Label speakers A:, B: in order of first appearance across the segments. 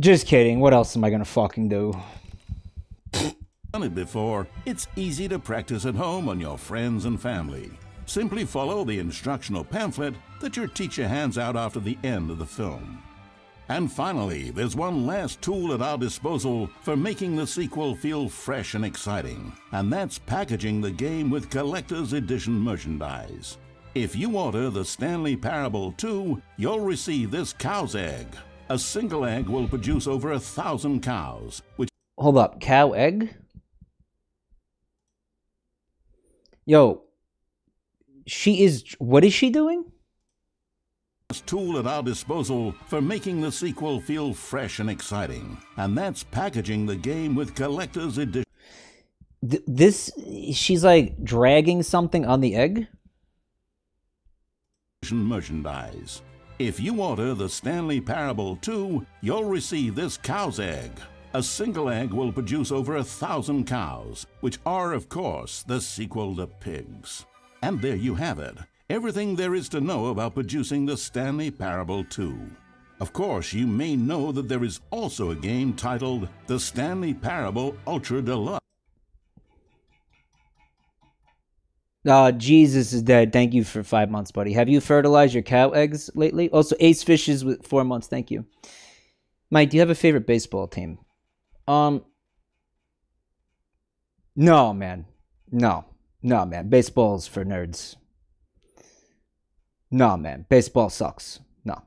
A: Just kidding. What else am I gonna fucking do?
B: Done it before, it's easy to practice at home on your friends and family. Simply follow the instructional pamphlet that your teacher hands out after the end of the film. And finally, there's one last tool at our disposal for making the sequel feel fresh and exciting, and that's packaging the game with collector's edition merchandise. If you order the Stanley Parable 2, you'll receive this cow's egg. A single egg will produce over a thousand cows, which
A: Hold up, cow egg? Yo, she is. What is she doing?
B: tool at our disposal for making the sequel feel fresh and exciting, and that's packaging the game with collector's edition.
A: Th- this. She's like dragging something on the egg?
B: merchandise. If you order the Stanley Parable 2, you'll receive this cow's egg. A single egg will produce over a thousand cows, which are, of course, the sequel to pigs. And there you have it everything there is to know about producing the Stanley Parable 2. Of course, you may know that there is also a game titled The Stanley Parable Ultra Deluxe.
A: Uh, Jesus is dead. Thank you for five months, buddy. Have you fertilized your cow eggs lately? Also, Ace Fishes with four months. Thank you. Mike, do you have a favorite baseball team? Um, no, man. No, no, man. Baseball's for nerds. No, man. Baseball sucks. No.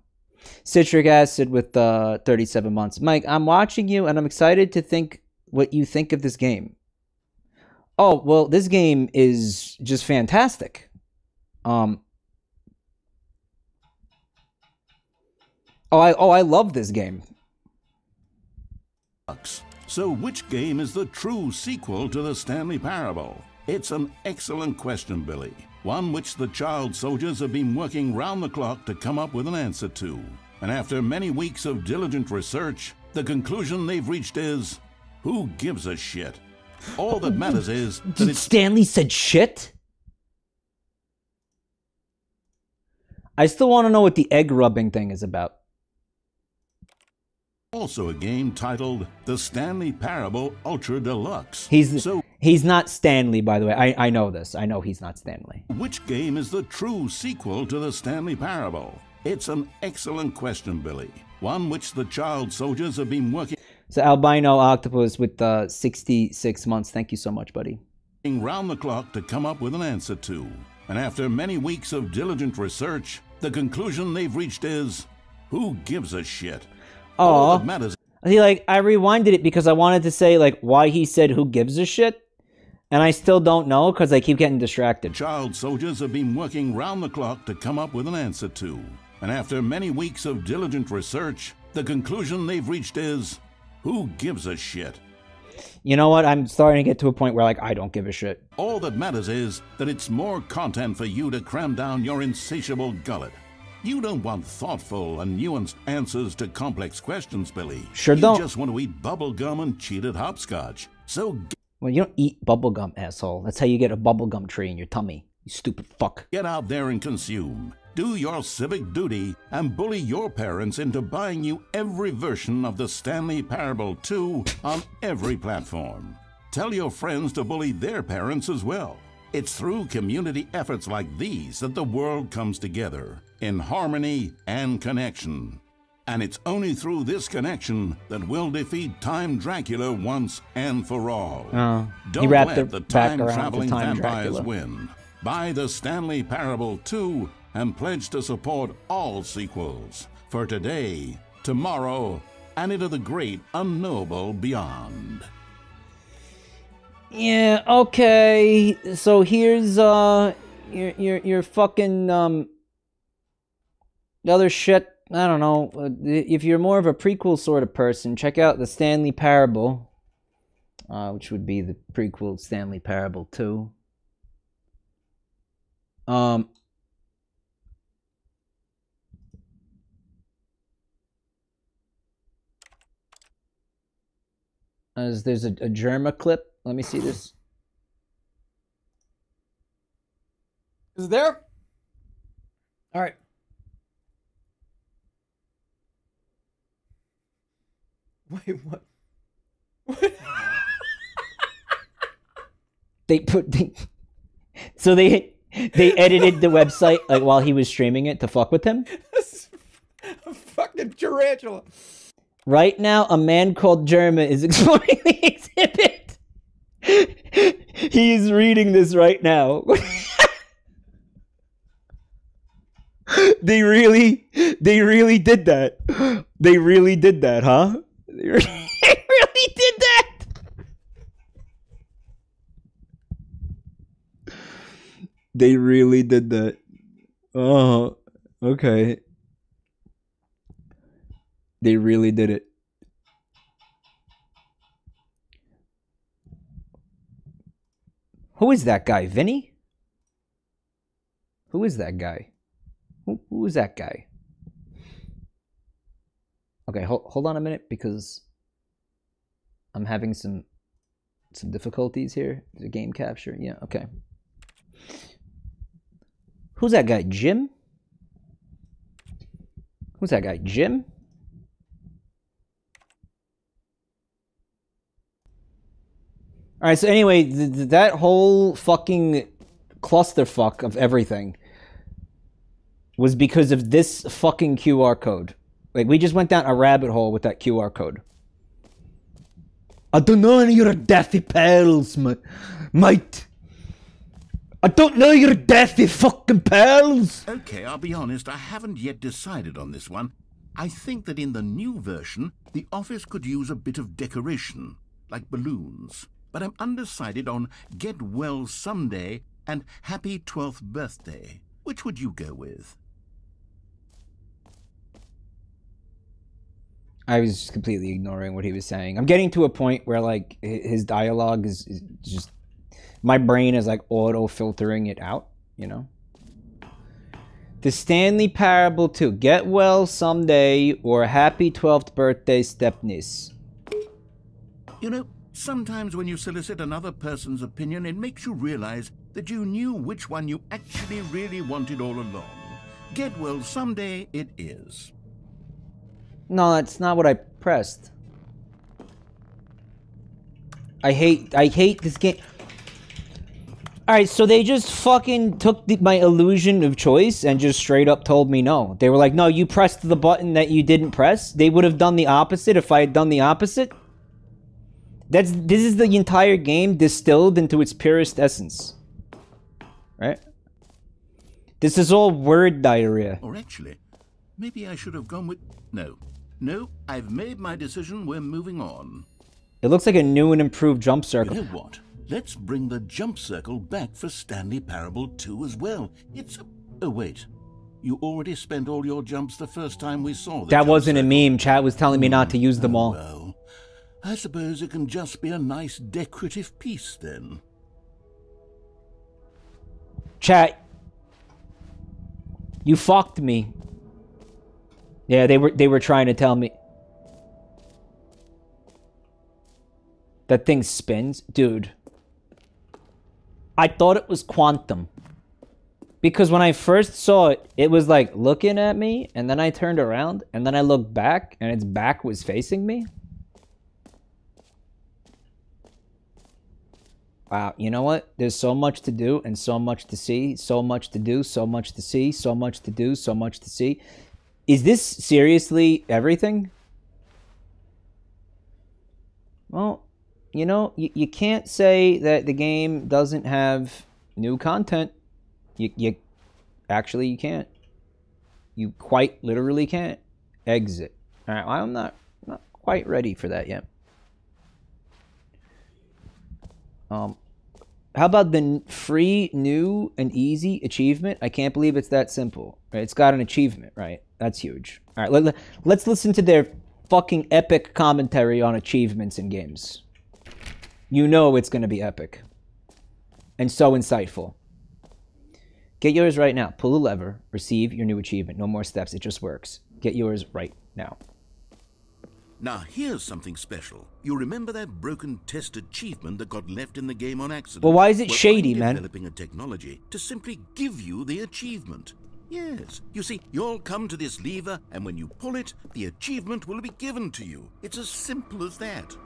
A: Citric acid with uh, 37 months. Mike, I'm watching you and I'm excited to think what you think of this game. Oh, well, this game is just fantastic. Um Oh, I oh, I love this game.
B: So, which game is the true sequel to the Stanley Parable? It's an excellent question, Billy. One which the child soldiers have been working round the clock to come up with an answer to. And after many weeks of diligent research, the conclusion they've reached is who gives a shit? All that matters is that
A: Stanley said shit? I still want to know what the egg rubbing thing is about.
B: also a game titled The Stanley Parable Ultra Deluxe.
A: He's
B: so
A: he's not Stanley, by the way. I, I know this. I know he's not Stanley.
B: Which game is the true sequel to the Stanley Parable? It's an excellent question, Billy. One which the child soldiers have been working
A: So albino octopus with uh, 66 months. Thank you so much, buddy.
B: round the clock to come up with an answer to. And after many weeks of diligent research, the conclusion they've reached is who gives a shit?
A: Oh, he like I rewinded it because I wanted to say like why he said who gives a shit, and I still don't know because I keep getting distracted.
B: child soldiers have been working round the clock to come up with an answer to. And after many weeks of diligent research, the conclusion they've reached is who gives a shit?
A: You know what? I'm starting to get to a point where like I don't give a shit.
B: All that matters is that it's more content for you to cram down your insatiable gullet. You don't want thoughtful and nuanced answers to complex questions, Billy.
A: Sure
B: you
A: don't.
B: just want to eat bubblegum and cheat at hopscotch. So
A: Well, you don't eat bubblegum, asshole. That's how you get a bubblegum tree in your tummy. You stupid fuck.
B: get out there and consume. Do your civic duty and bully your parents into buying you every version of the Stanley Parable 2 on every platform. Tell your friends to bully their parents as well. It's through community efforts like these that the world comes together in harmony and connection. And it's only through this connection that we'll defeat Time Dracula once and for all.
A: Oh,
B: Don't let
A: it
B: the time traveling
A: Time
B: vampires
A: Dracula.
B: win. Buy the Stanley Parable 2 and pledge to support all sequels for today, tomorrow, and into the great unknowable beyond.
A: Yeah, okay. So here's uh your your your fucking um other shit. I don't know. Uh, If you're more of a prequel sort of person, check out the Stanley Parable, uh, which would be the prequel Stanley Parable 2. Um as there's a, a Jerma clip. Let me see this.
C: Is it there? All right. Wait, what? What?
A: They put they, so they they edited the website like while he was streaming it to fuck with him.
C: A fucking tarantula.
A: Right now, a man called Jerma is exploring the exhibit. he is reading this right now. they really, they really did that. They really did that, huh? They re- they really did that. They really did that. Oh, okay. They really did it. Who is that guy? Vinny? Who is that guy? Who, who is that guy? Okay, hold, hold on a minute because I'm having some some difficulties here. The game capture. Yeah, okay. Who's that guy? Jim? Who's that guy? Jim? All right. So anyway, th- th- that whole fucking clusterfuck of everything was because of this fucking QR code. Like we just went down a rabbit hole with that QR code. I don't know any of your daffy pals, ma- mate. I don't know your daffy fucking pals.
B: Okay, I'll be honest, I haven't yet decided on this one. I think that in the new version, the office could use a bit of decoration, like balloons. But I'm undecided on Get Well Someday and Happy 12th Birthday. Which would you go with?
A: I was just completely ignoring what he was saying. I'm getting to a point where like his dialogue is, is just my brain is like auto filtering it out, you know. The Stanley Parable 2, Get Well Someday or Happy 12th Birthday Stepniece.
B: You know, sometimes when you solicit another person's opinion, it makes you realize that you knew which one you actually really wanted all along. Get Well Someday it is.
A: No, that's not what I pressed. I hate I hate this game. Alright, so they just fucking took the, my illusion of choice and just straight up told me no. They were like, no, you pressed the button that you didn't press. They would have done the opposite if I had done the opposite. That's this is the entire game distilled into its purest essence. Right? This is all word diarrhea.
B: Or actually, maybe I should have gone with. No. No, I've made my decision. We're moving on.
A: It looks like a new and improved jump circle.
B: You know what? Let's bring the jump circle back for Stanley Parable 2 as well. It's. A... Oh, wait. You already spent all your jumps the first time we saw
A: That wasn't a meme. Chat was telling me not to use them
B: Oh,
A: all.
B: Well, I suppose it can just be a nice decorative piece then.
A: Chat. You fucked me. Yeah, they were they were trying to tell me. That thing spins, dude. I thought it was quantum. Because when I first saw it, it was like looking at me, and then I turned around, and then I looked back, and its back was facing me. Wow, you know what? There's so much to do and so much to see, so much to do, so much to see, so much to do, so much to see. Is this seriously everything? Well, you know, you, you can't say that the game doesn't have new content. You, you actually you can't. You quite literally can't. Exit. All right, I'm not not quite ready for that yet. Um, how about the free, new, and easy achievement? I can't believe it's that simple. It's got an achievement, right? That's huge. All right, let, let, let's listen to their fucking epic commentary on achievements in games. You know it's going to be epic and so insightful. Get yours right now. Pull a lever, receive your new achievement. No more steps, it just works. Get yours right now.
B: Now, here's something special. You remember that broken test achievement that got left in the game on accident?
A: Well, why is it
B: Well,
A: shady,
B: I'm
A: man?
B: developing a technology to simply give you the achievement. Yes. You see, you'll come to this lever, and when you pull it, the achievement will be given to you. It's as simple as that.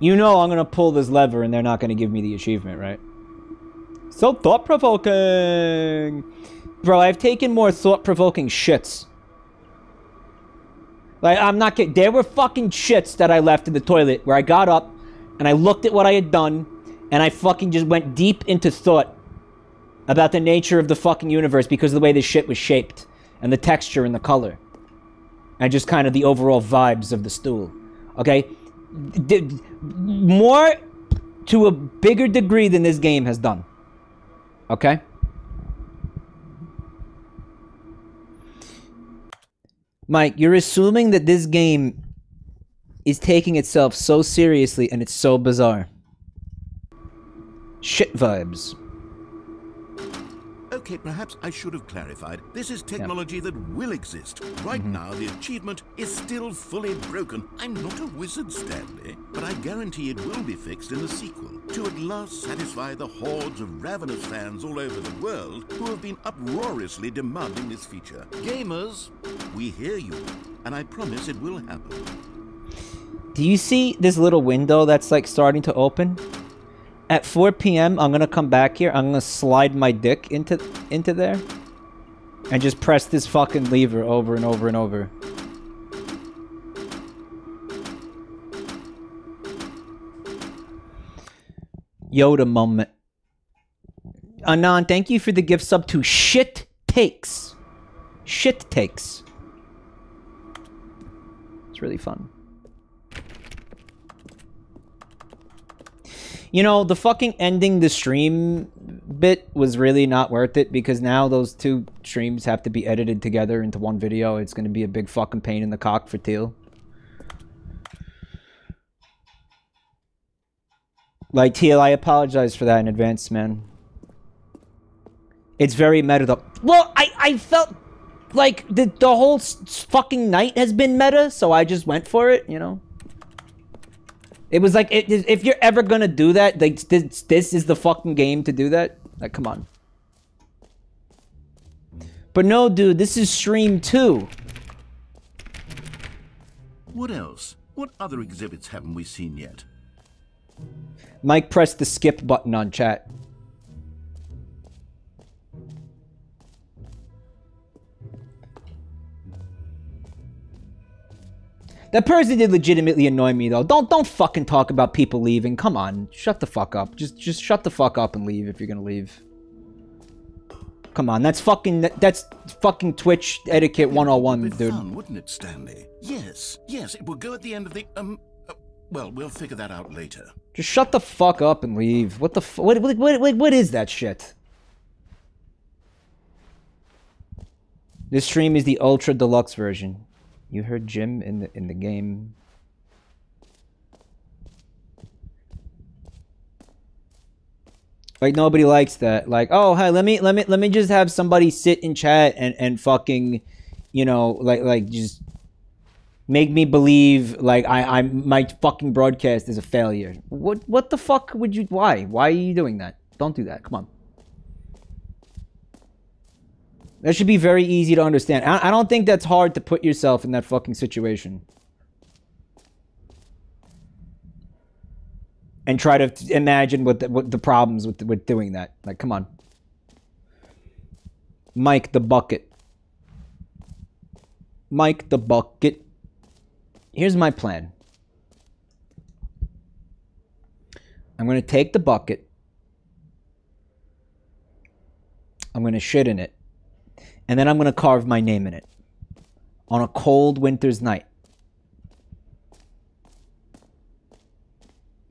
A: You know I'm gonna pull this lever and they're not gonna give me the achievement, right? So thought-provoking! Bro, I've taken more thought-provoking shits. Like, I'm not kidding. There were fucking shits that I left in the toilet where I got up and I looked at what I had done and I fucking just went deep into thought about the nature of the fucking universe because of the way this shit was shaped and the texture and the color. And just kind of the overall vibes of the stool. Okay? D- more to a bigger degree than this game has done. Okay? Mike, you're assuming that this game is taking itself so seriously and it's so bizarre. Shit vibes.
B: Okay, perhaps I should have clarified. This is technology that will exist. Right mm-hmm. now, the achievement is still fully broken. I'm not a wizard, Stanley, but I guarantee it will be fixed in the sequel to at last satisfy the hordes of ravenous fans all over the world who have been uproariously demanding this feature. Gamers, we hear you, and I promise it will happen.
A: Do you see this little window that's like starting to open? At 4 p.m., I'm gonna come back here. I'm gonna slide my dick into into there, and just press this fucking lever over and over and over. Yoda moment. Anon, thank you for the gift sub to Shit Takes. Shit Takes. It's really fun. You know, the fucking ending the stream bit was really not worth it because now those two streams have to be edited together into one video. It's going to be a big fucking pain in the cock for Teal. Like, Teal, I apologize for that in advance, man. It's very meta, though. Well, I, I felt like the, the whole fucking night has been meta, so I just went for it, you know? It was like, it, if you're ever gonna do that, like, this, this is the fucking game to do that? Like, come on. But no, dude, this is stream two.
B: What else? What other exhibits haven't we seen yet?
A: Mike pressed the skip button on chat. That person did legitimately annoy me though. Don't don't fucking talk about people leaving. Come on. Shut the fuck up. Just just shut the fuck up and leave if you're going to leave. Come on. That's fucking that's fucking Twitch etiquette 101,
B: Bit
A: dude.
B: fun, wouldn't it, Stanley? Yes, yes, it will go at the end of the um. Uh, well, we'll figure that out later.
A: Just shut the fuck up and leave. What the f- what, what, what, what, what is that shit? This stream is the ultra deluxe version. You heard Jim in the in the game. Like nobody likes that. Like, oh hi, let me let me let me just have somebody sit in chat and and fucking, you know, like like just make me believe like I I'm my fucking broadcast is a failure. What what the fuck would you? Why why are you doing that? Don't do that. Come on. That should be very easy to understand. I, I don't think that's hard to put yourself in that fucking situation. And try to imagine what the, what the problems with with doing that. Like, come on. Mike the bucket. Mike the bucket. Here's my plan. I'm going to take the bucket. I'm going to shit in it. And then I'm going to carve my name in it. On a cold winter's night.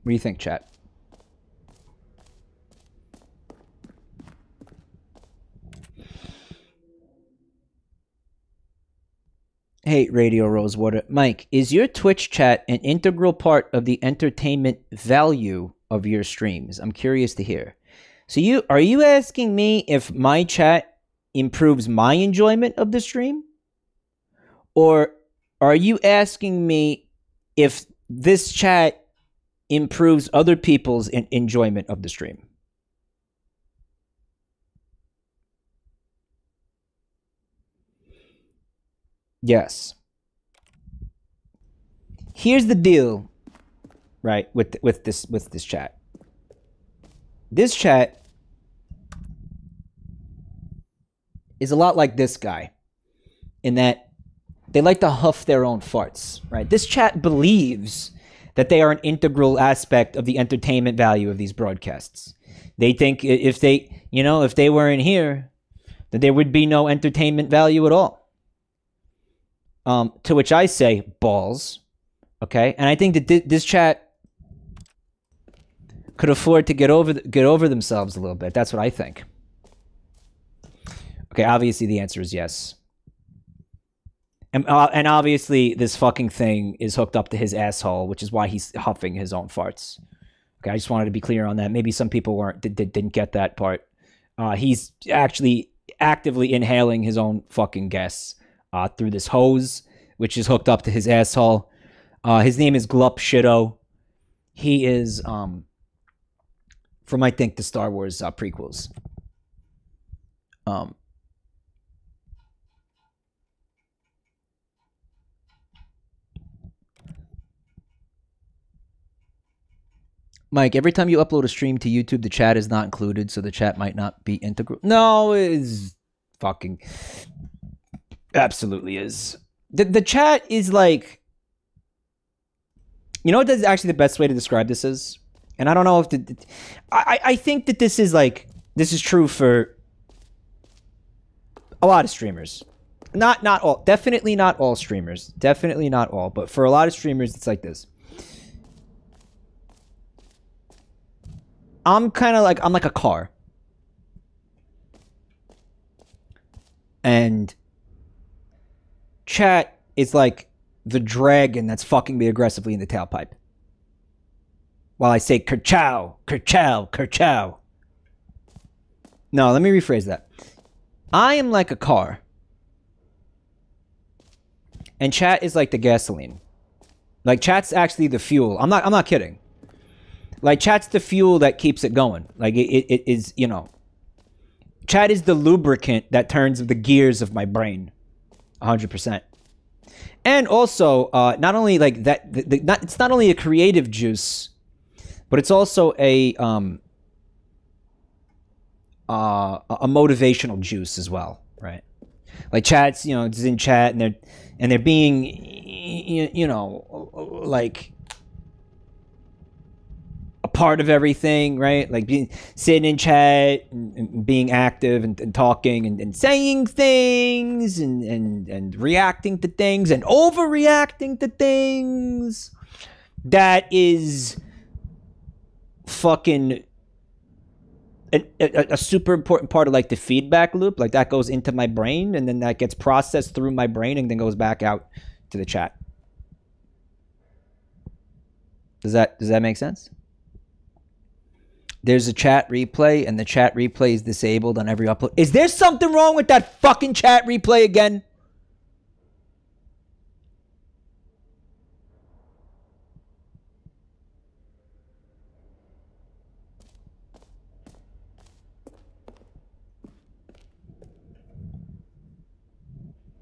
A: What do you think, chat? Hey, Radio Rosewater. Mike, is your Twitch chat an integral part of the entertainment value of your streams? I'm curious to hear. So you are you asking me if my chat improves my enjoyment of the stream? Or are you asking me if this chat improves other people's en- enjoyment of the stream? Yes. Here's the deal, right? With with this with this chat. This chat is a lot like this guy, in that they like to huff their own farts, right? This chat believes that they are an integral aspect of the entertainment value of these broadcasts. They think if they, you know, if they weren't here, that there would be no entertainment value at all. Um, to which I say, balls. Okay, and I think that thi- this chat could afford to get over th- get over themselves a little bit. That's what I think. Okay, obviously the answer is yes. And, uh, and obviously this fucking thing is hooked up to his asshole, which is why he's huffing his own farts. Okay, I just wanted to be clear on that. Maybe some people weren't did, did, didn't get that part. Uh, he's actually actively inhaling his own fucking gas uh, through this hose, which is hooked up to his asshole. Uh, his name is Glup Shitto. He is um, from I think the Star Wars uh, prequels. Um, Mike, every time you upload a stream to YouTube, the chat is not included, so the chat might not be integral. No, it is fucking absolutely is. The the chat is like you know what is actually the best way to describe this is? And I don't know if the I, I think that this is like this is true for a lot of streamers. Not not all definitely not all streamers. Definitely not all, but for a lot of streamers it's like this. I'm kind of like I'm like a car. And chat is like the dragon that's fucking me aggressively in the tailpipe. While I say kerchow, kerchow, kerchow. No, let me rephrase that. I am like a car. And chat is like the gasoline. Like chat's actually the fuel. I'm not I'm not kidding. Like chat's the fuel that keeps it going. Like it, it, it is, you know. Chat is the lubricant that turns the gears of my brain. 100%. And also, uh, not only like that, the, the, not, it's not only a creative juice, but it's also a um, uh, a motivational juice as well, right? Like chats, you know, it's in chat and they're and they're being, you, you know, like a part of everything, right? Like being sitting in chat and, and being active and, and talking and, and saying things and, and and reacting to things and overreacting to things. That is fucking a, a, a super important part of like the feedback loop. Like that goes into my brain and then that gets processed through my brain and then goes back out to the chat. Does that does that make sense? There's a chat replay, and the chat replay is disabled on every upload. Is there something wrong with that fucking chat replay again?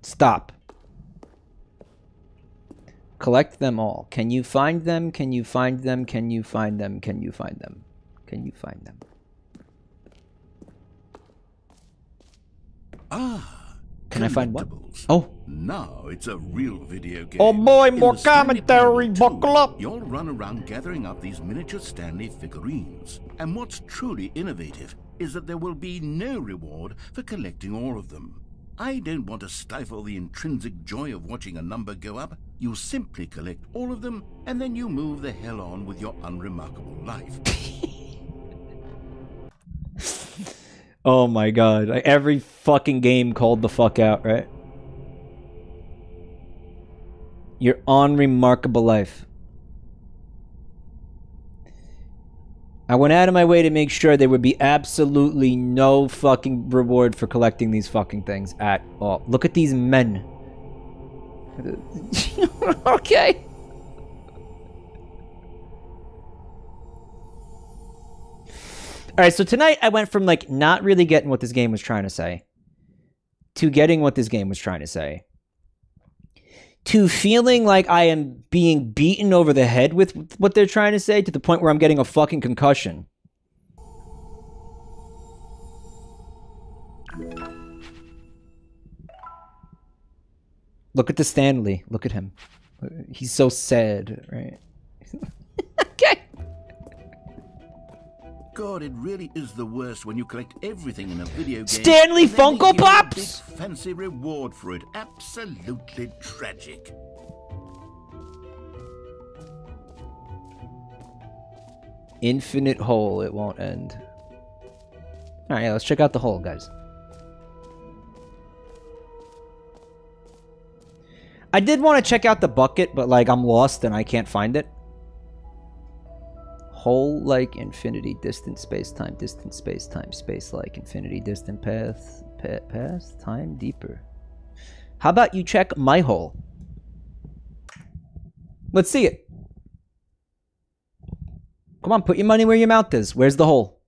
A: Stop. Collect them all. Can you find them? Can you find them? Can you find them? Can you find them? Can you find them?
B: Ah.
A: Can I find what? Oh,
B: Now it's a real video game.
A: Oh boy, more commentary,
B: 2,
A: buckle up.
B: You'll run around gathering up these miniature Stanley figurines. And what's truly innovative is that there will be no reward for collecting all of them. I don't want to stifle the intrinsic joy of watching a number go up. You simply collect all of them, and then you move the hell on with your unremarkable life.
A: oh my god! Like every fucking game called the fuck out, right? Your unremarkable life. I went out of my way to make sure there would be absolutely no fucking reward for collecting these fucking things at all. Look at these men. okay. All right, so tonight I went from like not really getting what this game was trying to say to getting what this game was trying to say. to feeling like I am being beaten over the head with what they're trying to say to the point where I'm getting a fucking concussion. Look at the Stanley. Look at him. He's so sad, right? okay.
B: God, it really is the worst when you collect everything in a video game.
A: Stanley
B: and then they
A: Funko
B: give you a
A: Pops?
B: Big fancy reward for it. Absolutely tragic.
A: Infinite hole. It won't end. All right, let's check out the hole, guys. I did want to check out the bucket, but like I'm lost and I can't find it. Hole like infinity, distant space time, distant space time, space like infinity, distant path, pa path, time deeper. How about you check my hole? Let's see it. Come on, put your money where your mouth is. Where's the hole?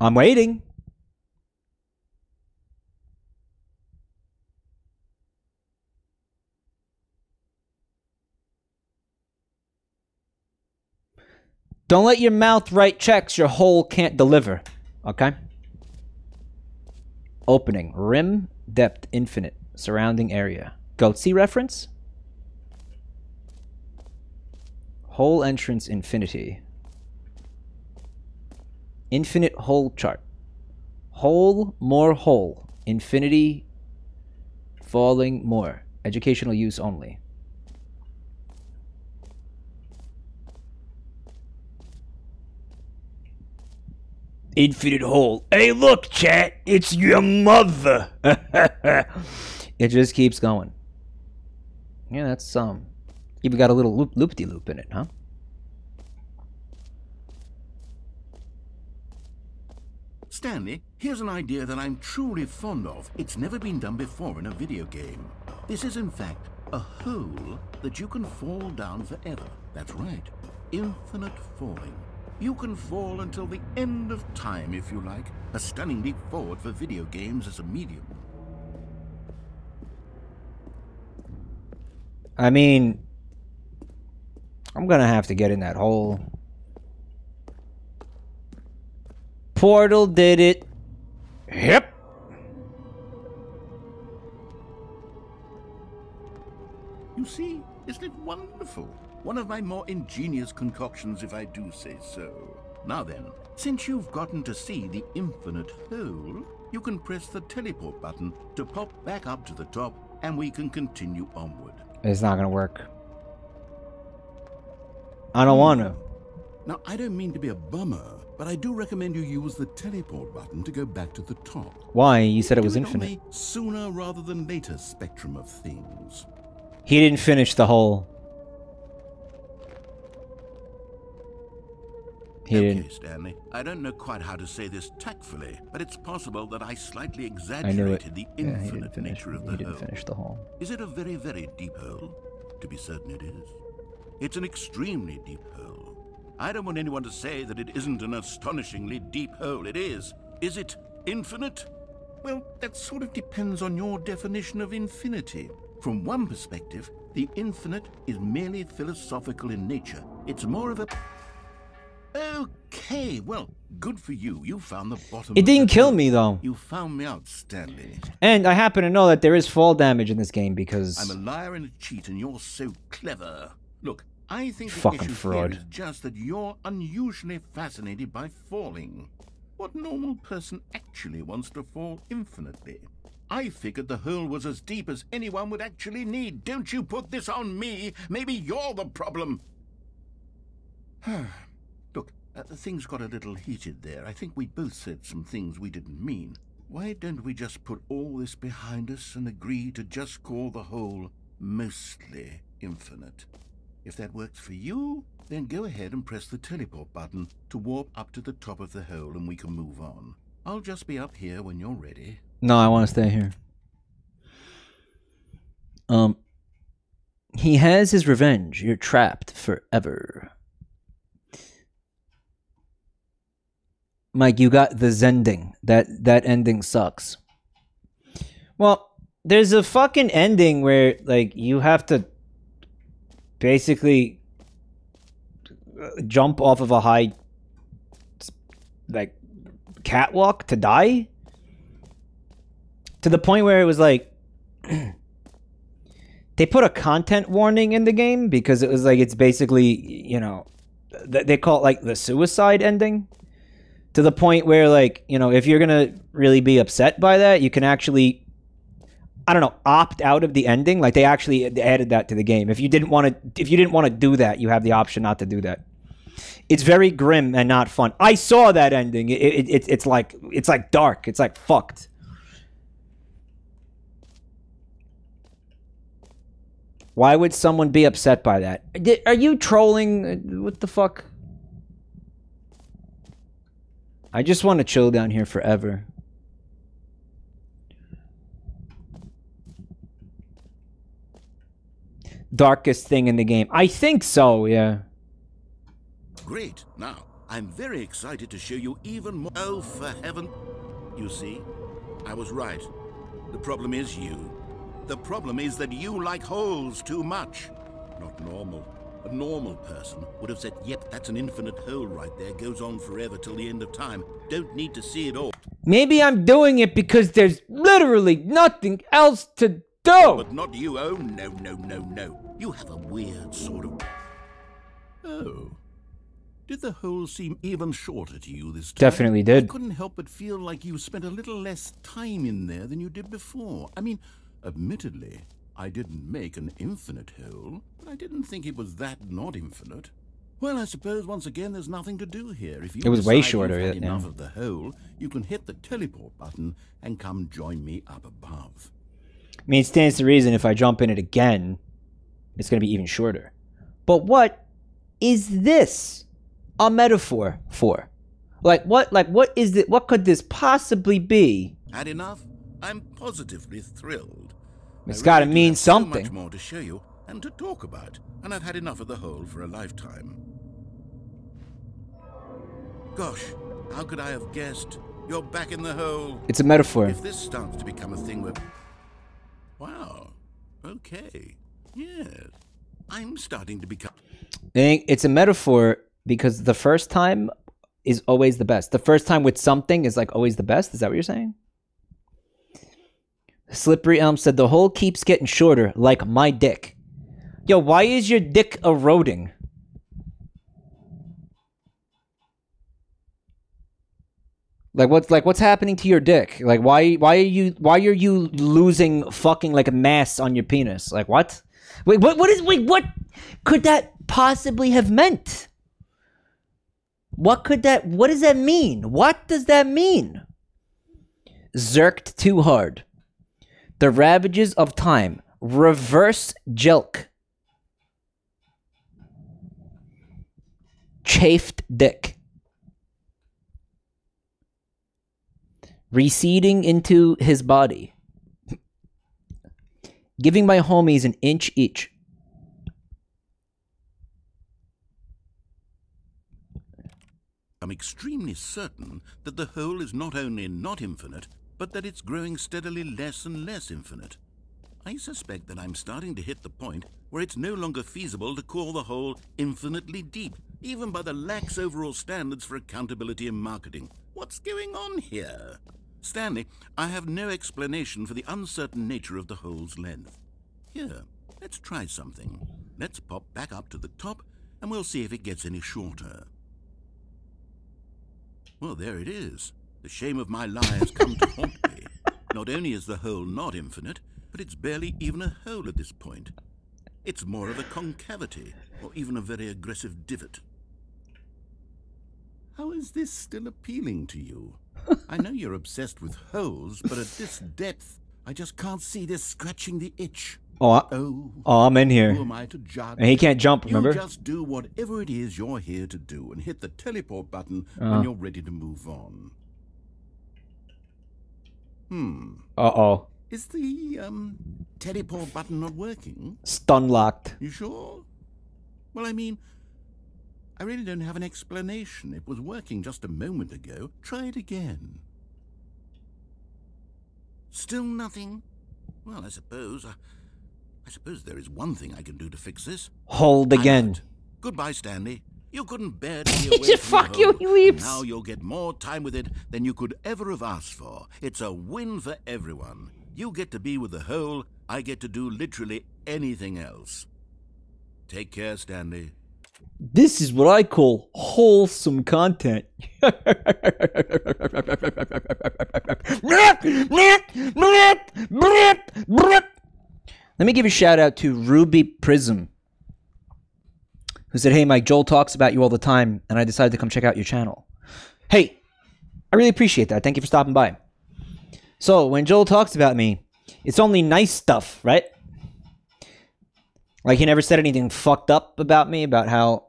A: I'm waiting. Don't let your mouth write checks your hole can't deliver. Okay? Opening. Rim, depth, infinite. Surrounding area. Goatse reference? Hole entrance, infinity. Infinite hole chart. Hole, more hole. Infinity, falling, more. Educational use only. Infinite hole. Hey, look, chat. It's your mother. it just keeps going. Yeah, that's um. Even got a little loop loop de loop in it, huh?
B: Stanley, here's an idea that I'm truly fond of. It's never been done before in a video game. This is, in fact, a hole that you can fall down forever. That's right. Infinite falling. You can fall until the end of time, if you like. A stunning leap forward for video games as a medium.
A: I mean, I'm gonna have to get in that hole. Portal did it. Yep.
B: You see, isn't it wonderful? One of my more ingenious concoctions, if I do say so. Now then, since you've gotten to see the infinite hole, you can press the teleport button to pop back up to the top, and we can continue onward.
A: It's not gonna work. I don't want to.
B: Now, I don't mean to be a bummer, but I do recommend you use the teleport button to go back to the top.
A: Why? You said it was infinite.
B: sooner rather than later spectrum of things.
A: He didn't finish the hole. He
B: okay,
A: didn't.
B: Stanley. I don't know quite how to say this tactfully, but it's possible that I slightly
A: I
B: exaggerated the
A: Yeah, he didn't
B: infinite
A: finish.
B: nature of
A: He
B: the hole.
A: finish the hole.
B: Is it a very, very deep hole? To be certain it is. It's an extremely deep hole. I don't want anyone to say that it isn't an astonishingly deep hole. It is. Is it infinite? Well, that sort of depends on your definition of infinity. From one perspective, the infinite is merely philosophical in nature. It's more of a. Okay, well, good for you. You found the bottom.
A: It didn't kill me though.
B: You found me out, Stanley.
A: And I happen to know that there is fall damage in this game because
B: I'm a liar and a cheat, and you're so clever. Look, I think the
A: Fucking
B: issue
A: fraud.
B: here is just that you're unusually fascinated by falling. What normal person actually wants to fall infinitely? I figured the hole was as deep as anyone would actually need. Don't you put this on me. Maybe you're the problem. Uh, things got a little heated there. I think we both said some things we didn't mean. Why don't we just put all this behind us and agree to just call the hole mostly infinite? If that works for you, then go ahead and press the teleport button to warp up to the top of the hole and we can move on. I'll just be up here when you're ready.
A: no, I want to stay here. Um, he has his revenge. You're trapped forever. Mike, you got the zending. That that ending sucks. Well, there's a fucking ending where like you have to basically jump off of a high like catwalk to die to the point where it was like they put a content warning in the game because it was like it's basically you know they call it like the suicide ending to the point where like you know if you're gonna really be upset by that you can actually i don't know opt out of the ending. Like they actually added that to the game. If you didn't want to if you didn't want to do that you have the option not to do that. It's very grim and not fun. I saw that ending. It, it, it, it's like it's like dark. It's like fucked. Why would someone be upset by that? Are you trolling? What the fuck I just want to chill down here forever. Darkest thing in the game. I think so, yeah.
B: Great. Now, I'm very excited to show you even more. Oh, for heaven. You see, I was right. The problem is you. The problem is that you like holes too much. Not normal. A normal person would have said, yep, that's an infinite hole right there. Goes on forever till the end of time. Don't need to see it all.
A: Maybe I'm doing it because there's literally nothing else to do.
B: But not you. Oh, no, no, no, no. You have a weird sort of... Oh. Did the hole seem even shorter to you this time?
A: Definitely did.
B: I couldn't help but feel like you spent a little less time in there than you did before. I mean, admittedly, I didn't make an infinite hole, but I didn't think it was that not infinite. Well, I suppose once again there's nothing to do here. If you
A: It was way shorter,
B: you've had
A: yeah.
B: enough of the hole, you can hit the teleport button and come join me up above.
A: I mean, it stands to reason if I jump in it again, it's going to be even shorter. But what is this a metaphor for? Like what? Like what is it? What could this possibly be?
B: Had enough? I'm positively thrilled.
A: It's gotta
B: really
A: mean
B: have so
A: something.
B: much more to show you and to talk about, and I've had enough of the hole for a lifetime. Gosh, how could I have guessed? You're back in the hole.
A: It's a metaphor.
B: If this starts to become a thing where... Wow. Okay. Yes. I'm starting to become...
A: It's a metaphor because the first time is always the best. The first time with something is like always the best. Is that what you're saying? Slippery Elm said the hole keeps getting shorter, like my dick. Yo, why is your dick eroding? Like what's like what's happening to your dick? Like why why are you why are you losing fucking like a mass on your penis? Like what? Wait, what what is wait what could that possibly have meant? What could that what does that mean? What does that mean? Zerked too hard. The ravages of time. Reverse jelk. Chafed dick. Receding into his body. Giving my homies an inch each.
B: I'm extremely certain that the hole is not only not infinite, but that it's growing steadily less and less infinite. I suspect that I'm starting to hit the point where it's no longer feasible to call the hole infinitely deep, even by the lax overall standards for accountability in marketing. What's going on here? Stanley, I have no explanation for the uncertain nature of the hole's length. Here, let's try something. Let's pop back up to the top, and we'll see if it gets any shorter. Well, there it is. The shame of my lie has come to haunt me. Not only is the hole not infinite, but it's barely even a hole at this point. It's more of a concavity, or even a very aggressive divot. How is this still appealing to you? I know you're obsessed with holes, but at this depth, I just can't see this scratching the itch.
A: Oh, I,
B: Oh,
A: oh I'm in
B: who
A: here.
B: am I to judge?
A: And he can't jump, remember?
B: You just do whatever it is you're here to do and hit the teleport button
A: Uh-huh.
B: when you're ready to move on. Hmm.
A: Uh oh.
B: Is the um teleport button not working?
A: Stun locked.
B: You sure? Well, I mean, I really don't have an explanation. It was working just a moment ago. Try it again. Still nothing? Well, I suppose. I, I suppose there is one thing I can do to fix this.
A: Hold again.
B: Goodbye, Stanley. You couldn't bear to be
A: He
B: away
A: just
B: from your
A: you,
B: home,
A: he leaves.
B: Now you'll get more time with it than you could ever have asked for. It's a win for everyone. You get to be with the whole. I get to do literally anything else. Take care, Stanley.
A: This is what I call wholesome content. Let me give a shout out to Ruby Prism, who said, Hey, Mike, Joel talks about you all the time, and I decided to come check out your channel. Hey, I really appreciate that. Thank you for stopping by. So, when Joel talks about me, it's only nice stuff, right? Like he never said anything fucked up about me about how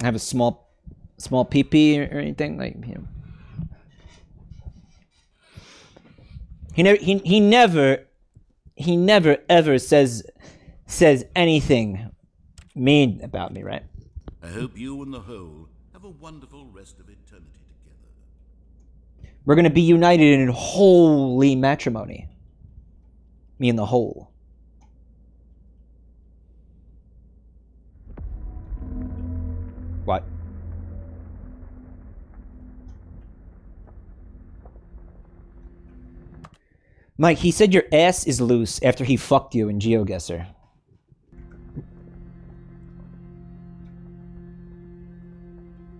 A: I have a small small PP or, or anything like you know. He never he, he never he never ever says says anything mean about me, right?
B: I hope you and the whole have a wonderful rest of eternity together.
A: We're gonna be united in holy matrimony. Me and the whole. What? Mike, he said your ass is loose after he fucked you in GeoGuessr.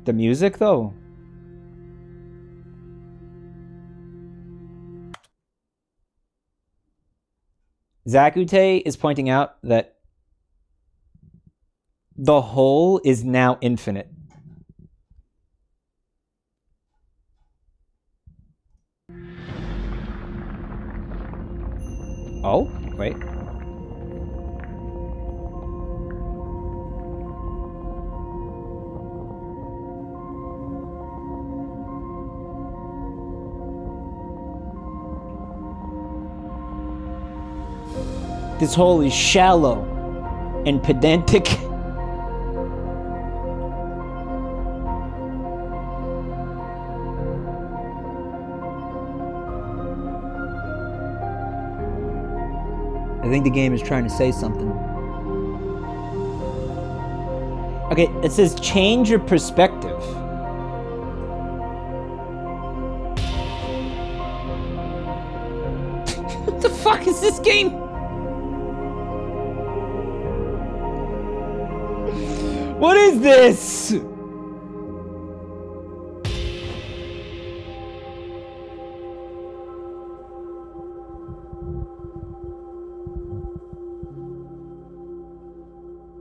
A: The music, though? Zakute is pointing out that the whole is now infinite. Oh, wait. This hole is shallow and pedantic. I think the game is trying to say something. Okay, it says change your perspective. what the fuck is this game? What is this?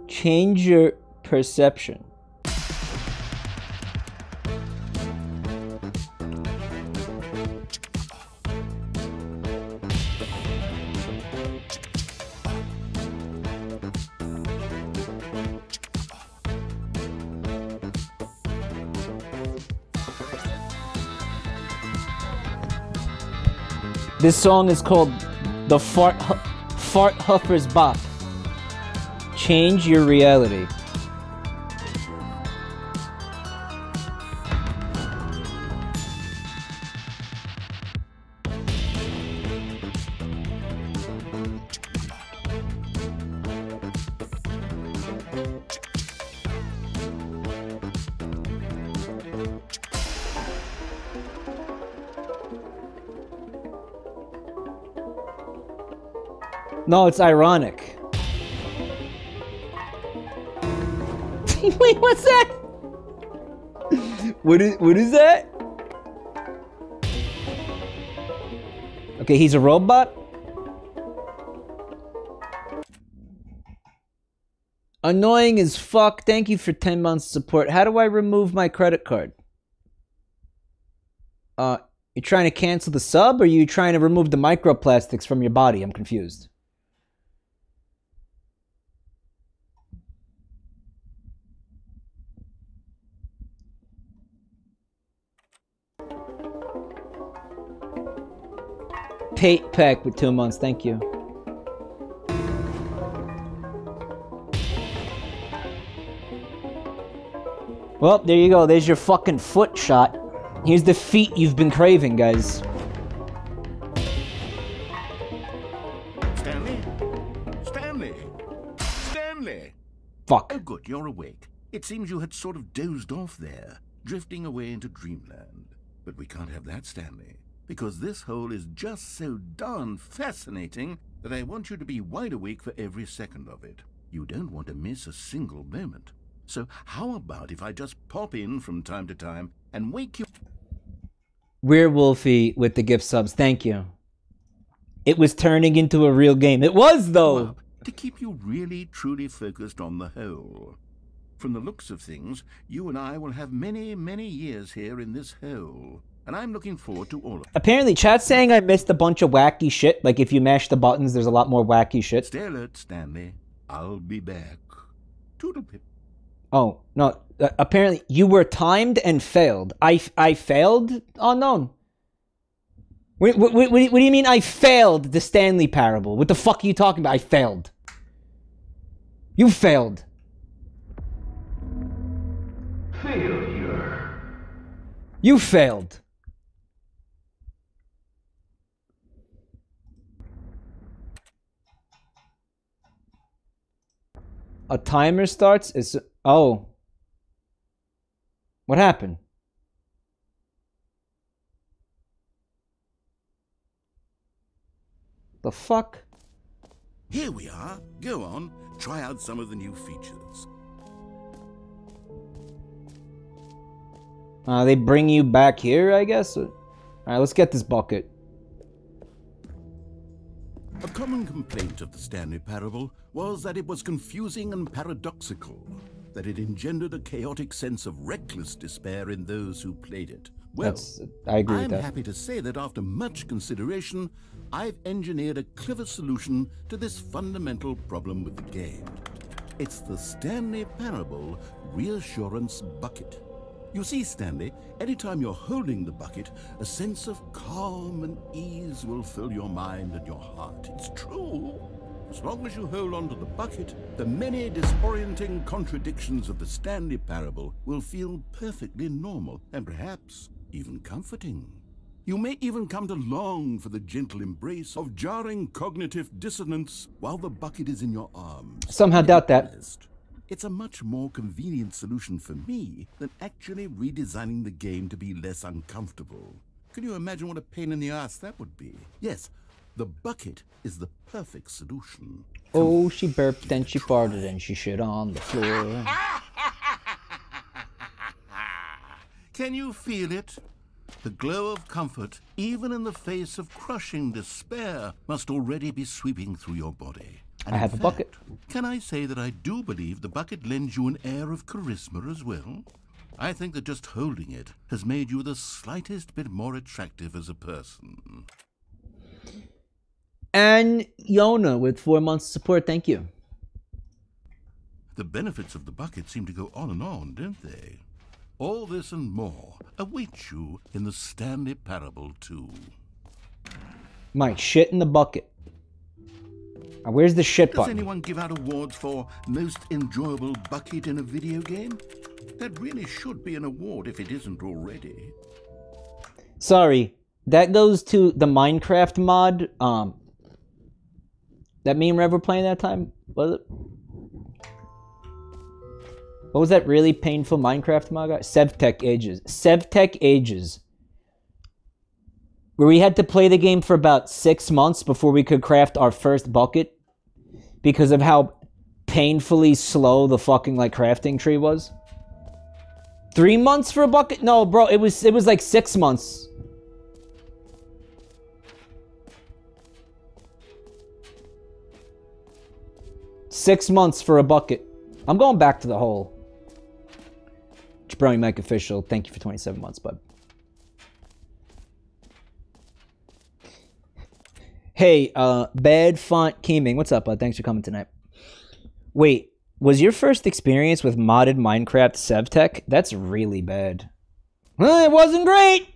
A: Change your perception. This song is called the Fart Fart Huffer's Bop. Change your reality. No, it's ironic. Wait, what's that? What is what is that? Okay, he's a robot. Annoying as fuck. Thank you for 10 months support. How do I remove my credit card? Uh, you trying to cancel the sub or you trying to remove the microplastics from your body? I'm confused. Pate pack with two months. Thank you. Well, there you go. There's your fucking foot shot. Here's the feet you've been craving, guys. Stanley? Stanley? Stanley? Fuck.
B: Oh, good. You're awake. It seems you had sort of dozed off there, drifting away into dreamland. But we can't have that, Stanley because this hole is just so darn fascinating that I want you to be wide awake for every second of it. You don't want to miss a single moment. So how about if I just pop in from time to time and wake you
A: Werewolfy with the gift subs. Thank you. It was turning into a real game. It was though.
B: to keep you really truly focused on the hole. From the looks of things, you and I will have many, many years here in this hole. And I'm looking forward to all of it.
A: Apparently, chat's saying I missed a bunch of wacky shit. Like if you mash the buttons, there's a lot more wacky shit.
B: Stay alert, Stanley. I'll be back. Toodlepip.
A: Oh no! Uh, apparently, you were timed and failed. I I failed. Unknown. What, what, what, what do you mean I failed the Stanley Parable? What the fuck are you talking about? I failed. You failed.
D: Failure.
A: You failed. A timer starts. It's oh. What happened? The fuck?
B: Here we are. Go on. Try out some of the new features.
A: Uh, they bring you back here, I guess. All right, let's get this bucket.
B: A common complaint of the Stanley Parable was that it was confusing and paradoxical, that it engendered a chaotic sense of reckless despair in those who played it. Well,
A: That's I agree with
B: I'm happy to say that after much consideration, I've engineered a clever solution to this fundamental problem with the game. It's the Stanley Parable Reassurance Bucket. You see, Stanley, anytime you're holding the bucket, a sense of calm and ease will fill your mind and your heart. It's true. As long as you hold on to the bucket, the many disorienting contradictions of the Stanley Parable will feel perfectly normal and perhaps even comforting. You may even come to long for the gentle embrace of jarring cognitive dissonance while the bucket is in your arms.
A: Somehow doubt that.
B: It's a much more convenient solution for me than actually redesigning the game to be less uncomfortable. Can you imagine what a pain in the ass that would be? Yes, the bucket is the perfect solution.
A: Oh, she burped and she farted and she shit on the floor.
B: Can you feel it? The glow of comfort, even in the face of crushing despair, must already be sweeping through your body. And
A: I have a bucket.
B: Can I say that I do believe the bucket lends you an air of charisma as well? I think that just holding it has made you the slightest bit more attractive as a person.
A: And Yona with four months of support. Thank you.
B: The benefits of the bucket seem to go on and on, don't they? All this and more await you in the Stanley Parable 2.
A: My shit in the bucket. Now, where's the shit
B: Does
A: button?
B: anyone give out awards for most enjoyable bucket in a video game? That really should be an award if it isn't already.
A: Sorry, that goes to the Minecraft mod. Um, that me and Rev were playing that time. Was it? What was that really painful Minecraft mod? Sevtech Ages. Sevtech Ages. Where we had to play the game for about six months before we could craft our first bucket because of how painfully slow the fucking like crafting tree was. Three months for a bucket? No, bro, it was it was like six months. Six months for a bucket. I'm going back to the hole. Jabroni Mike official. Thank you for 27 months, bud. Hey, uh, Bad Font Keeming. What's up, bud? Thanks for coming tonight. Wait, was your first experience with modded Minecraft SevTech? That's really bad. Well, it wasn't great!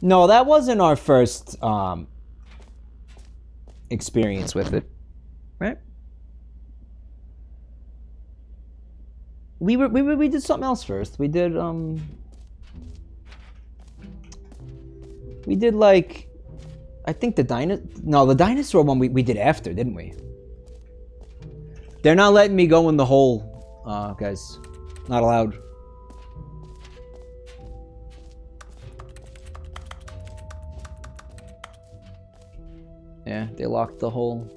A: No, that wasn't our first um, experience with it, right? We were we were, we did something else first. We did um we did like I think the dino no the dinosaur one we, we did after, didn't we? They're not letting me go in the hole, uh, guys. Not allowed. Yeah, they locked the hole.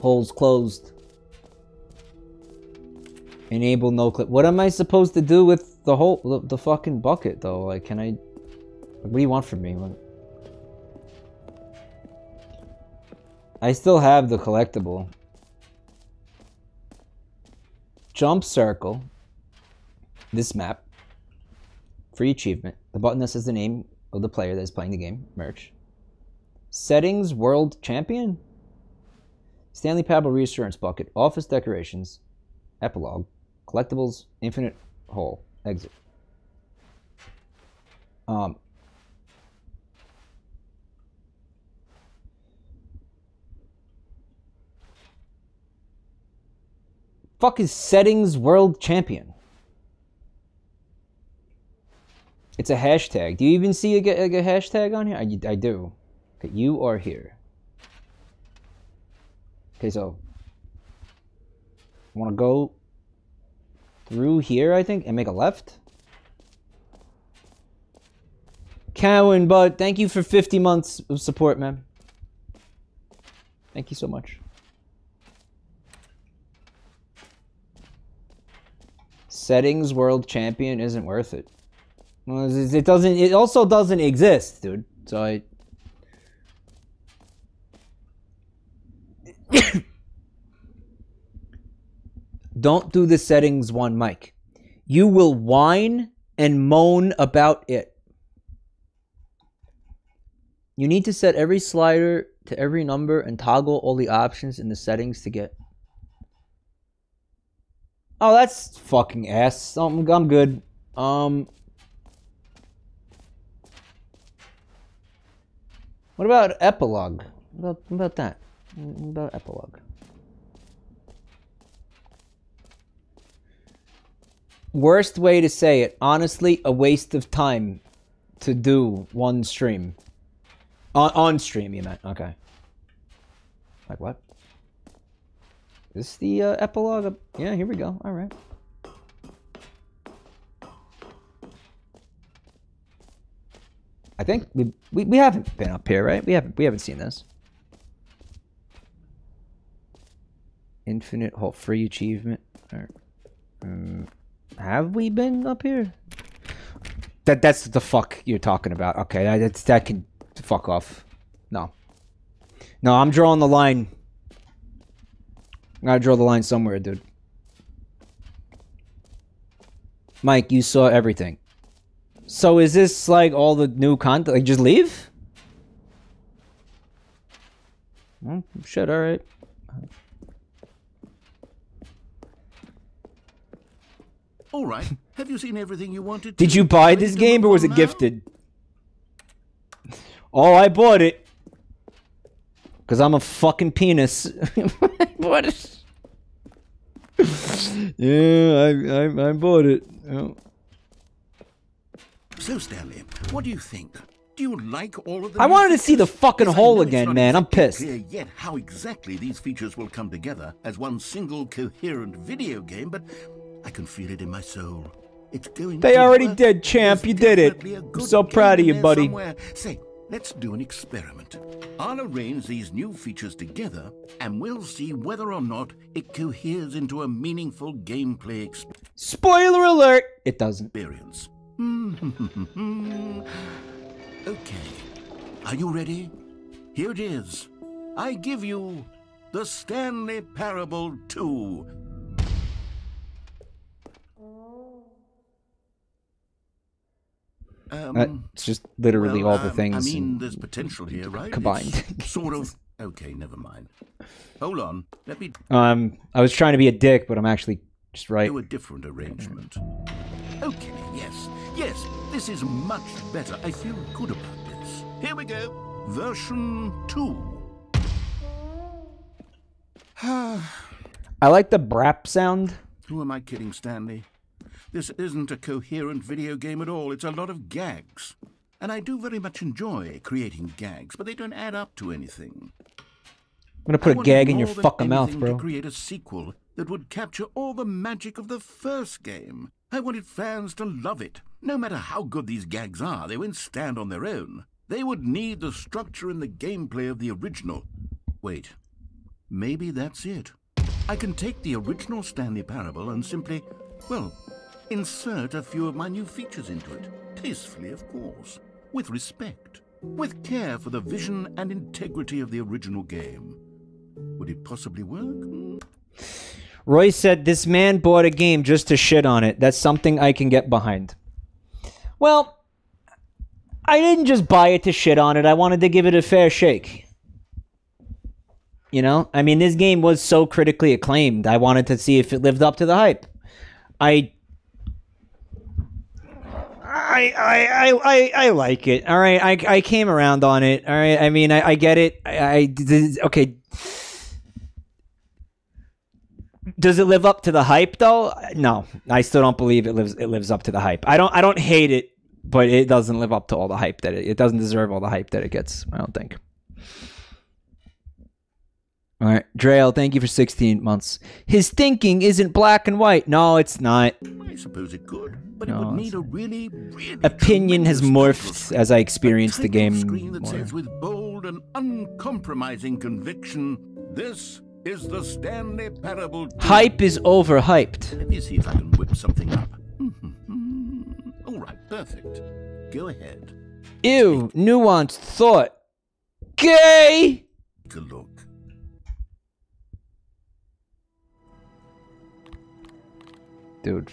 A: Hole's closed. Enable no clip. What am I supposed to do with the whole the, the fucking bucket though? Like, can I? What do you want from me? What? I still have the collectible. Jump circle. This map. Free achievement. The button that says the name of the player that is playing the game. Merch. Settings World Champion. Stanley Parable Reassurance Bucket. Office decorations. Epilogue. Collectibles. Infinite Hole. Exit. Um, fuck is settings world champion? It's a hashtag. Do you even see a, a, a hashtag on here? I, I do. Okay, you are here. Okay, so I want to go through here, I think, and make a left. Cowan, bud, thank you for 50 months of support, man. Thank you so much. Settings world champion isn't worth it. It doesn't. It also doesn't exist, dude. So I. Don't do the settings one, Mike. You will whine and moan about it. You need to set every slider to every number and toggle all the options in the settings to get. Oh, that's fucking ass. I'm, I'm good. Um. What about epilogue? What about, what about that? What about epilogue? Worst way to say it. Honestly, a waste of time to do one stream. On, on stream, you meant. Okay. Like what? Is this the uh, epilogue? Of, yeah, here we go. All right. I think we, we we haven't been up here, right? We haven't we haven't seen this. Infinite hole free achievement. Um, have we been up here? That that's the fuck you're talking about. Okay, that that can fuck off. No. No, I'm drawing the line. I gotta draw the line somewhere, dude. Mike, you saw everything. So is this like all the new content? Like, just leave? Well, shit, alright.
B: All right. Have you seen everything you wanted?
A: Did you buy this game or was it
B: now?
A: gifted? Oh, I bought it. Cause I'm a fucking penis. what? Is... yeah, I, I I bought it. Yeah.
B: So, Stanley, what do you think? Do you like all of the?
A: I wanted to see the fucking
B: Yes,
A: hole again, man. I'm pissed.
B: Clear yet how exactly these features will come together as one single coherent video game, but I can feel it in my soul. It's going.
A: They already
B: work.
A: did, champ.
B: There's
A: You did it. I'm so proud of you, buddy.
B: somewhere. Say, let's do an experiment. I'll arrange these new features together, and we'll see whether or not it coheres into a meaningful gameplay experience.
A: Spoiler alert! It doesn't.
B: experience. okay. Are you ready? Here it is. I give you the Stanley Parable 2. Um,
A: That's just literally
B: well,
A: all the
B: um,
A: things.
B: I mean, there's potential here, right?
A: combined.
B: It's sort of. Okay, never mind. Hold on. Let me
A: um, I was trying to be a dick, but I'm actually just right.
B: do a different arrangement. Okay, yes, yes, this is much better. I feel good about this. Here we go. Version 2.
A: I like the brap sound.
B: Who am I kidding, Stanley? This isn't a coherent video game at all. It's a lot of gags. And I do very much enjoy creating gags, but they don't add up to anything.
A: I'm gonna put
B: I
A: a gag in your fucking mouth, bro.
B: To create a sequel that would capture all the magic of the first game. I wanted fans to love it. No matter how good these gags are, they won't stand on their own. They would need the structure and the gameplay of the original. Wait, maybe that's it. I can take the original Stanley Parable and simply, well, insert a few of my new features into it. Tastefully, of course. With respect. With care for the vision and integrity of the original game. Would it possibly work? Hmm.
A: Roy said this man bought a game just to shit on it. That's something I can get behind. Well, I didn't just buy it to shit on it. I wanted to give it a fair shake. You know, I mean, this game was so critically acclaimed. I wanted to see if it lived up to the hype. I, I, I, I, I, like it. All right, I, I came around on it. All right, I mean, I, I get it. I, I this- okay. Does it live up to the hype though? No, I still don't believe it lives. It lives up to the hype. I don't. I don't hate it, but it doesn't live up to all the hype that it. It doesn't deserve all the hype that it gets. I don't think. All right, Drail, thank you for 16 months. His thinking isn't black and white. No, it's not.
B: I suppose it could, but it would need a really, really
A: Opinion has morphed as I experienced the game
B: screen that
A: more.
B: says with bold and uncompromising conviction, "This is the Stanley Parable." 2."
A: Hype is overhyped.
B: Let me see if I can whip something up. Mm-hmm. All right, perfect. Go ahead.
A: Ew, nuanced thought. Gay.
B: Take a look.
A: Dude.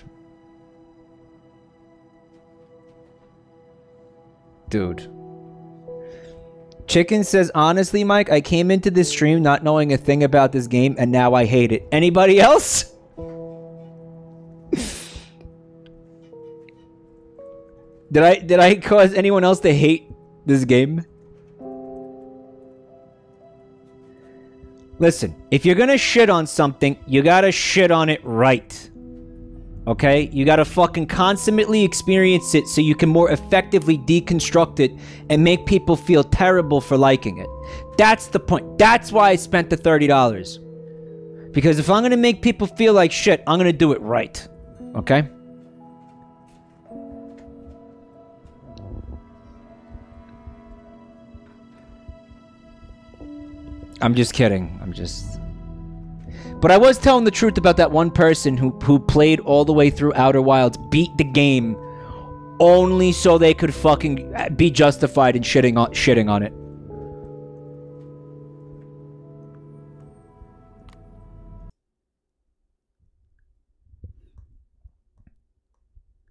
A: Dude. Chicken says, honestly, Mike, I came into this stream not knowing a thing about this game, and now I hate it. Anybody else? did I did I cause anyone else to hate this game? Listen, if you're gonna shit on something, you gotta shit on it right. Okay? You gotta fucking consummately experience it so you can more effectively deconstruct it and make people feel terrible for liking it. That's the point. That's why I spent the $30. Because if I'm gonna make people feel like shit, I'm gonna do it right. Okay? I'm just kidding. I'm just. But I was telling the truth about that one person who who played all the way through Outer Wilds, beat the game, only so they could fucking uh, be justified in shitting on shitting on it.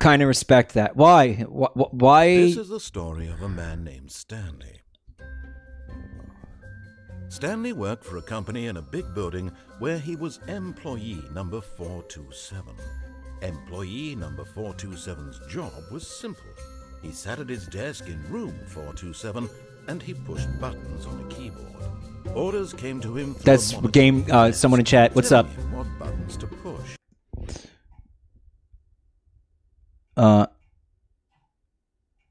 A: Kind of respect that. Why? Wh- wh- Why?
D: This is the story of a man named Stanley. Stanley worked for a company in a big building where he was employee number 427. Employee number 427's job was simple. He sat at his desk in room 427 and he pushed buttons on a keyboard. Orders came to him.
A: That's game- uh, someone in chat, what's up?
D: What buttons to push.
A: Uh,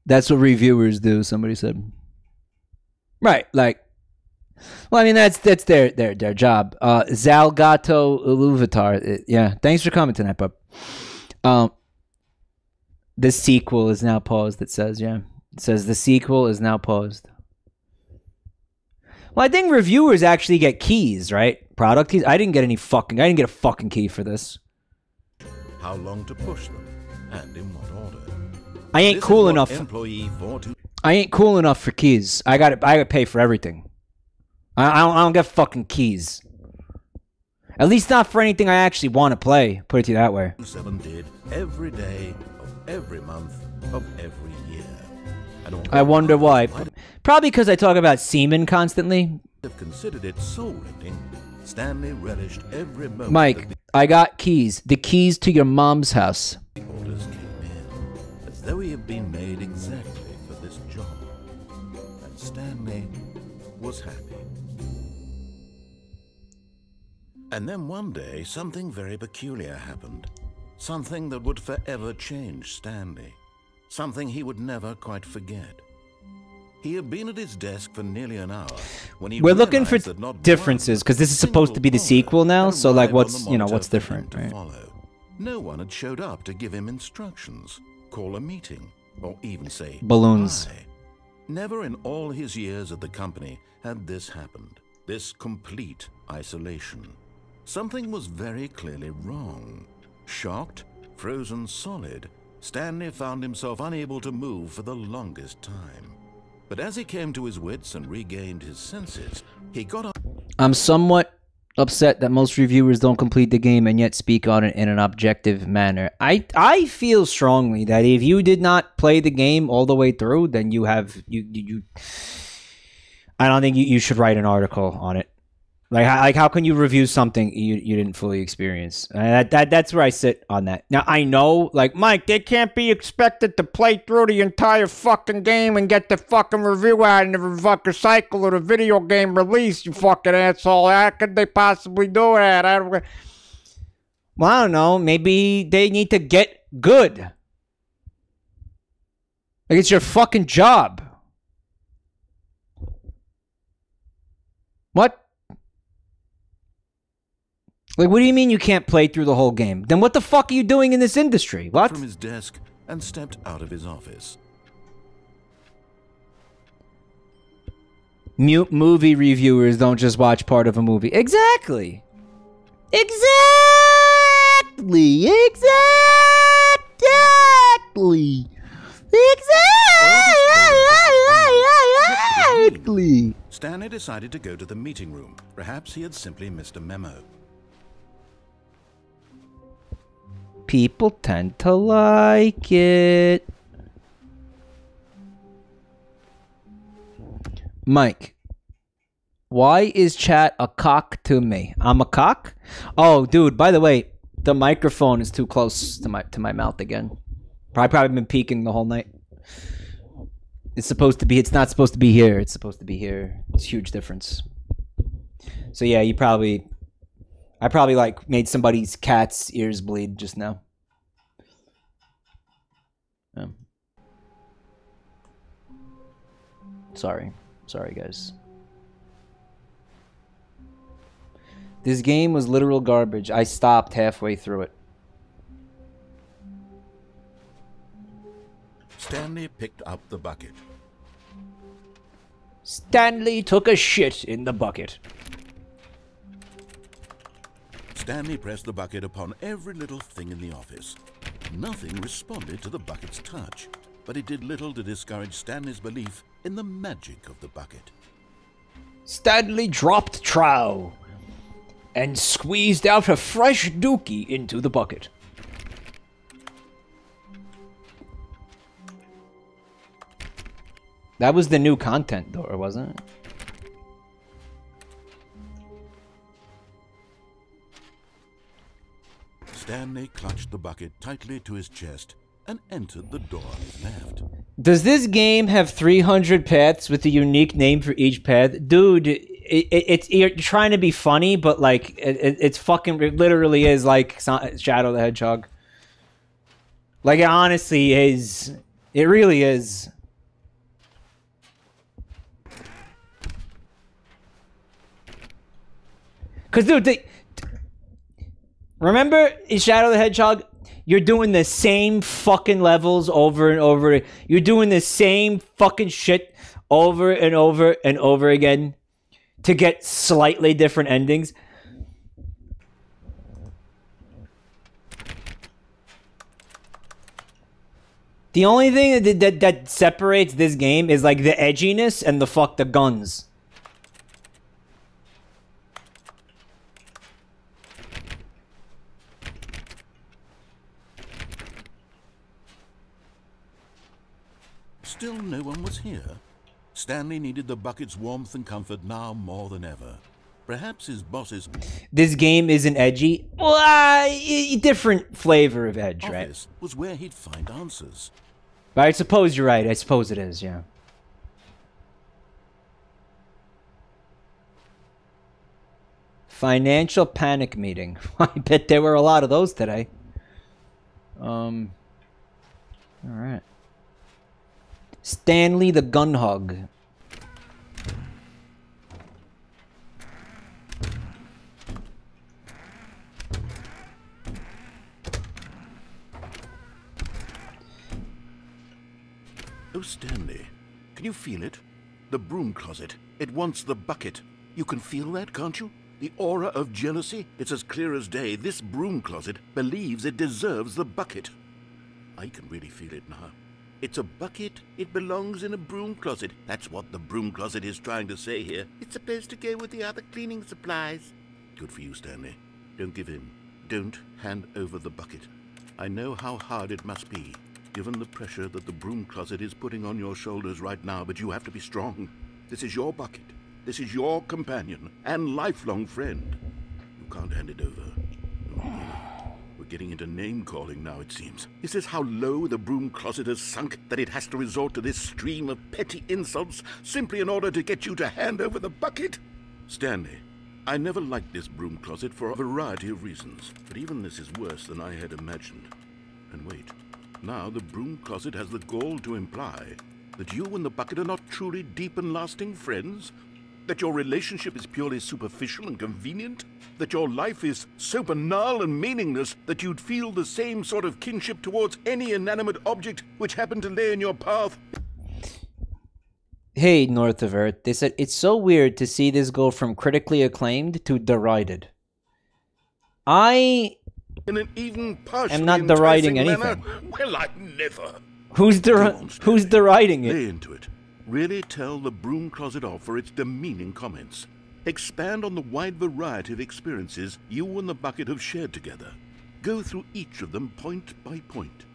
A: that's what reviewers do. Somebody said, right? Like, well, I mean, that's that's their their their job. Uh, Zalgato Iluvatar. uh, Yeah, thanks for coming tonight, bub. Um, the sequel is now paused. It says, yeah, it says the sequel is now paused. Well, I think reviewers actually get keys, right? Product keys. I didn't get any fucking. I didn't get a fucking key for this.
D: How long to push them, and in what order.
A: I ain't
D: This
A: cool enough.
D: Employee
A: I ain't cool enough for keys. I got I got to pay for everything. I, I don't I don't get fucking keys. At least not for anything I actually want to play. Put it to you that way.
D: Seven did every day of every month of every year. Although
A: I wonder why. Probably because I talk about semen constantly.
D: have considered it Stanley relished every moment
A: Mike, I got keys. The keys to your mom's house.
D: the orders came in, as though he had been made exactly for this job. And Stanley was happy. And then one day, something very peculiar happened. Something that would forever change Stanley. Something he would never quite forget.
B: He had been at his desk for nearly an hour when he
A: We're looking for differences, because this is supposed to be the sequel now, so, like, what's- you know, what's different, right?
B: No one had showed up to give him instructions, call a meeting, or even say
A: Balloons.
B: hi. Never in all his years at the company had this happened. This complete isolation. Something was very clearly wrong. Shocked, frozen solid, Stanley found himself unable to move for the longest time. But as he came to his wits and regained his senses, he got up.
A: I'm somewhat upset that most reviewers don't complete the game and yet speak on it in an objective manner. I I feel strongly that if you did not play the game all the way through, then you have you you. you I don't think you, you should write an article on it. Like how, like how can you review something you, you didn't fully experience? Uh, that, that that's where I sit on that. Now I know, like Mike, they can't be expected to play through the entire fucking game and get the fucking review out in the fucking cycle of the video game release. You fucking asshole! How could they possibly do that? I don't. Well, I don't know. Maybe they need to get good. Like it's your fucking job. What? Like, what do you mean you can't play through the whole game? Then what the fuck are you doing in this industry? What?
B: from his desk and stepped out of his office.
A: Mute movie reviewers don't just watch part of a movie. Exactly. Exactly. Exactly. Exactly.
B: Stanley decided to go to the meeting room. Perhaps he had simply missed a memo.
A: People tend to like it. Mike, why is chat a cock to me? I'm a cock? Oh, dude, by the way, the microphone is too close to my to my mouth again. Probably probably been peeking the whole night. It's supposed to be it's not supposed to be here. It's supposed to be here. It's huge difference. So yeah, you probably I probably like made somebody's cat's ears bleed just now. Yeah. Sorry. Sorry, guys. This game was literal garbage. I stopped halfway through it.
B: Stanley picked up the bucket.
A: Stanley took a shit in the bucket.
B: Stanley pressed the bucket upon every little thing in the office. Nothing responded to the bucket's touch, but it did little to discourage Stanley's belief in the magic of the bucket.
A: Stanley dropped trow and squeezed out a fresh dookie into the bucket. That was the new content, though, wasn't it?
B: Stanley clutched the bucket tightly to his chest and entered the door on his left.
A: Does this game have 300 paths with a unique name for each path? Dude, it, it, it's you're trying to be funny, but like it, it- it's fucking it literally is like Shadow the Hedgehog. Like it honestly is. It really is. Cause dude, they, remember in Shadow the Hedgehog, you're doing the same fucking levels over and over. You're doing the same fucking shit over and over and over again to get slightly different endings. The only thing that, that that separates this game is like the edginess and the fuck the guns.
B: Still no one was here. Stanley needed the bucket's warmth and comfort now more than ever. Perhaps his bosses.
A: This game isn't edgy. Well, uh, different flavor of edge, right?
B: office was where he'd find answers.
A: But I suppose you're right. I suppose it is, yeah. Financial panic meeting. I bet there were a lot of those today. Um. All right. Stanley the Gun Hug.
B: Oh, Stanley, can you feel it? The broom closet. It wants the bucket. You can feel that, can't you? The aura of jealousy? It's as clear as day. This broom closet believes it deserves the bucket. I can really feel it now. It's a bucket. It belongs in a broom closet. That's what the broom closet is trying to say here. It's supposed to go with the other cleaning supplies. Good for you, Stanley. Don't give in. Don't hand over the bucket. I know how hard it must be, given the pressure that the broom closet is putting on your shoulders right now, but you have to be strong. This is your bucket. This is your companion and lifelong friend. You can't hand it over. Getting into name calling now, it seems. Is this how low the broom closet has sunk that it has to resort to this stream of petty insults simply in order to get you to hand over the bucket? Stanley, I never liked this broom closet for a variety of reasons, but even this is worse than I had imagined. And wait, now the broom closet has the gall to imply that you and the bucket are not truly deep and lasting friends? That your relationship is purely superficial and convenient? That your life is so banal and meaningless that you'd feel the same sort of kinship towards any inanimate object which happened to lay in your path?
A: Hey, North of Earth. They said it's so weird to see this go from critically acclaimed to derided. I
B: In an even
A: I'm not deriding
B: manner?
A: anything.
B: Well, I never.
A: who's der-
B: on,
A: who's deriding it?
B: Lay into it. Really tell the broom closet off for its demeaning comments. Expand on the wide variety of experiences you and the bucket have shared together. Go through each of them point by point.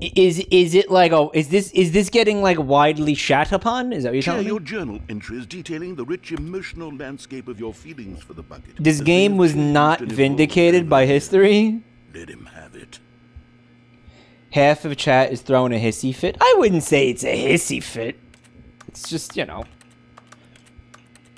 A: Is is it like oh is this is this getting like widely shat upon? Is that what you're
B: Share
A: telling
B: your
A: me?
B: journal entries detailing the rich emotional landscape of your feelings for the bucket.
A: This
B: As they
A: game was not vindicated by history.
B: Let him have it.
A: Half of chat is throwing a hissy fit. I wouldn't say it's a hissy fit. It's just you know.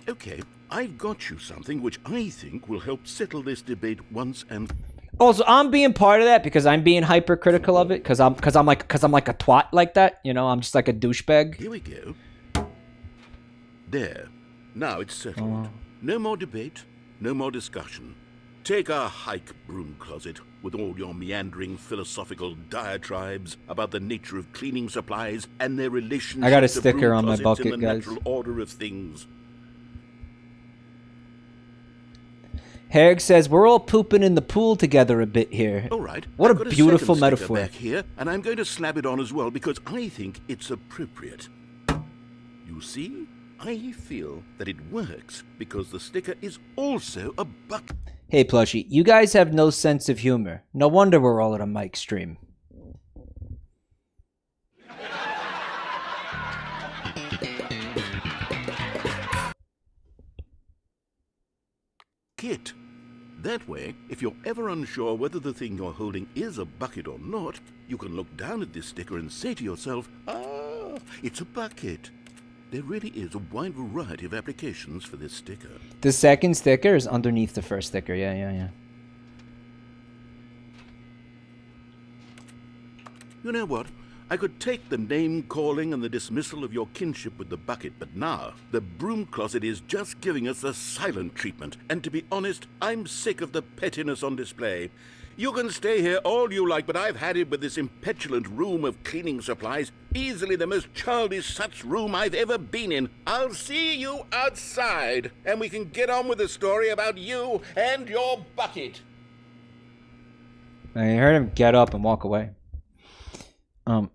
B: Okay, I've got you something which I think will help settle this debate once and
A: Also, I'm being part of that because I'm being hypercritical of it because I'm because I'm like because I'm like a twat like that. You know, I'm just like a douchebag.
B: Here we go. There. Now it's settled. Uh-huh. No more debate, no more discussion. Take a hike, broom closet, with all your meandering philosophical diatribes about the nature of cleaning supplies and their relationship
A: I got a
B: to
A: sticker on my bucket,
B: in the
A: guys.
B: natural order of things.
A: Herrick says we're all pooping in the pool together a bit here.
B: All right.
A: What
B: I've
A: a beautiful
B: sticker
A: metaphor.
B: back here, and I'm going to slap it on as well because I think it's appropriate. You see, I feel that it works because the sticker is also a buck.
A: Hey, plushie, you guys have no sense of humor. No wonder we're all at a mic stream.
B: kit. That way, if you're ever unsure whether the thing you're holding is a bucket or not, you can look down at this sticker and say to yourself, ah, it's a bucket. There really is a wide variety of applications for this sticker.
A: The second sticker is underneath the first sticker. Yeah, yeah, yeah.
B: You know what? I could take the name calling and the dismissal of your kinship with the bucket, but now the broom closet is just giving us the silent treatment. And to be honest, I'm sick of the pettiness on display. You can stay here all you like, but I've had it with this impetulant room of cleaning supplies. Easily the most childish such room I've ever been in. I'll see you outside, and we can get on with the story about you and your bucket.
A: I heard him get up and walk away. Um,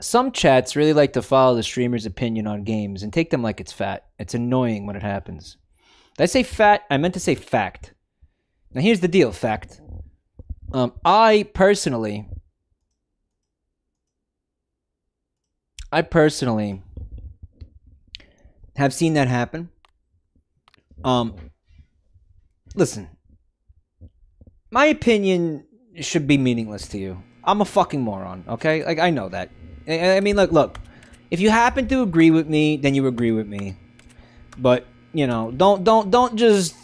A: some chats really like to follow the streamer's opinion on games and take them like it's fat. It's annoying when it happens. Did I say fat? I meant to say fact. Now here's the deal, fact. Um, I personally, I personally have seen that happen. Um, listen, my opinion should be meaningless to you. I'm a fucking moron, okay? Like I know that. I, I mean, look, look. If you happen to agree with me, then you agree with me. But you know, don't don't don't just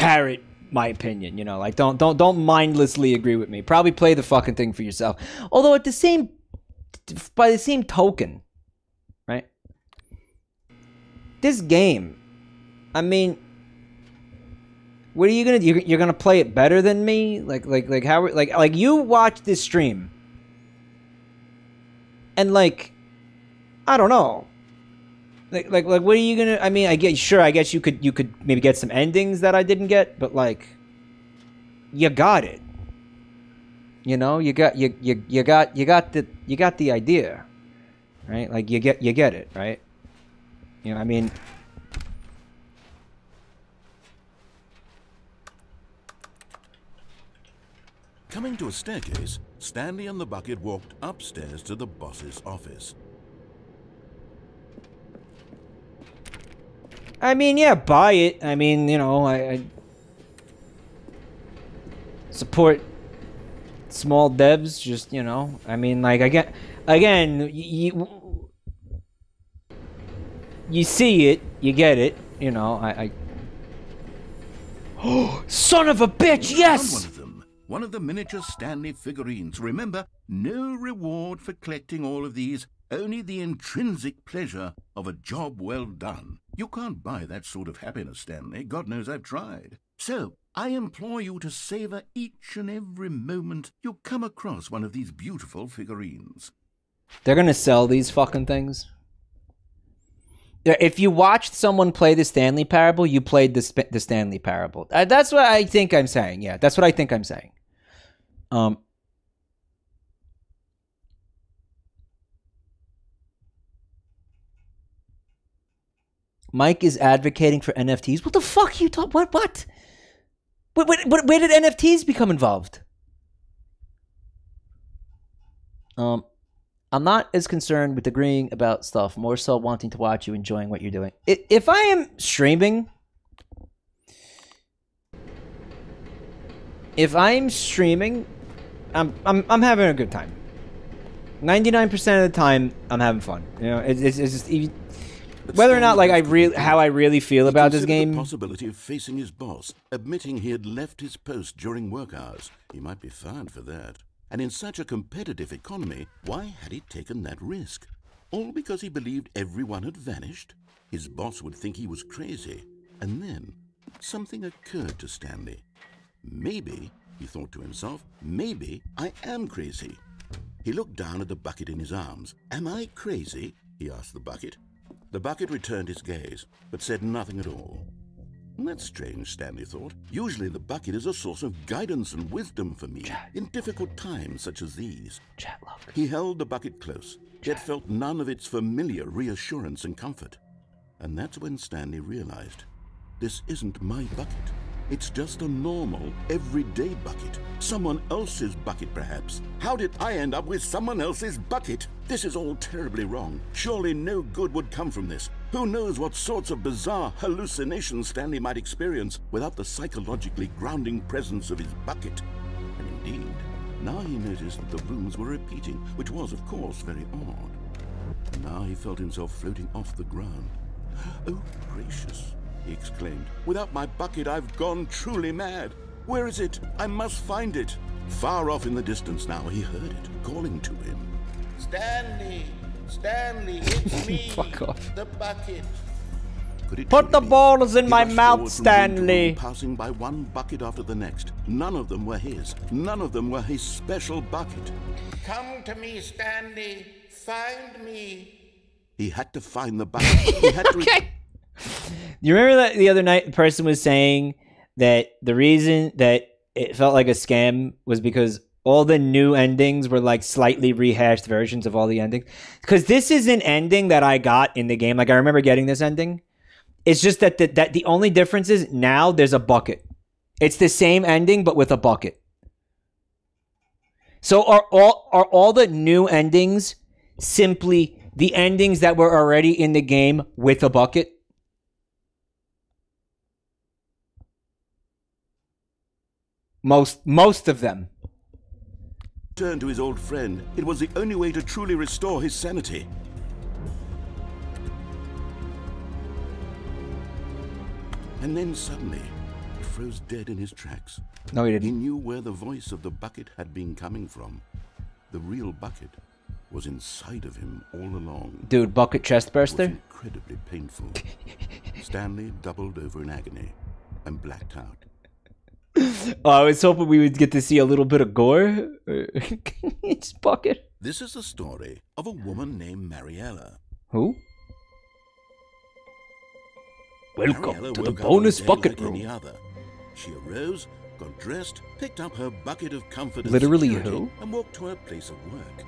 A: parrot my opinion. You know, like don't don't don't mindlessly agree with me. Probably play the fucking thing for yourself. Although at the same, by the same token, right? This game, I mean, what are you gonna do? You're, you're gonna play it better than me? Like like like how like like you watch this stream, and like, I don't know. Like, like, like, what are you gonna? I mean, I get sure. I guess you could, you could maybe get some endings that I didn't get, but like, you got it. You know, you got, you, you, you got, you got the, you got the idea, right? Like, you get, you get it, right? You know, I mean,
B: Coming to a staircase, Stanley and the bucket walked upstairs to the boss's office.
A: I mean, yeah, buy it. I mean, you know, I, I support small devs. Just you know, I mean, like again, again, you you see it, you get it. You know, I. I Oh, son of a bitch!
E: Yes. one of them. One of the miniature Stanley figurines. Remember, no reward for collecting all of these, only the intrinsic pleasure of a job well done. You can't buy that sort of happiness, Stanley. God knows I've tried. So, I implore you to savor each and every moment you come across one of these beautiful figurines.
A: They're gonna sell these fucking things. If you watched someone play the Stanley Parable, you played the the Stanley Parable. Uh, that's what I think I'm saying. Yeah, that's what I think I'm saying. Um. Mike is advocating for NFTs. What the fuck you talk? What what? Where did NFTs become involved? Um, I'm not as concerned with agreeing about stuff, more so wanting to watch you enjoying what you're doing. If I am streaming, if I'm streaming, I'm I'm I'm having a good time. Ninety nine percent of the time, I'm having fun. You know, it's it's, it's just
B: But
A: whether or not like I really how I really feel about this game.
B: The possibility of facing his boss, admitting he had left his post during work hours. He might be fined for that. And in such a competitive economy, why had he taken that risk? All because he believed everyone had vanished? His boss would think he was crazy. And then something occurred to Stanley. Maybe, he thought to himself, maybe I am crazy. He looked down at the bucket in his arms. Am I crazy? he asked the bucket. The bucket returned his gaze, but said nothing at all. That's strange, Stanley thought. Usually the bucket is a source of guidance and wisdom for me in difficult times such as these.
A: Chat log.
B: He held the bucket close, yet felt none of its familiar reassurance and comfort. And that's when Stanley realized this isn't my bucket. It's just a normal, everyday bucket. Someone else's bucket, perhaps. How did I end up with someone else's bucket? This is all terribly wrong. Surely no good would come from this. Who knows what sorts of bizarre hallucinations Stanley might experience without the psychologically grounding presence of his bucket? And indeed, now he noticed that the rooms were repeating, which was, of course, very odd. Now he felt himself floating off the ground. Oh, gracious, he exclaimed. Without my bucket, I've gone truly mad. Where is it? I must find it. Far off in the distance now, he heard it, calling to him.
F: Stanley, Stanley, it's me.
A: Fuck off.
F: The bucket.
B: Could it
A: Put the
B: truly
A: balls in
B: He
A: my mouth,
B: forward room room,
A: Stanley.
B: passing by one bucket after the next. None of them were his. None of them were his special bucket.
F: Come to me, Stanley. Find me.
B: He had to find the bucket. He had to
A: okay. You remember that the other night the person was saying that the reason that it felt like a scam was because all the new endings were like slightly rehashed versions of all the endings. Because this is an ending that I got in the game. Like I remember getting this ending. It's just that the, that the only difference is now there's a bucket. It's the same ending but with a bucket. So are all are all the new endings simply the endings that were already in the game with a bucket? Most most of them.
B: Turned to his old friend. It was the only way to truly restore his sanity. And then suddenly, he froze dead in his tracks.
A: No, he didn't.
B: He knew where the voice of the bucket had been coming from. The real bucket was inside of him all along.
A: Dude, bucket chest
B: It was
A: burster?
B: incredibly painful. Stanley doubled over in agony and blacked out.
A: Oh, I was hoping we would get to see a little bit of gore. it's bucket.
B: This is the story of a woman named Mariella.
A: Who? Welcome
B: Mariella
A: to the
B: woke up one
A: bonus bucket
B: like
A: room.
B: other. She arose, got dressed, picked up her bucket of comfort
A: Literally who?
B: and walked to her place of work.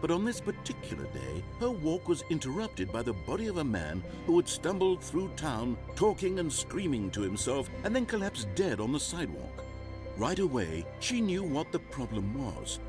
B: But on this particular day, her walk was interrupted by the body of a man who had stumbled through town, talking and screaming to himself, and then collapsed dead on the sidewalk. Right away, she knew what the problem was.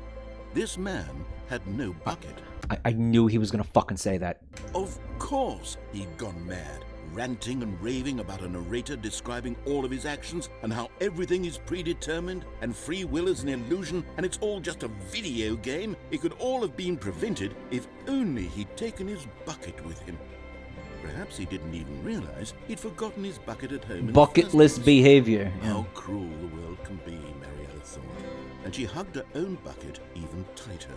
B: This man had no bucket.
A: I, I knew he was gonna fucking say that.
B: Of course, he'd gone mad, ranting and raving about a narrator describing all of his actions and how everything is predetermined and free will is an illusion and it's all just a video game. It could all have been prevented if only he'd taken his bucket with him. Perhaps he didn't even realize he'd forgotten his bucket at home. Bucketless the
A: Bucket
B: first
A: list
B: place.
A: behavior.
B: How cruel the world can be, Mariella thought, and she hugged her own bucket even tighter.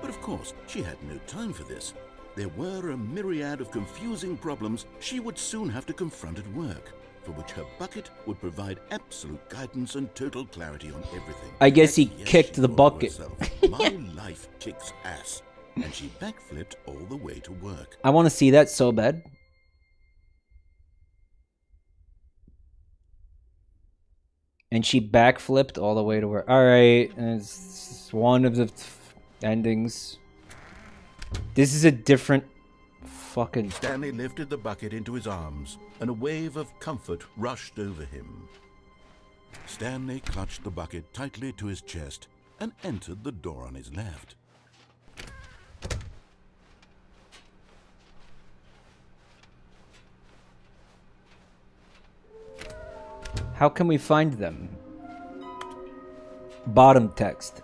B: But of course, she had no time for this. There were a myriad of confusing problems she would soon have to confront at work, for which her bucket would provide absolute guidance and total clarity on everything.
A: I guess he
B: Yes,
A: kicked the bucket.
B: herself, My life kicks ass. And she backflipped all the way to work.
A: I want to see that so bad. And she backflipped all the way to where. All right, it's one of the endings. This is a different fucking.
B: Stanley lifted the bucket into his arms, and a wave of comfort rushed over him. Stanley clutched the bucket tightly to his chest and entered the door on his left.
A: How can we find them? Bottom text.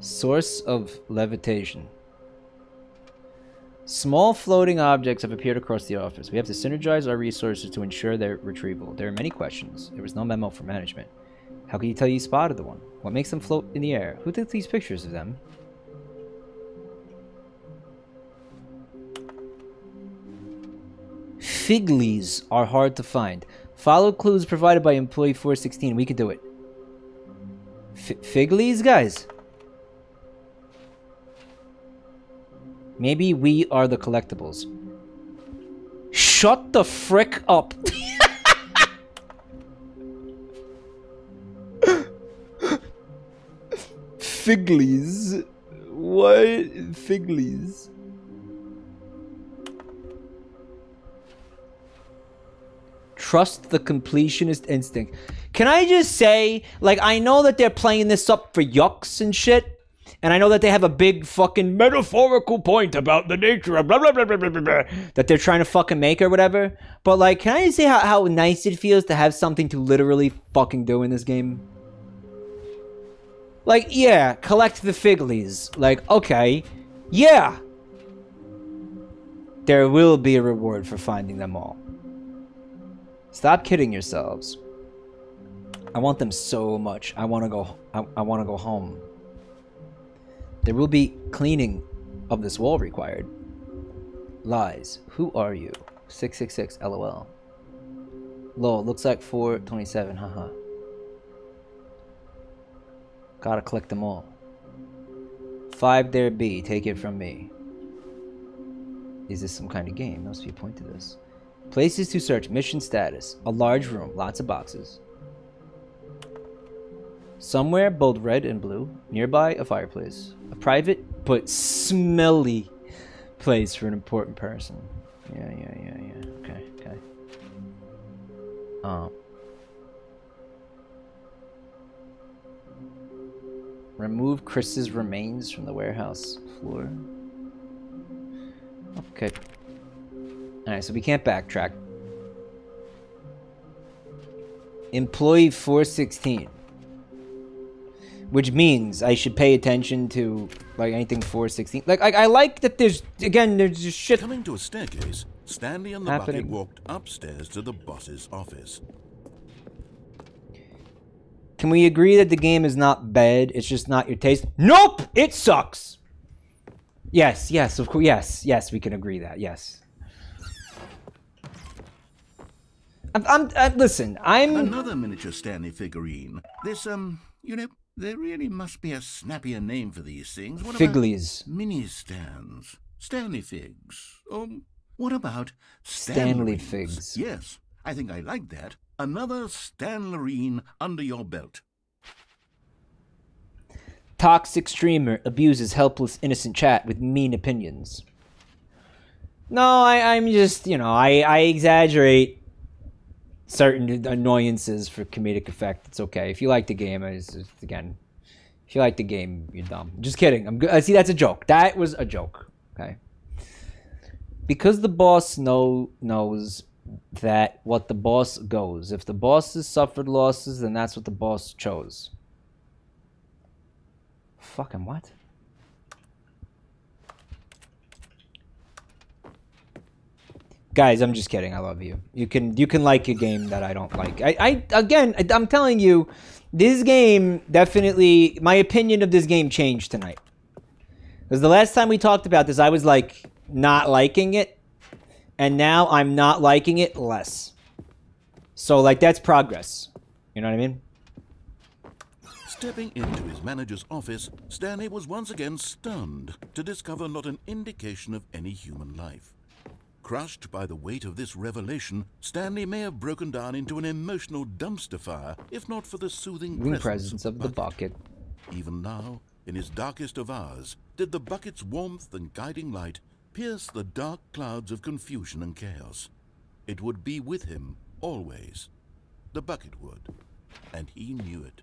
A: Source of levitation. Small floating objects have appeared across the office. We have to synergize our resources to ensure their retrieval. There are many questions. There was no memo for management. How can you tell you spotted the one? What makes them float in the air? Who took these pictures of them? Fig leaves are hard to find. Follow clues provided by employee 416. We could do it. F fig leaves, guys? Maybe we are the collectibles. Shut the frick up. Figleys. What? Figleys. Trust the completionist instinct. Can I just say, like, I know that they're playing this up for yucks and shit. And I know that they have a big fucking metaphorical point about the nature of blah blah blah blah blah blah, blah that they're trying to fucking make or whatever. But like, can I just say how, how nice it feels to have something to literally fucking do in this game? Like, yeah, collect the figleys. Like, okay, yeah. There will be a reward for finding them all. Stop kidding yourselves. I want them so much. I want to go. I, I want to go home. There will be cleaning of this wall required. Lies. Who are you? 666 LOL. Lol, looks like 427, haha. Gotta collect them all. 5 there be, take it from me. Is this some kind of game? Must be a point to this. Places to search, mission status. A large room, lots of boxes. Somewhere, both red and blue. Nearby, a fireplace. A private but smelly place for an important person. Yeah, yeah, yeah, yeah. Okay, okay. Um. Remove Chris's remains from the warehouse floor. Okay. Alright, so we can't backtrack. Employee 416. Which means I should pay attention to like anything 416. Like I, I like that there's again there's just shit.
B: Coming to a staircase,
D: Stanley and the
A: Happening.
D: bucket walked upstairs to the boss's office.
A: Can we agree that the game is not bad? It's just not your taste. Nope, it sucks. Yes, yes, of course. Yes, yes, we can agree that. Yes. I'm. I'm uh, listen. I'm.
B: Another miniature Stanley figurine. This, um, you know, there really must be a snappier name for these things. What about
A: Figleys.
B: mini stands? Stanley figs. Um, what about
A: Stanley figs.
B: Yes, I think I like that. Another Stanlerine under your belt.
A: Toxic streamer abuses helpless innocent chat with mean opinions. No, I, I'm just, you know, I, I exaggerate certain annoyances for comedic effect. It's okay. If you like the game, it's just, again, if you like the game, you're dumb. Just kidding. I'm good. Uh, see, that's a joke. That was a joke. Okay. Because the boss know knows that what the boss goes. If the boss has suffered losses, then that's what the boss chose. Fucking what? Guys, I'm just kidding. I love you. You can you can like a game that I don't like. I, I again, I, I'm telling you, this game definitely. My opinion of this game changed tonight. Because the last time we talked about this, I was like not liking it, and now I'm not liking it less. So like that's progress. You know what I mean?
D: Stepping into his manager's office, Stanley was once again stunned to discover not an indication of any human life. Crushed by the weight of this revelation, Stanley may have broken down into an emotional dumpster fire if not for the soothing presence,
A: presence of the bucket.
D: Even now, in his darkest of hours, did the bucket's warmth and guiding light pierce the dark clouds of confusion and chaos. It would be with him always. The bucket would. And he knew it.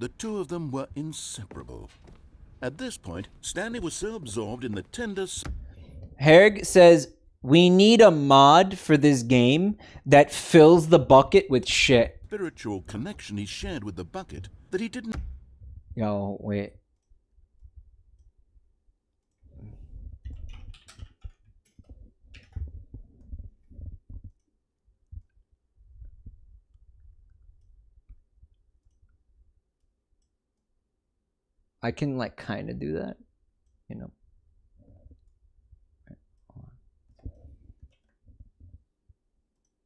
D: The two of them were inseparable. At this point, Stanley was so absorbed in the tender
A: Herg says we need a mod for this game that fills the bucket with shit.
D: spiritual connection he shared with the bucket that he didn't
A: Yo, wait. I can like kind of do that, you know.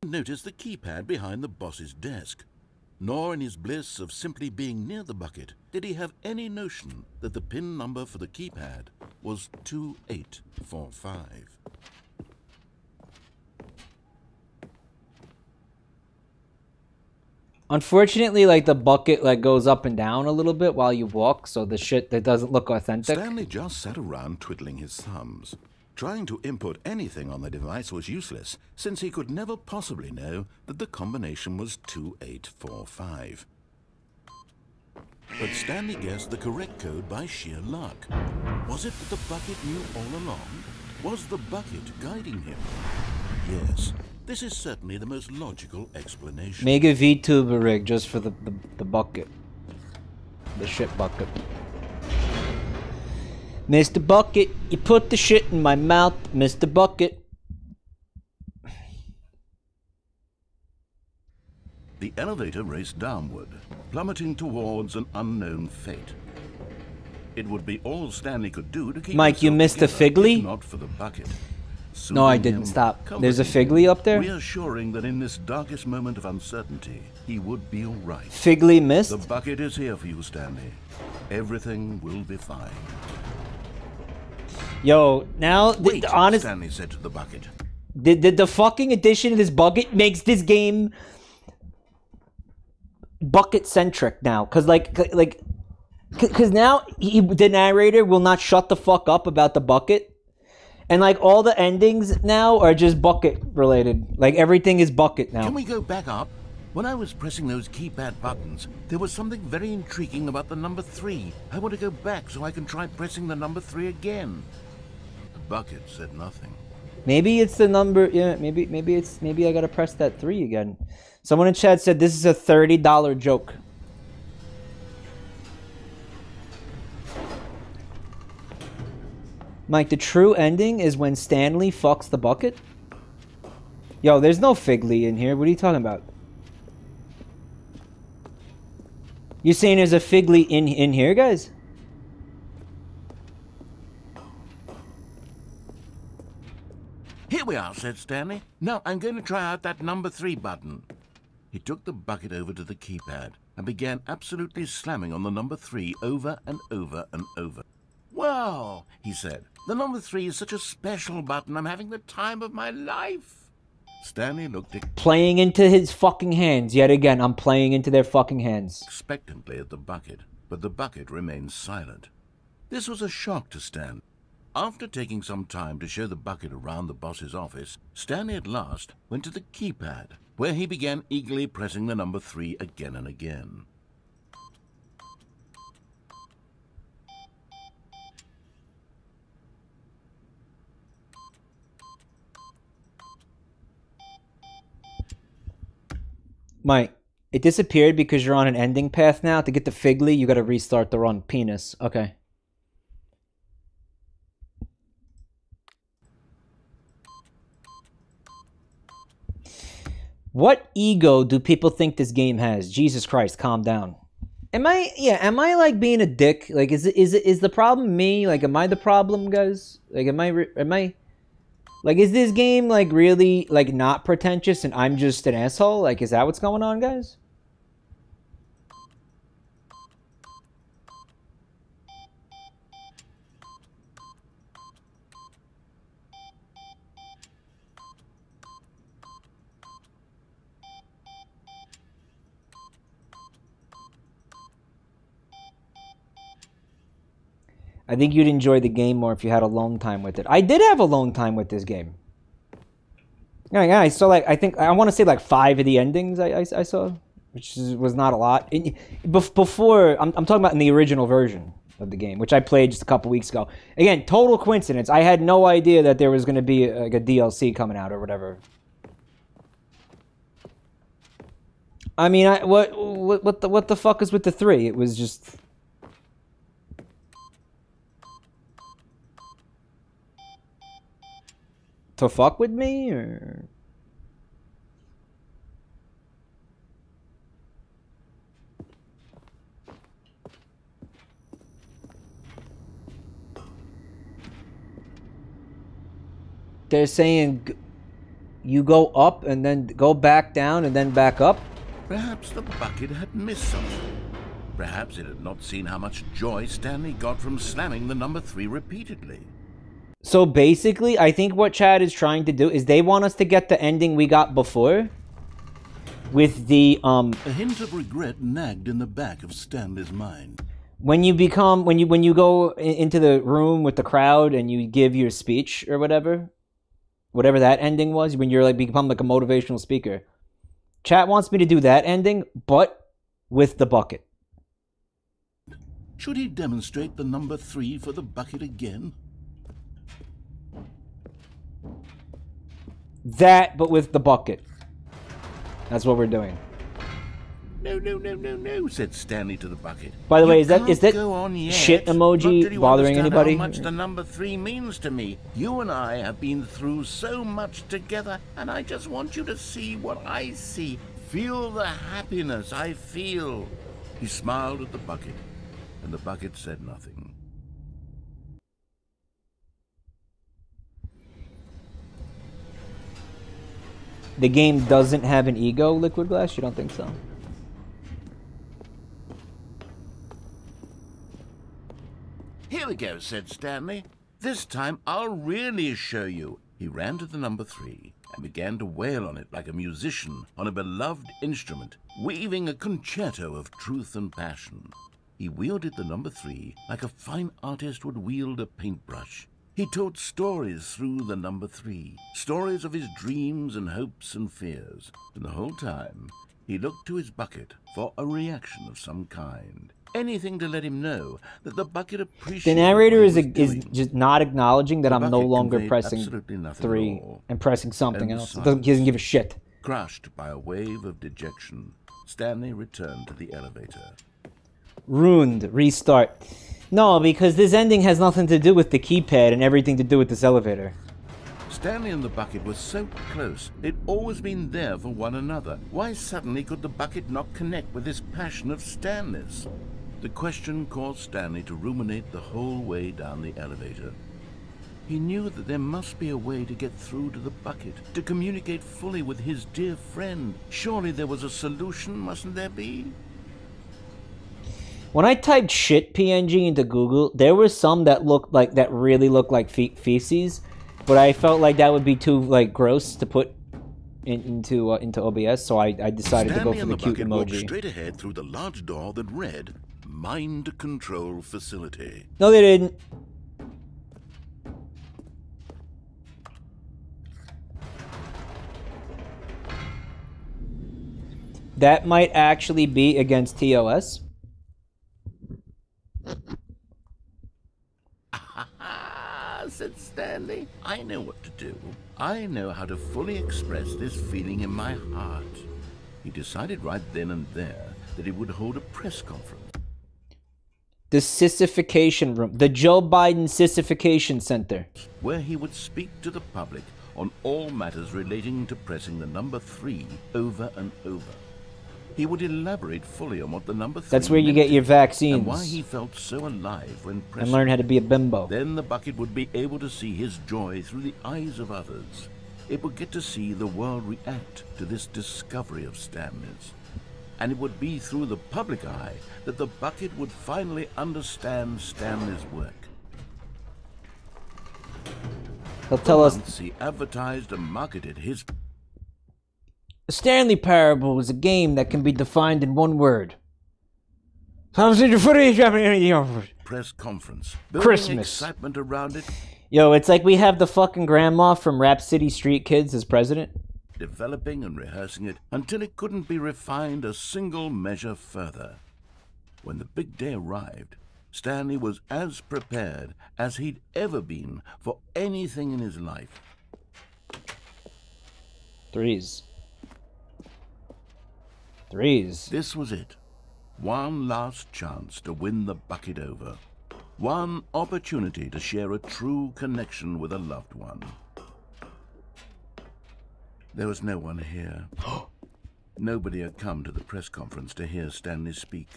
D: Notice the keypad behind the boss's desk. Nor in his bliss of simply being near the bucket did he have any notion that the pin number for the keypad was 2845.
A: Unfortunately, like the bucket like goes up and down a little bit while you walk, so the shit that doesn't look authentic.
D: Stanley just sat around twiddling his thumbs. Trying to input anything on the device was useless, since he could never possibly know that the combination was 2845. But Stanley guessed the correct code by sheer luck. Was it that the bucket knew all along? Was the bucket guiding him? Yes, this is certainly the most logical explanation.
A: Mega VTuber rig just for the, the, the bucket. The shit bucket. Mr. Bucket, you put the shit in my mouth, Mr. Bucket.
B: The elevator raced downward, plummeting towards an unknown fate. It would be all Stanley could do to keep
A: Mike, you missed the
B: together,
A: Figley?
B: if Not for the bucket.
A: No, I didn't. Stop. There's a
B: him,
A: up there?
B: Reassuring that in this darkest moment of uncertainty, he would be all right.
A: Figley missed?
B: The bucket is here for you, Stanley. Everything will be fine.
A: Yo, now, the,
B: Wait,
A: the honest,
B: Stanley said to the bucket.
A: the, the, the fucking addition of this bucket makes this game bucket centric now. Cause like, like, cause now he, the narrator will not shut the fuck up about the bucket. And like all the endings now are just bucket related. Like everything is bucket now.
B: Can we go back up? When I was pressing those keypad buttons, there was something very intriguing about the number three. I want to go back so I can try pressing the number three again. Bucket said nothing.
A: Maybe it's the number. Yeah, maybe maybe it's maybe I gotta press that three again. Someone in chat said this is a thirty dollar joke. Mike, the true ending is when Stanley fucks the bucket. Yo, there's no Figley in here. What are you talking about? You saying there's a Figley in in here, guys?
B: Here we are, said Stanley. Now I'm going to try out that number three button. He took the bucket over to the keypad and began absolutely slamming on the number three over and over and over. Wow, he said. The number three is such a special button. I'm having the time of my life. Stanley looked at
A: Playing into his fucking hands. Yet again, I'm playing into their fucking hands.
B: expectantly at the bucket, but the bucket remained silent. This was a shock to Stan. After taking some time to show the bucket around the boss's office, Stanley at last went to the keypad, where he began eagerly pressing the number three again and again.
A: Mike, it disappeared because you're on an ending path now. To get the Figley, you gotta restart the run. Penis. Okay. What ego do people think this game has? Jesus Christ, calm down. Am I yeah, am I like being a dick? Like is it is it is the problem me? Like am I the problem, guys? Like am I am I like is this game like really like not pretentious and I'm just an asshole? Like is that what's going on, guys? I think you'd enjoy the game more if you had a long time with it. I did have a long time with this game. Yeah, yeah. I saw like I think I want to say like five of the endings I, I, I saw, which is, was not a lot. It, bef- before I'm, I'm talking about in the original version of the game, which I played just a couple weeks ago. Again, total coincidence. I had no idea that there was going to be like a DLC coming out or whatever. I mean, I what what what the what the fuck is with the three? It was just. To fuck with me or they're saying you go up and then go back down and then back up
B: Perhaps the bucket had missed something. Perhaps it had not seen how much joy Stanley got from slamming the number three repeatedly.
A: So basically, I think what Chad is trying to do is they want us to get the ending we got before with the um
B: A hint of regret nagged in the back of Stanley's mind.
A: when you become when you when you go into the room with the crowd and you give your speech or whatever whatever that ending was when you're like become like a motivational speaker. Chat wants me to do that ending but with the bucket.
B: Should he demonstrate the number three for the bucket again?
A: That but with the bucket. That's what we're doing.
B: No, no, no, no, no, said Stanley to the bucket.
A: By the way, is that- is that
B: go on yet.
A: shit emoji bothering anybody?
B: How much the number three means to me. You and I have been through so much together, and I just want you to see what I see. Feel the happiness I feel. He smiled at the bucket, and the bucket said nothing.
A: The game doesn't have an ego, Liquid Glass? You don't think so?
B: Here we go, said Stanley. This time I'll really show you. He ran to the number three and began to wail on it like a musician on a beloved instrument, weaving a concerto of truth and passion. He wielded the number three like a fine artist would wield a paintbrush. He told stories through the number three, stories of his dreams and hopes and fears, and the whole time he looked to his bucket for a reaction of some kind. Anything to let him know that the bucket appreciated
A: The narrator is a, is just not acknowledging that
B: The
A: I'm no longer pressing three and pressing something else. It doesn't, he doesn't give a shit.
B: Crushed by a wave of dejection, Stanley returned to the elevator.
A: Ruined. Restart. No, because this ending has nothing to do with the keypad and everything to do with this elevator.
B: Stanley and the bucket were so close. They'd always been there for one another. Why suddenly could the bucket not connect with this passion of Stanley's? The question caused Stanley to ruminate the whole way down the elevator. He knew that there must be a way to get through to the bucket, to communicate fully with his dear friend. Surely there was a solution, mustn't there be?
A: When I typed shit PNG into Google, there were some that looked like that really looked like fe feces, but I felt like that would be too like gross to put in, into uh, into OBS, so I, I decided
B: Stanley
A: to go for the
B: the
A: cute emoji.
B: straight ahead through the large door that read Mind Control Facility.
A: No, they didn't. That might actually be against TOS.
B: Ah, said Stanley. I know what to do. I know how to fully express this feeling in my heart. He decided right then and there that he would hold a press conference.
A: The sissification room. The Joe Biden sissification center.
B: where he would speak to the public on all matters relating to pressing the number three over and over. He would elaborate fully on what the number three
A: That's where you get your vaccines.
B: and why he felt so alive when pressing.
A: And learn how to be a bimbo.
B: Then the bucket would be able to see his joy through the eyes of others. It would get to see the world react to this discovery of Stanley's. And it would be through the public eye that the bucket would finally understand Stanley's work.
A: He'll tell us
B: he advertised and marketed his
A: The Stanley Parable is a game that can be defined in one word.
B: Press conference. Building
A: Christmas.
B: excitement around it, Yo,
A: it's like we have the fucking grandma from Rap City Street Kids as president.
B: developing and rehearsing it until it couldn't be refined a single measure further. When the big day arrived, Stanley was as prepared as he'd ever been for anything in his life.
A: Threes. Threes.
B: This was it. One last chance to win the bucket over. One opportunity to share a true connection with a loved one. There was no one here. Nobody had come to the press conference to hear Stanley speak,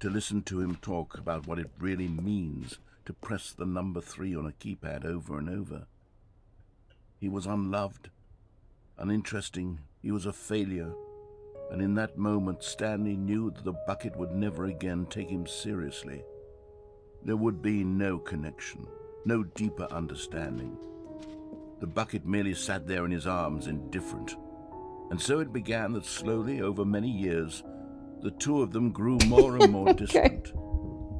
B: to listen to him talk about what it really means to press the number three on a keypad over and over. He was unloved, uninteresting, he was a failure, and in that moment Stanley knew that the bucket would never again take him seriously. There would be no connection, no deeper understanding. The bucket merely sat there in his arms, indifferent. And so it began that slowly, over many years, the two of them grew more and more distant.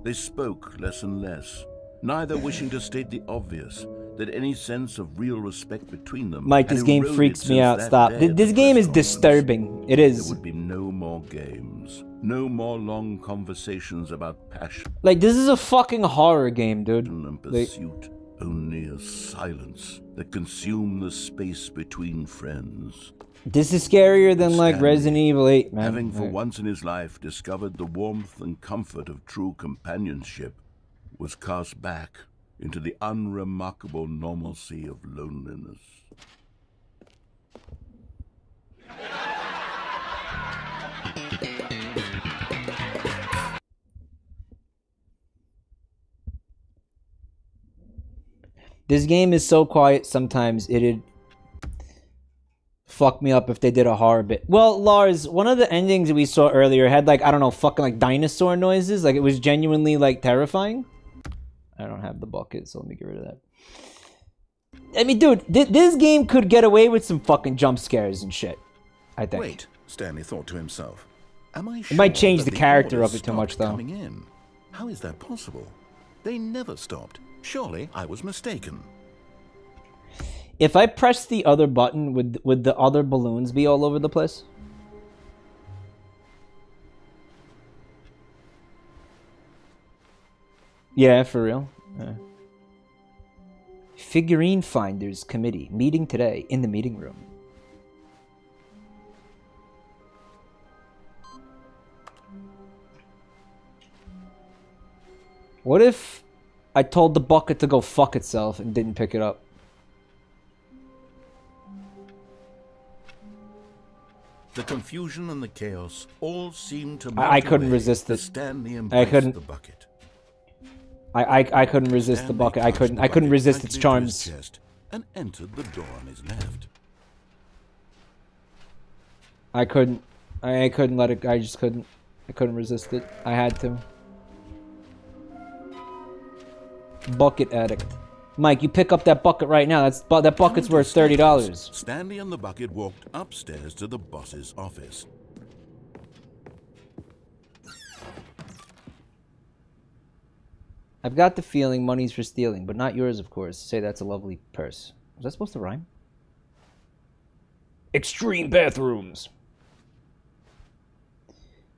B: They spoke less and less, neither wishing to state the obvious that any sense of real respect between them.
A: Mike, this game freaks me out. Stop. This game is disturbing. It
B: There
A: is.
B: would be no more games, no more long conversations about passion
A: Like, this is a fucking horror game, dude.
B: and
A: Like,
B: pursuit, only a silence that consumed the space between friends.
A: this is scarier than, like,
B: Stanley,
A: Resident Evil 8, man.
B: Having for
A: Like,
B: once in his life discovered the warmth and comfort of true companionship, was cast back into the unremarkable normalcy of loneliness.
A: This game is so quiet sometimes it'd fuck me up if they did a horror bit. Well, Lars, one of the endings we saw earlier had like I don't know, fucking like dinosaur noises. Like it was genuinely like terrifying. I don't have the bucket, so let me get rid of that. I mean, dude, th- this game could get away with some fucking jump scares and shit. I think.
D: Wait, Stanley thought to himself. Am I sure
A: It might change
D: that
A: the character of it too much, though.
D: Coming in. How is that possible? They never stopped. Surely I was mistaken.
A: If I press the other button, would would the other balloons be all over the place? Yeah, for real. Yeah. Figurine Finders Committee meeting today in the meeting room. What if I told the bucket to go fuck itself and didn't pick it up?
B: The confusion and the chaos all seemed to.
A: I, I couldn't resist this.
B: Stanley
A: I couldn't.
B: The bucket.
A: I, I I couldn't resist the bucket. I couldn't I couldn't resist its charms.
B: chest and entered the door on his left.
A: I couldn't. I, I couldn't let it. I just couldn't. I couldn't resist it. I had to. Bucket addict. Mike, you pick up that bucket right now. That's that bucket's worth thirty dollars.
B: Stanley and the bucket walked upstairs to the boss's office.
A: I've got the feeling money's for stealing, but not yours, of course. Say that's a lovely purse. Was that supposed to rhyme? Extreme bathrooms.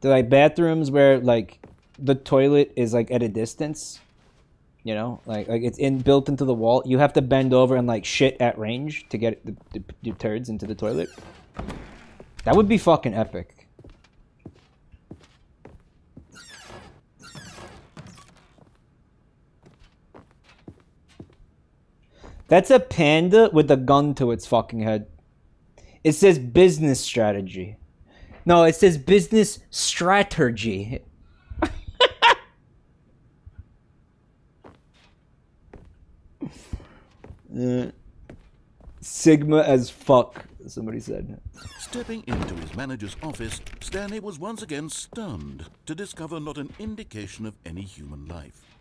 A: They're like bathrooms where like the toilet is like at a distance. You know, like like it's in built into the wall. You have to bend over and like shit at range to get the, the, the turds into the toilet. That would be fucking epic. That's a panda with a gun to its fucking head. It says business strategy. No, it says business strategy. Sigma as fuck, somebody said.
B: Stepping into his manager's office, Stanley was once again stunned to discover not an indication of any human life.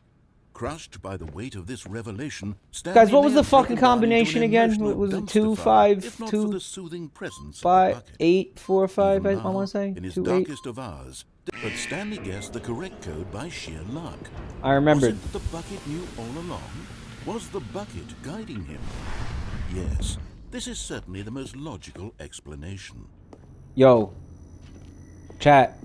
B: Crushed by the weight of this revelation, Stanley
A: Guys, what was the fucking combination again? Was it two, five, two,
B: for the soothing presence of the
A: Five, eight, four, five, I, I want to say.
B: in his
A: Two, eight.
B: of hours, but Stanley guessed the correct code by sheer luck.
A: I remembered.
B: Was it the bucket knew all along? Was the bucket guiding him? Yes, this is certainly the most logical explanation.
A: Yo. Chat.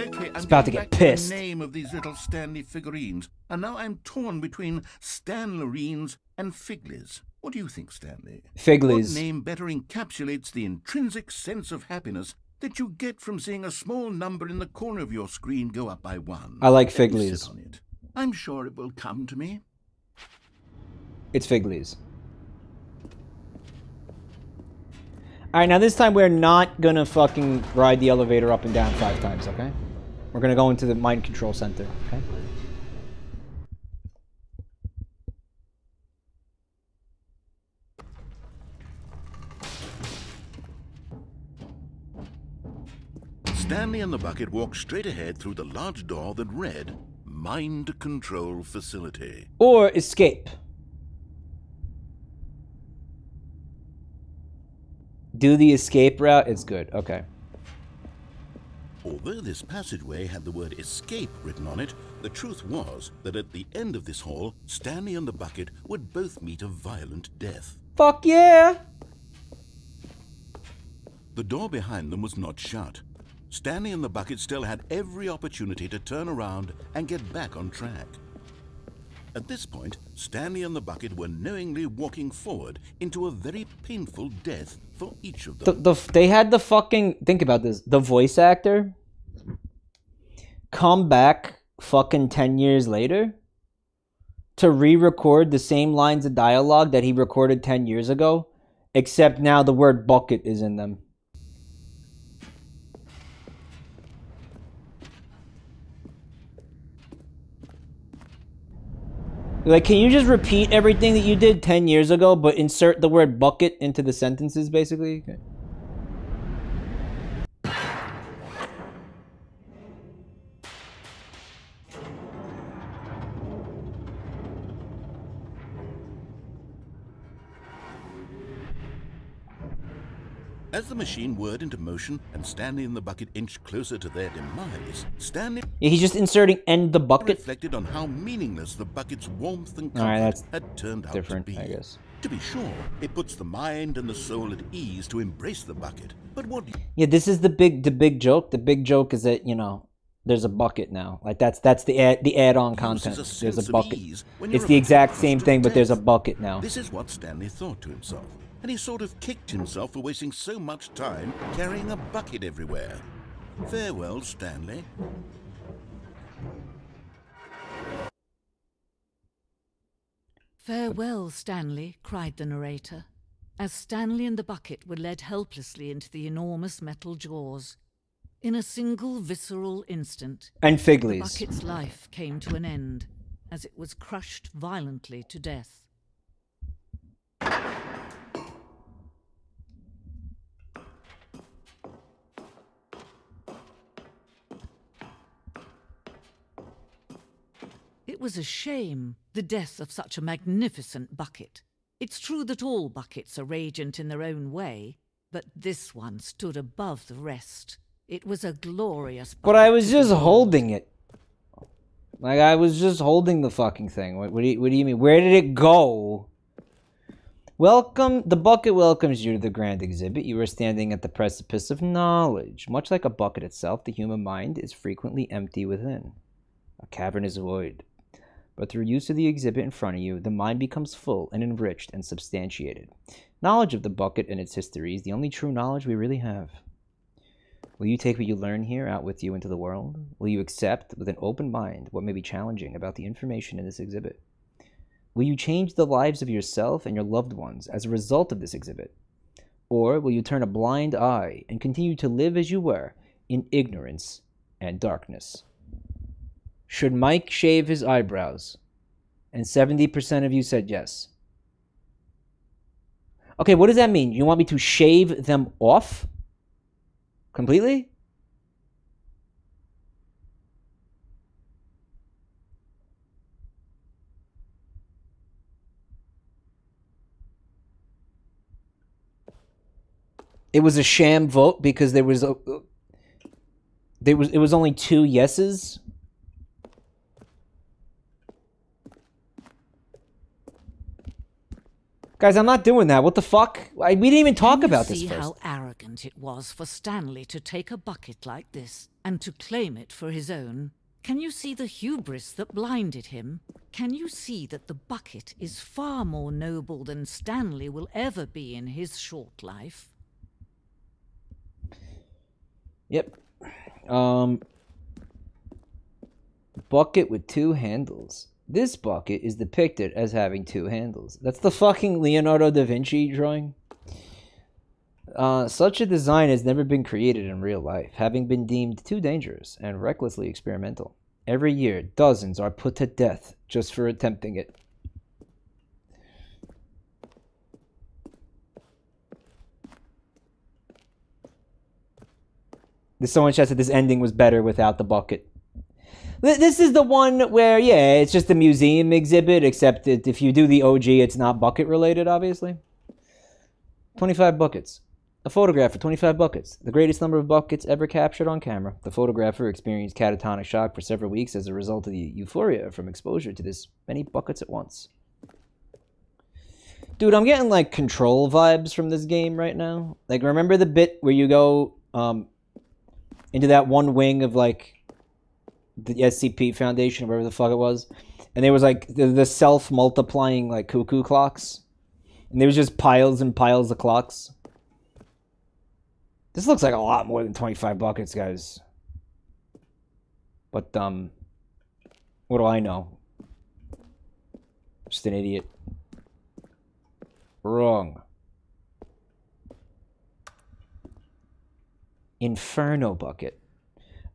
G: Okay, I'm
A: about to get pissed.
G: the name of these little Stanley figurines, and now I'm torn between Stanlerines and Figleys. What do you think, Stanley?
A: Figleys.
G: What name better encapsulates the intrinsic sense of happiness that you get from seeing a small number in the corner of your screen go up by one?
A: I like Figleys.
G: sit on it. I'm sure it will come to me.
A: It's Figleys. Alright, now this time we're not gonna fucking ride the elevator up and down five times, okay? We're gonna go into the mind control center, okay?
B: Stanley and the bucket walked straight ahead through the large door that read Mind Control Facility.
A: Or escape. Do the escape route, it's good, okay.
B: Although this passageway had the word escape written on it, the truth was that at the end of this hall, Stanley and the bucket would both meet a violent death.
A: Fuck yeah!
B: The door behind them was not shut. Stanley and the bucket still had every opportunity to turn around and get back on track. At this point, Stanley and the bucket were knowingly walking forward into a very painful death for each of them.
A: The, the they had the fucking think about this. The voice actor come back fucking 10 years later to re-record the same lines of dialogue that he recorded 10 years ago except now the word bucket is in them. Like, can you just repeat everything that you did 10 years ago, but insert the word bucket into the sentences, basically? Okay.
B: As the machine whirred into motion and Stanley and the bucket inched closer to their demise, Stanley
A: Yeah, he's just inserting end the bucket.
B: reflected on how meaningless the bucket's warmth and
A: right,
B: comfort
A: that's
B: had turned out
A: different,
B: to be.
A: I guess.
B: To be sure, it puts the mind and the soul at ease to embrace the bucket. But what
A: Yeah, this is the big the big joke. The big joke is that, you know, there's a bucket now. Like that's that's the add the add-on content.
B: uses
A: There's a bucket. It's the exact same thing,
B: to
A: but there's a bucket now.
B: This is what Stanley thought to himself, and he sort of kicked himself for wasting so much time carrying a bucket everywhere. Farewell, Stanley.
H: Farewell, Stanley, cried the narrator. as Stanley and the bucket were led helplessly into the enormous metal jaws. In a single visceral instant,
A: And
H: the
A: Figleys.
H: bucket's life came to an end as it was crushed violently to death. Was a shame, the death of such a magnificent bucket. It's true that all buckets are radiant in their own way, but this one stood above the rest. It was a glorious
A: But I was just holding it. Like I was just holding the fucking thing. What, what, do you, what do you mean? Where did it go? Welcome. The bucket welcomes you to the grand exhibit. You are standing at the precipice of knowledge. Much like a bucket itself, the human mind is frequently empty within. A cavernous void. But through use of the exhibit in front of you, the mind becomes full and enriched and substantiated. Knowledge of the bucket and its history is the only true knowledge we really have. Will you take what you learn here out with you into the world? Will you accept with an open mind what may be challenging about the information in this exhibit? Will you change the lives of yourself and your loved ones as a result of this exhibit? Or will you turn a blind eye and continue to live as you were in ignorance and darkness? Should Mike shave his eyebrows? And 70% of you said yes. Okay, what does that mean? You want me to shave them off? Completely? It was a sham vote because there was a there was it was only two yeses. Guys, I'm not doing that. What the fuck? I, we didn't even talk
H: Can you
A: about this
H: see how arrogant it was for Stanley to take a bucket like this and to claim it for his own? Can you see the hubris that blinded him? Can you see that the bucket is far more noble than Stanley will ever be in his short life?
A: Yep. Um bucket with two handles. This bucket is depicted as having two handles. That's the fucking Leonardo da Vinci drawing. Uh, such a design has never been created in real life, having been deemed too dangerous and recklessly experimental. Every year, dozens are put to death just for attempting it. Someone chat that this ending was better without the bucket. Th- This is the one where, yeah, it's just a museum exhibit, except that if you do the OG, it's not bucket related, obviously. 25 buckets. A photograph for 25 buckets. The greatest number of buckets ever captured on camera. The photographer experienced catatonic shock for several weeks as a result of the euphoria from exposure to this many buckets at once. Dude, I'm getting like control vibes from this game right now. Like, remember the bit where you go um, into that one wing of like the SCP Foundation, or whatever the fuck it was, and there was like the, the self multiplying like cuckoo clocks, and there was just piles and piles of clocks. This looks like a lot more than twenty five buckets, guys. But um, what do I know? Just an idiot. Wrong. Inferno bucket.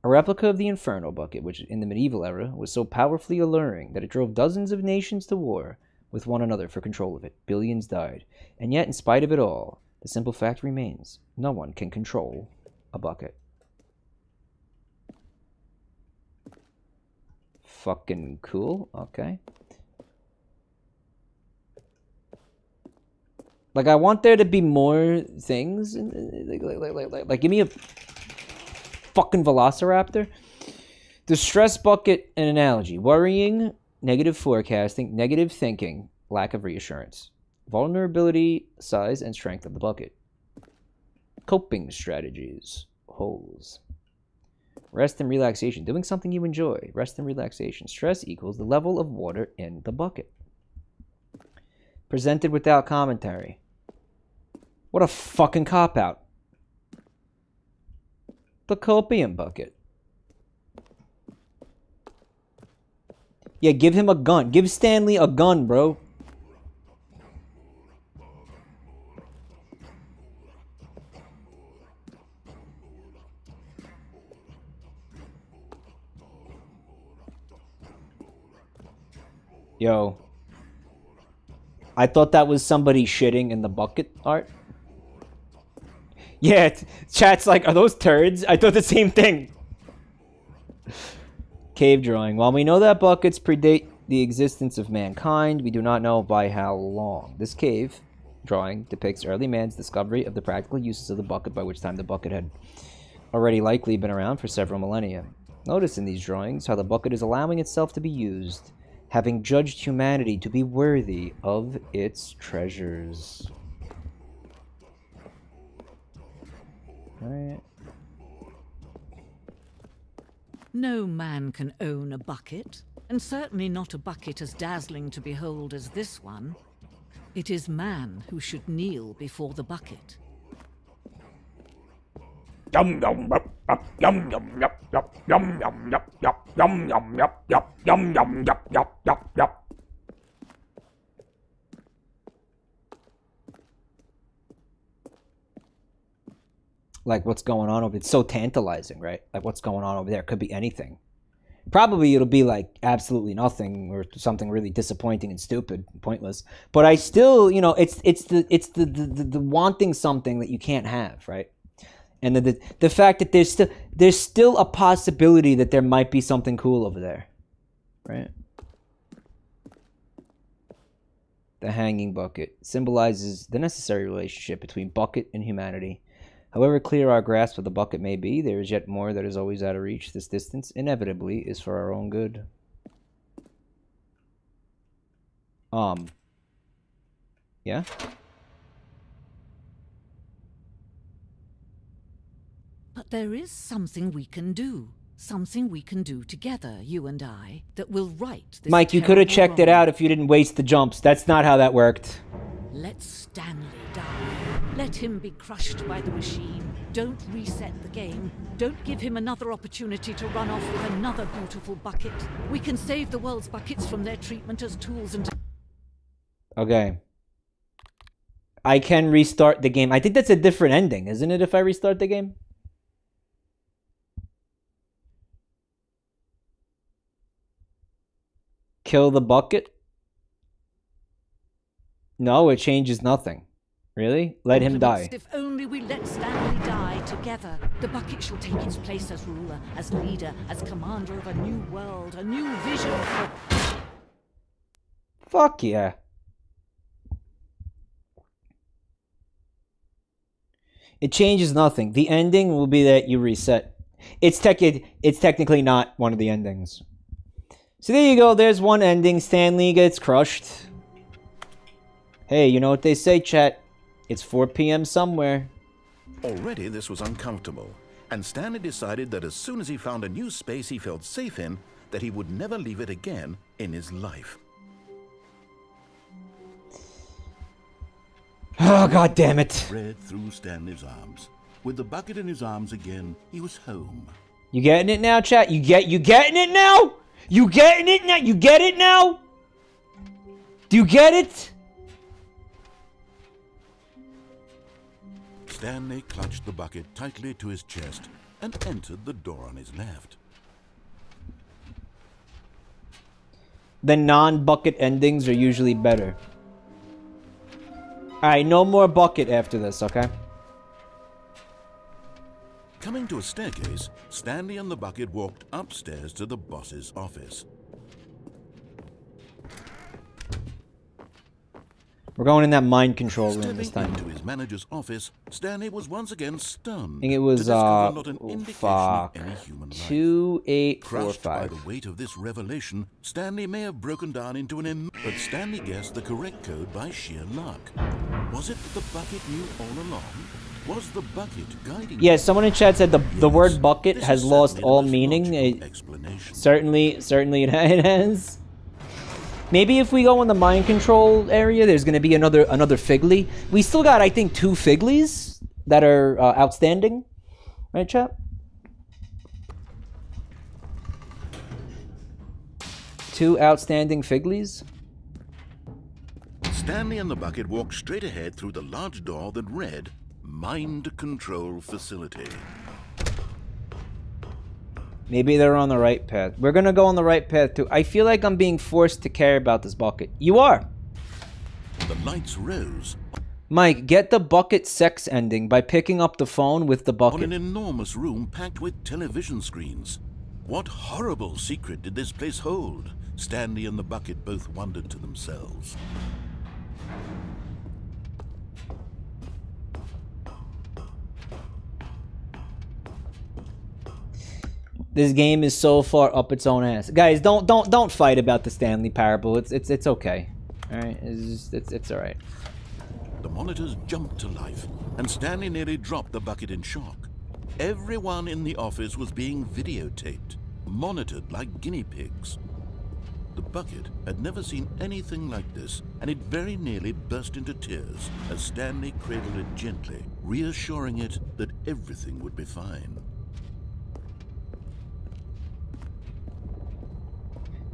A: A replica of the Inferno bucket, which in the medieval era was so powerfully alluring that it drove dozens of nations to war with one another for control of it. Billions died. And yet, in spite of it all, the simple fact remains no one can control a bucket. Fucking cool. Okay. Like, I want there to be more things. Like, like, like, like, like give me a fucking velociraptor. The stress bucket an analogy. Worrying, negative forecasting, negative thinking, lack of reassurance. Vulnerability, size, and strength of the bucket. Coping strategies. Holes. Rest and relaxation. Doing something you enjoy. Rest and relaxation. Stress equals the level of water in the bucket. Presented without commentary. What a fucking cop out the copium bucket. Yeah, give him a gun. Give Stanley a gun, bro. Yo. I thought that was somebody shitting in the bucket art. Yeah, chat's like, are those turds? I thought the same thing. Cave drawing. While we know that buckets predate the existence of mankind, we do not know by how long. This cave drawing depicts early man's discovery of the practical uses of the bucket, by which time the bucket had already likely been around for several millennia. Notice in these drawings how the bucket is allowing itself to be used, having judged humanity to be worthy of its treasures. Alright.
H: No man can own a bucket, and certainly not a bucket as dazzling to behold as this one. It is man who should kneel before the bucket.
I: Yum yum yup yup yum yum yup yup yum yum yup yup yum yum yup yup yum yum yup yup yup yup.
A: Like what's going on over it's so tantalizing right? Like what's going on over there? Could be anything. Probably it'll be like absolutely nothing or something really disappointing and stupid and pointless. But i still you know it's it's the it's the the, the, the wanting something that you can't have right? And the, the the fact that there's still there's still a possibility that there might be something cool over there right? The hanging bucket symbolizes the necessary relationship between bucket and humanity However clear our grasp of the bucket may be, there is yet more that is always out of reach. This distance, inevitably, is for our own good. Um. Yeah?
H: But there is something we can do. Something we can do together, you and I, that will right this
A: Mike, you could have checked it out if you didn't waste the jumps. That's not how that worked.
H: Let Stanley die. Let him be crushed by the machine. Don't reset the game. Don't give him another opportunity to run off with another beautiful bucket. We can save the world's buckets from their treatment as tools and
A: Okay. I can restart the game. I think that's a different ending, isn't it, if I restart the game? Kill the bucket? No, it changes nothing. Really? Let him die.
H: If only we let Stanley die together, the bucket shall take its place as ruler, as leader, as commander of a new world, a new vision.
A: Fuck yeah. It changes nothing. The ending will be that you reset. It's tech it's technically not one of the endings. So there you go, there's one ending. Stanley gets crushed. Hey, you know what they say, chat? It's 4 p.m. somewhere.
B: Already this was uncomfortable, and Stanley decided that as soon as he found a new space he felt safe in, that he would never leave it again in his life.
A: Oh god damn it.
J: Red through Stanley's arms. With the bucket in his arms again, he was home.
A: You getting it now, chat? You get you getting it now? You getting it now? You get it now? Do you get it?
B: Stanley clutched the bucket tightly to his chest and entered the door on his left.
A: The non-bucket endings are usually better. Alright, no more bucket after this, okay?
B: Coming to a staircase, Stanley and the bucket walked upstairs to the boss's office.
A: We're going in that mind control room
B: Stepping
A: this time.
B: into his manager's office, Stanley was once again stunned.
A: I think it was, uh, oh, fuck.
B: of any human life.
A: Two, eight, four,
B: Crushed by the weight of this revelation, Stanley may have broken down into an im- but Stanley guessed the correct code by sheer luck. Was it that the bucket knew all along? Was the bucket guiding
A: Yeah, someone in chat said the the word bucket has lost all meaning. It- certainly, certainly it has. Maybe if we go in the mind control area, there's going to be another another Figley. We still got, I think, two Figleys that are uh, outstanding, right, chap? Two outstanding Figleys.
B: Stanley and the bucket walked straight ahead through the large door that read Mind Control Facility.
A: Maybe they're on the right path. We're gonna go on the right path too. I feel like I'm being forced to care about this bucket. You are.
B: The lights rose
A: Mike, get the bucket sex ending by picking up the phone with the bucket.
B: on an enormous room packed with television screens. What horrible secret did this place hold? Stanley and the bucket both wondered to themselves.
A: This game is so far up its own ass. Guys, don't don't don't fight about the Stanley Parable. It's it's it's okay. All right, it's it's it's all right.
B: The monitors jumped to life, and Stanley nearly dropped the bucket in shock. Everyone in the office was being videotaped, monitored like guinea pigs. The bucket had never seen anything like this, and it very nearly burst into tears as Stanley cradled it gently, reassuring it that everything would be fine.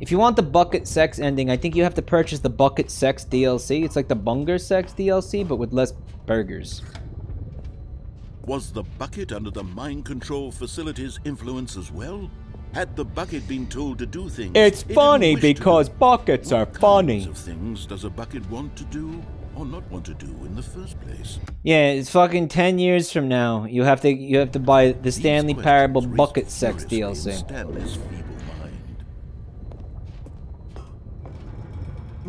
A: If you want the bucket sex ending, I think you have to purchase the bucket sex DLC. It's like the bunger sex DLC, but with less burgers.
B: Was the bucket under the mind control facility's influence as well? Had the bucket been told to do things?
A: It's
B: it
A: funny
B: to
A: because
B: do?
A: buckets are
B: What
A: funny.
B: kinds of things does a bucket want to do or not want to do in the first place?
A: Yeah, it's fucking ten years from now. You have to you have to buy the Stanley Parable bucket sex DLC.
B: Stanley's feeble mind.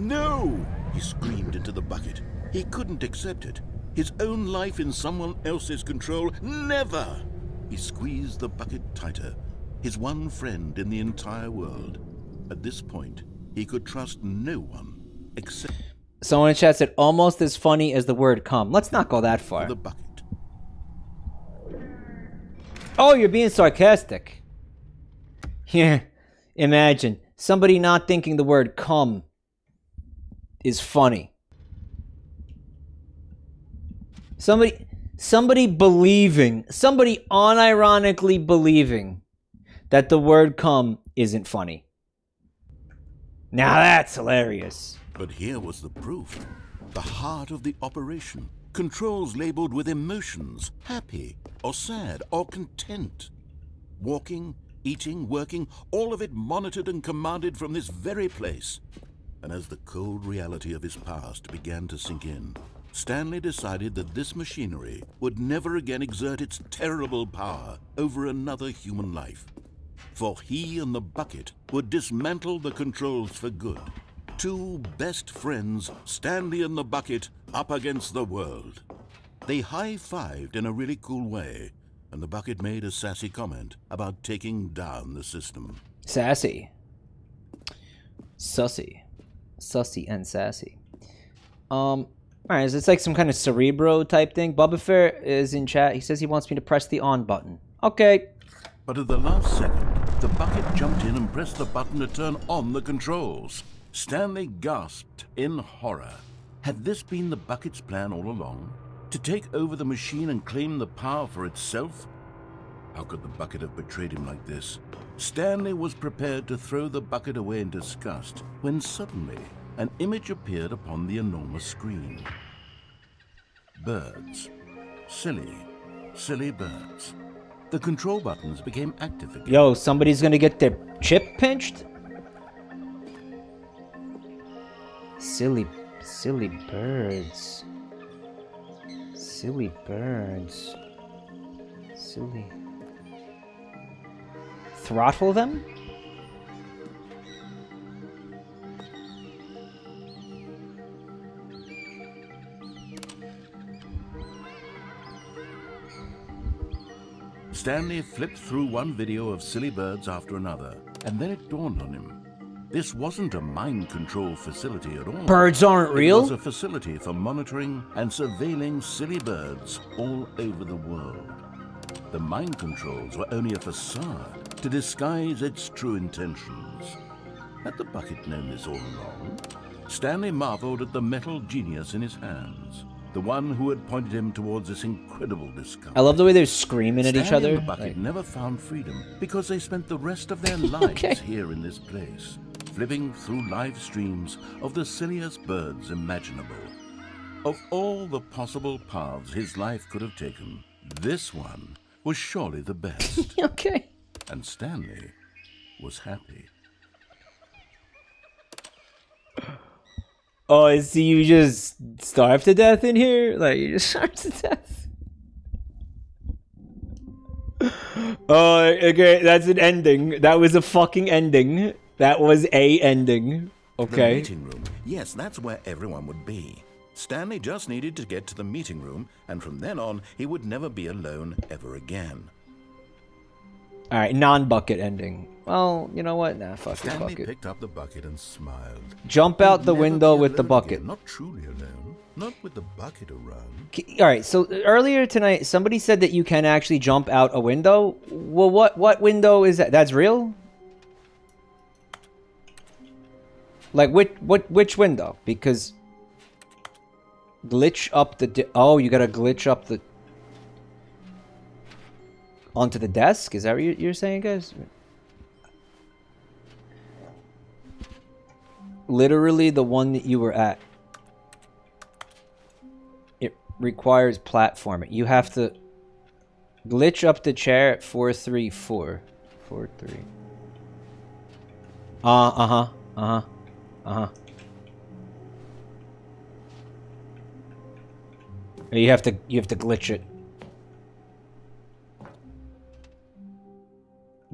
B: No! He screamed into the bucket. He couldn't accept it. His own life in someone else's control? Never! He squeezed the bucket tighter. His one friend in the entire world. At this point, he could trust no one except
A: Someone in chat said almost as funny as the word "come." Let's not go that far.
B: the bucket.
A: Oh, you're being sarcastic. Yeah, imagine somebody not thinking the word "come" is funny. Somebody, somebody believing, somebody unironically believing that the word "come" isn't funny. Now that's hilarious.
B: But here was the proof. The heart of the operation. Controls labeled with emotions, happy or sad or content. Walking, eating, working, all of it monitored and commanded from this very place. And as the cold reality of his past began to sink in, Stanley decided that this machinery would never again exert its terrible power over another human life. For he and the bucket would dismantle the controls for good. Two best friends, Stanley and the bucket, up against the world. They high fived in a really cool way, and the bucket made a sassy comment about taking down the system.
A: Sassy. Sussy. Sussy and sassy. Um, alright, so it's like some kind of cerebro type thing. Bubba Fair is in chat. He says he wants me to press the on button. Okay.
B: But at the last second, the bucket jumped in and pressed the button to turn on the controls. Stanley gasped in horror. Had this been the bucket's plan all along? To take over the machine and claim the power for itself? How could the bucket have betrayed him like this? Stanley was prepared to throw the bucket away in disgust when suddenly an image appeared upon the enormous screen. Birds. Silly, silly birds. The control buttons became active again.
A: Yo, somebody's gonna get their chip pinched? Silly, silly birds. Silly birds. Silly. Throttle them?
B: Stanley flipped through one video of silly birds after another, and then it dawned on him. This wasn't a mind control facility at all.
A: Birds aren't real?
B: It was a facility for monitoring and surveilling silly birds all over the world. The mind controls were only a facade to disguise its true intentions. Had the bucket known this all along? Stanley marveled at the metal genius in his hands, the one who had pointed him towards this incredible discovery.
A: I love the way they're screaming at each other.
B: and the bucket
A: Like-
B: never found freedom because they spent the rest of their lives
A: Okay.
B: here in this place, flipping through live streams of the silliest birds imaginable. Of all the possible paths his life could have taken, this one was surely the best.
A: okay.
K: And Stanley was happy.
A: Oh, I see you just starve to death in here? Like, you just starve to death? Oh, okay, that's an ending. That was a fucking ending. That was a ending.
B: The
A: Okay.
B: meeting room. Yes, that's where everyone would be. Stanley just needed to get to the meeting room, and from then on, he would never be alone ever again.
A: Alright, non-bucket ending. Well, you know what? Nah, fuck
K: Stanley
A: it.
K: picked up the bucket and smiled.
A: Jump out
K: He'd
A: the window with the bucket.
K: again, Not truly alone. Not with the bucket around.
A: All right. So earlier tonight, somebody said that you can actually jump out a window. Well, what what window is that? That's real. Like which what which window? Because glitch up the. Di- oh, you gotta glitch up the onto the desk. Is that what you're, saying, guys? Literally the one that you were at. It requires platforming. You have to glitch up the chair at 434. 43. Uh, uh-huh. Uh-huh. Uh-huh. You have to you have to glitch it.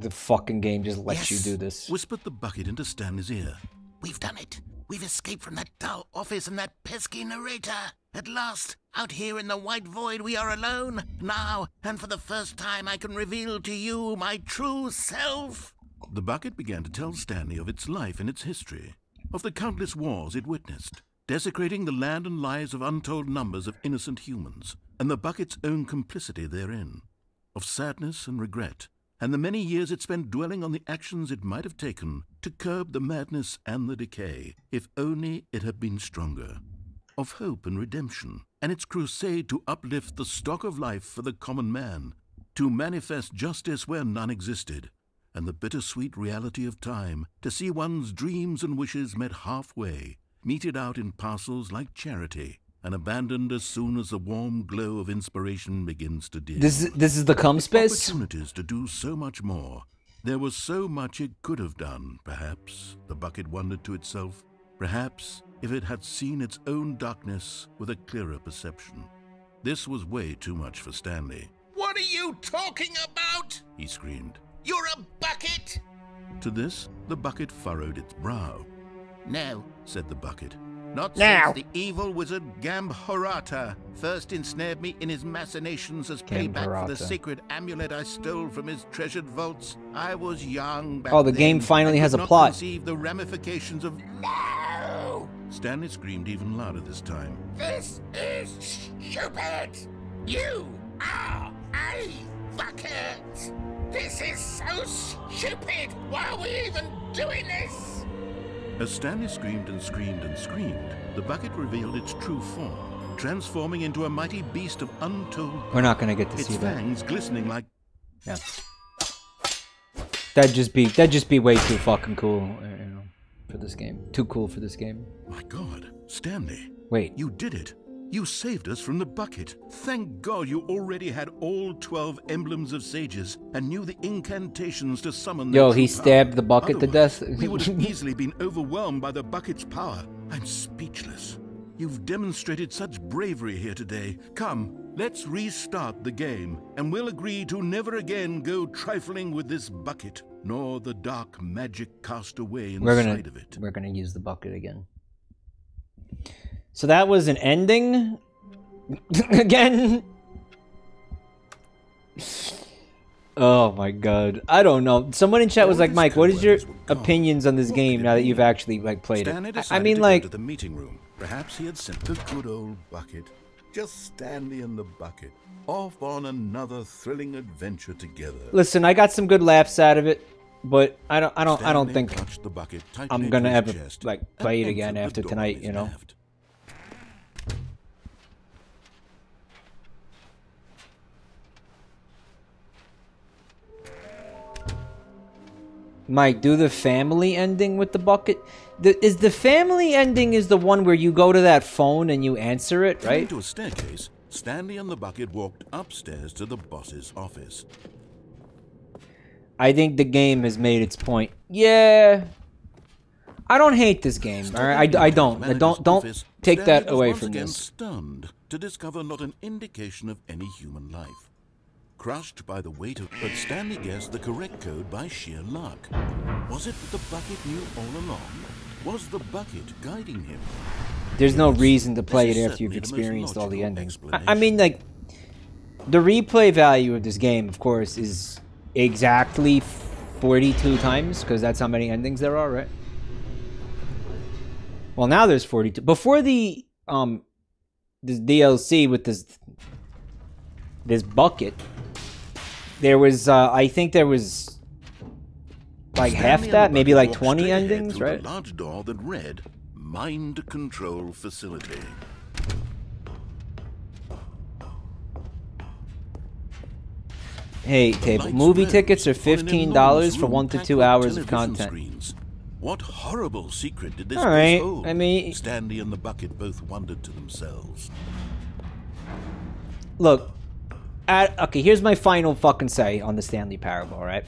A: The fucking game just lets
B: Yes,
A: you do this.
B: Whispered the bucket into Stanley's ear.
L: We've done it. We've escaped from that dull office and that pesky narrator. At last, out here in the white void, we are alone. Now, and for the first time, I can reveal to you my true self.
B: The bucket began to tell Stanley of its life and its history, of the countless wars it witnessed, desecrating the land and lives of untold numbers of innocent humans, and the bucket's own complicity therein, of sadness and regret, and the many years it spent dwelling on the actions it might have taken to curb the madness and the decay, if only it had been stronger, of hope and redemption, and its crusade to uplift the stock of life for the common man, to manifest justice where none existed, and the bittersweet reality of time to see one's dreams and wishes met halfway, meted out in parcels like charity, and abandoned as soon as the warm glow of inspiration begins to dim.
A: This is this is the cum space.
B: Opportunities to do so much more. There was so much it could have done, perhaps, the bucket wondered to itself. Perhaps if it had seen its own darkness with a clearer perception. This was way too much for Stanley.
L: What are you talking about?
B: He screamed.
L: You're a bucket.
B: To this, the bucket furrowed its brow.
L: No,
B: said the bucket. Not
L: Now.
B: since the evil wizard Gambharata first ensnared me in his machinations as payback for the sacred amulet I stole from his treasured vaults. I was young back
A: Oh, the game finally
B: and
A: has a plot.
B: conceive the ramifications of.
L: no.
B: Stanley screamed even louder this time.
L: This is stupid. You are a bucket. This is so stupid. Why are we even doing this?
B: As Stanley screamed and screamed and screamed, the bucket revealed its true form, transforming into a mighty beast of untold.
A: We're not gonna get to
B: its
A: see that.
B: fangs glistening like
A: Yeah. That'd just be that'd just be way too fucking cool, uh, you know, for this game. Too cool for this game.
B: My God, Stanley.
A: Wait.
B: You did it. You saved us from the bucket. Thank God you already had all 12 emblems of sages and knew the incantations to summon them.
A: Yo, he
B: power.
A: stabbed the bucket to death.
B: we would have easily been overwhelmed by the bucket's power. I'm speechless. You've demonstrated such bravery here today. Come, let's restart the game, and we'll agree to never again go trifling with this bucket, nor the dark magic cast away inside
A: We're gonna
B: of it.
A: we're gonna use the bucket again. So that was an ending again. Oh my god. I don't know. Someone in chat was like, Mike, what is your
B: co-workers were gone.
A: opinions on this game now that you've actually like played it? I- mean like
B: the meeting room. Perhaps he had sent
K: The good old bucket. Just Stanley and the bucket. Off on another thrilling adventure together.
A: listen, I got some good laughs out of it, but I don't I don't I don't think
K: the bucket
A: I'm gonna ever like play it again after tonight, you know. Mike, do the family ending with the bucket. The, is the family ending is the one where you go to that phone and you answer it,
B: Coming
A: right?
B: to a staircase, Stanley and the bucket walked upstairs to the boss's office.
A: I think the game has made its point. Yeah. I don't hate this game. All right, I, I don't. I don't don't
B: Office,
A: take
B: Stanley
A: that away from this.
B: stunned to discover not an indication of any human life. Crushed by the weight of... But Stanley guessed the correct code by sheer luck. Was it that the bucket knew all along? Was the bucket guiding him?
A: There's no reason to play it after you've experienced all the endings. I, I mean, like, the replay value of this game, of course, is exactly 42 times, because that's how many endings there are, right? Well, now there's 42. Before the, um, this DLC with this, this bucket, there was, uh, I think there was, like, half that, maybe like 20 endings, right?
B: large door that read, Mind Control Facility.
A: Hey, table. Movie tickets are fifteen dollars for one to two hours of content.
B: Screens. What horrible secret did this
A: All
B: place hold?
A: I mean-
B: Stanley and the bucket both wondered to themselves.
A: Look, at, okay. Here's my final fucking say on the Stanley Parable. All right.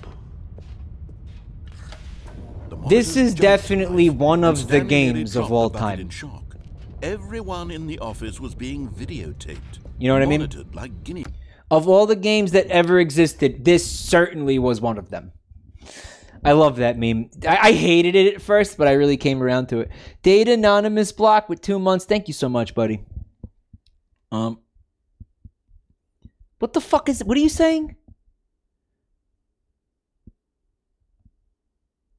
A: This is definitely one of the games of all time.
B: Everyone in the office was being videotaped.
A: You know what I mean?
B: like guinea
A: Of all the games that ever existed, this certainly was one of them. I love that meme. I, I hated it at first, but I really came around to it. Data Anonymous block with two months. Thank you so much, buddy. Um, what the fuck is? What are you saying?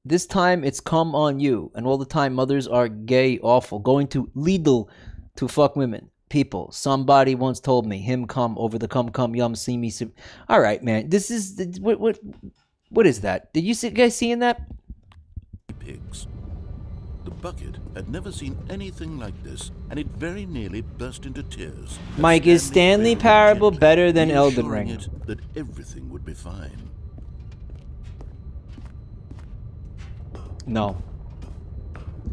A: This time it's come on you, and all the time mothers are gay, awful, going to Lidl to fuck women. People, somebody once told me, him come over the come come yum see me. See. All right, man. This is what what what is that? Did you see, guys seeing that?
B: pigs. Bucket had never seen anything like this, and it very nearly burst into tears.
A: Mike, is Stanley
B: played with it
A: Parable better than Elden Ring?
B: It that everything would be fine.
A: No.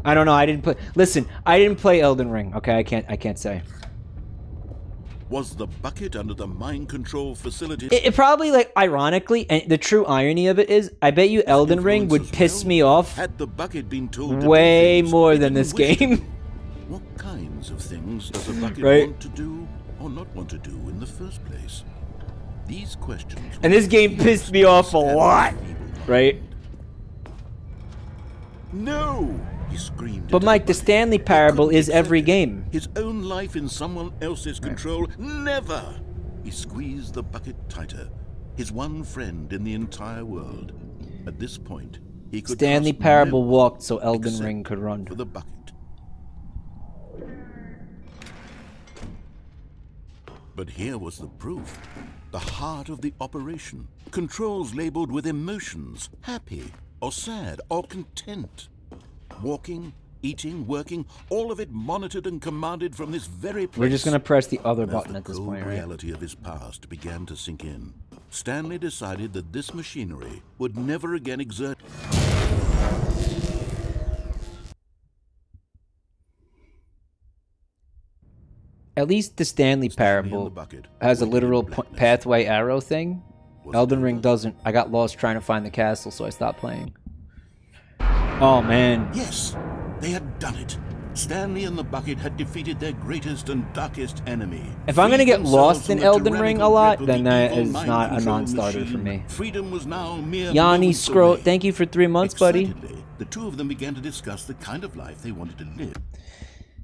A: I don't know. I didn't play. Listen, I didn't play Elden Ring. Okay, I can't. I can't say.
B: Was the bucket under the mind control facility?
A: It, it probably like ironically, and the true irony of it is, I bet you Elden Ring would piss
B: well?
A: me off
B: Had the bucket been told
A: way more than this game.
B: What kinds of things does a bucket
A: Right.
B: want to do or not want to do in the first place? These questions.
A: And this game pissed me off a lot, right?
B: No! He screamed.
A: But Mike, the
B: bucket.
A: Stanley Parable is every
B: it.
A: game.
B: His own life in someone else's control? Never! He squeezed the bucket tighter. His one friend in the entire world. At this point, he could
A: Stanley
B: trust
A: Parable
B: no one
A: walked so Elden Ring could run.
B: For the bucket. But here was the proof. The heart of the operation. Controls labeled with emotions, happy or sad or content. Walking, eating, working, all of it monitored and commanded from this very place.
A: We're just gonna press the other button
B: the
A: at this point, right?
B: reality of his past began to sink in. Stanley decided that this machinery would never again exert
A: At least the Stanley Parable
B: bucket,
A: has a literal pathway arrow thing. Elden Ring doesn't. I got lost trying to find the castle, so I stopped playing. Oh man.
B: Yes, they had done it. Stanley and the bucket had defeated their greatest and darkest enemy.
A: If I'm gonna get lost in Elden Ring a lot, then
B: the
A: that is not a non-starter for me.
B: Freedom was now mere
A: Yanni
B: away.
A: thank you for three months, buddy.
B: The two of them began to discuss the kind of life they wanted to live.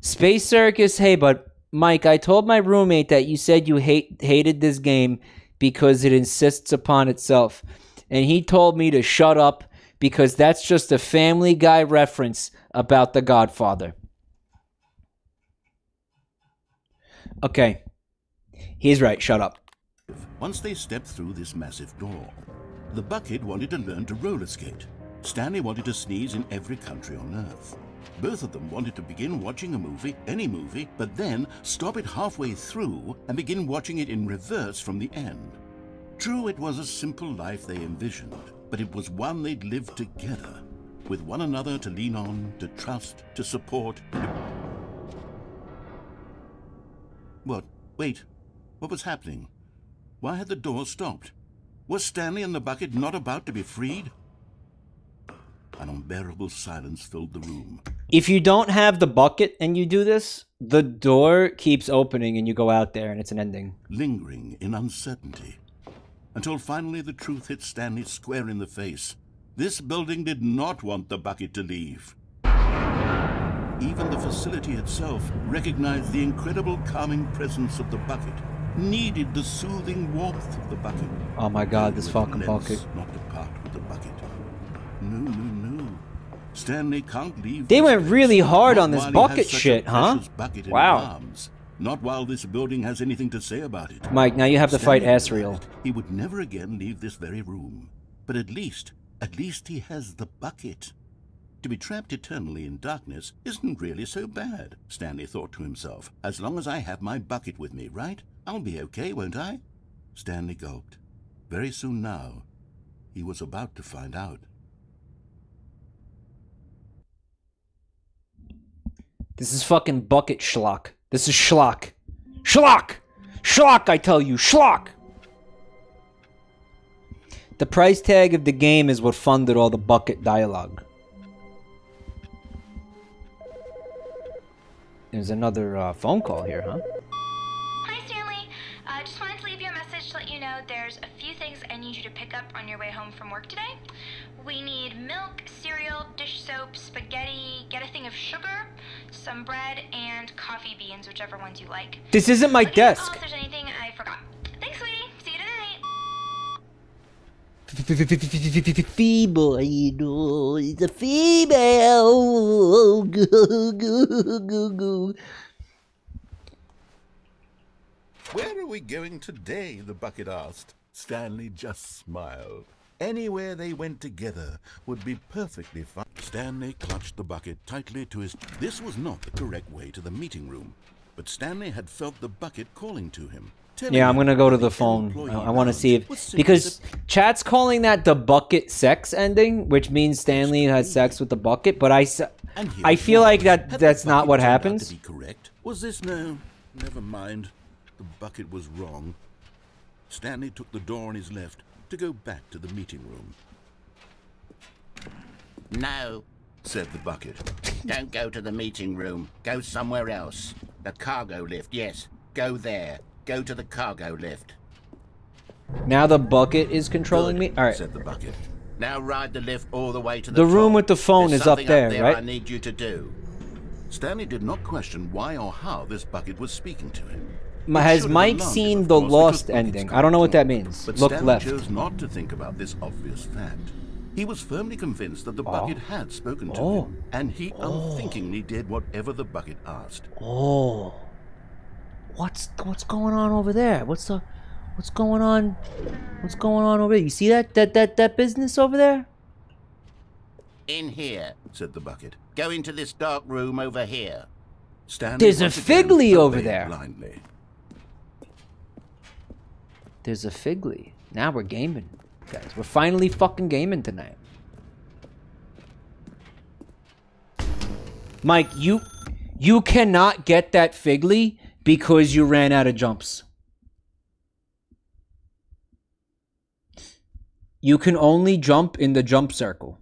A: Space Circus, hey, but Mike, I told my roommate that you said you hate hated this game because it insists upon itself, and he told me to shut up because that's just a Family Guy reference about The Godfather. Okay, he's right. Shut up.
B: Once they stepped through this massive door, the bucket wanted to learn to roller skate. Stanley wanted to sneeze in every country on Earth. Both of them wanted to begin watching a movie, any movie, but then stop it halfway through and begin watching it in reverse from the end. True, it was a simple life they envisioned, but it was one they'd lived together, with one another to lean on, to trust, to support. What? Wait. What was happening? Why had the door stopped? Was Stanley and the bucket not about to be freed? An unbearable silence filled the room.
A: If you don't have the bucket and you do this, the door keeps opening and you go out there and it's an ending.
B: lingering in uncertainty. Until finally the truth hit Stanley square in the face. This building did not want the bucket to leave. Even the facility itself recognized the incredible calming presence of the bucket, needed the soothing warmth of the bucket.
A: Oh my god, this
B: With
A: fucking bucket.
B: Not to part with the bucket. No, no, no. Stanley can't leave.
A: They went
B: place,
A: really hard
B: not
A: on this bucket
B: has such a
A: shit, huh?
B: Bucket
A: Wow.
B: his arms. Not while this building has anything to say about it.
A: Mike, now you have to fight
B: Stanley
A: Asriel.
B: He would never again leave this very room. But at least, at least he has the bucket. To be trapped eternally in darkness isn't really so bad, Stanley thought to himself. As long as I have my bucket with me, right? I'll be okay, won't I? Stanley gulped. Very soon now, he was about to find out.
A: This is fucking bucket schlock. This is schlock. Schlock! Schlock, I tell you, schlock! The price tag of the game is what funded all the bucket dialogue. There's another uh, phone call here, huh?
M: Hi, Stanley. Uh, just wanted to leave you a message to let you know there's a things I need you to pick up on your way home from work today. We need milk, cereal, dish soap, spaghetti, get a thing of sugar, some bread, and coffee beans, whichever ones you like.
A: This isn't my
M: I'll give you
A: desk.
M: if there's anything I forgot. Thanks, sweetie. See you tonight.
A: Feeble, you know, it's a female. Goo, goo, goo, goo.
B: Where are we going today? the bucket asked. Stanley just smiled. Anywhere they went together would be perfectly fine. Stanley clutched the bucket tightly to his. This was not the correct way to the meeting room, but Stanley had felt the bucket calling to him. telling
A: Yeah, I'm gonna go to the phone. I, I want to see if because chat's calling that the bucket sex ending, which means Stanley had sex with the bucket. But I, I feel like that that's not what happens.
B: To correct. Was this no? Never mind. The bucket was wrong. Stanley took the door on his left to go back to the meeting room.
N: No,
B: Said the bucket.
N: don't go to the meeting room. Go somewhere else. The cargo lift, yes. Go there. Go to the cargo lift.
A: Now the bucket is controlling me. All right.
B: Said the bucket.
N: Now ride the lift all the way to the
A: The room with the phone
N: There's
A: is up
N: something
A: there, right?
N: I need you to do.
B: Stanley did not question why or how this bucket was speaking to him.
A: Ma- Has Mike seen the
B: course,
A: Lost ending? I don't know what that means.
B: But
A: Look
B: Stanley
A: left.
B: chose not to think about this obvious fact. He was firmly convinced that the oh. bucket had spoken to
A: Oh.
B: him, and he oh. unthinkingly did whatever the bucket asked.
A: Oh, what's what's going on over there? What's the what's going on? What's going on over there? You see that that that that business over there?
N: In here.
B: Said the bucket.
N: Go into this dark room over here.
B: Stanley
A: There's a
B: once again
A: Figley over there.
B: Blindly.
A: There's a Figley. Now we're gaming, guys. We're finally fucking gaming tonight. Mike, you you cannot get that Figley because you ran out of jumps. You can only jump in the jump circle.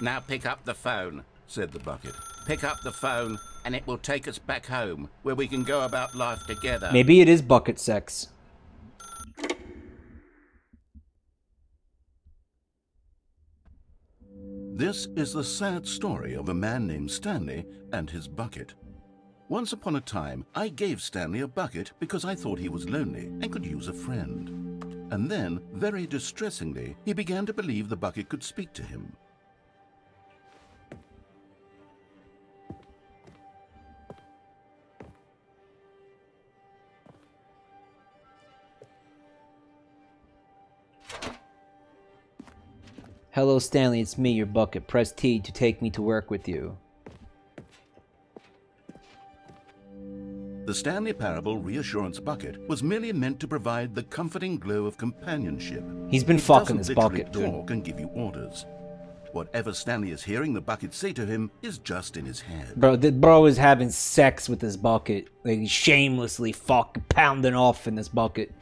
N: Now pick up the phone.
B: Said the bucket.
N: Pick up the phone, and it will take us back home, where we can go about life together.
A: Maybe it is bucket sex.
B: This is the sad story of a man named Stanley and his bucket. Once upon a time, I gave Stanley a bucket because I thought he was lonely and could use a friend. And then, very distressingly, he began to believe the bucket could speak to him.
A: Hello, Stanley. It's me, your bucket. Press T to take me to work with you.
B: The Stanley Parable Reassurance Bucket was merely meant to provide the comforting glow of companionship.
A: He's been
B: It
A: fucking this bucket.
B: Talk and give you orders. Whatever Stanley is hearing the bucket say to him is just in his head.
A: Bro, the bro is having sex with this bucket. Like he's shamelessly fucking pounding off in this bucket.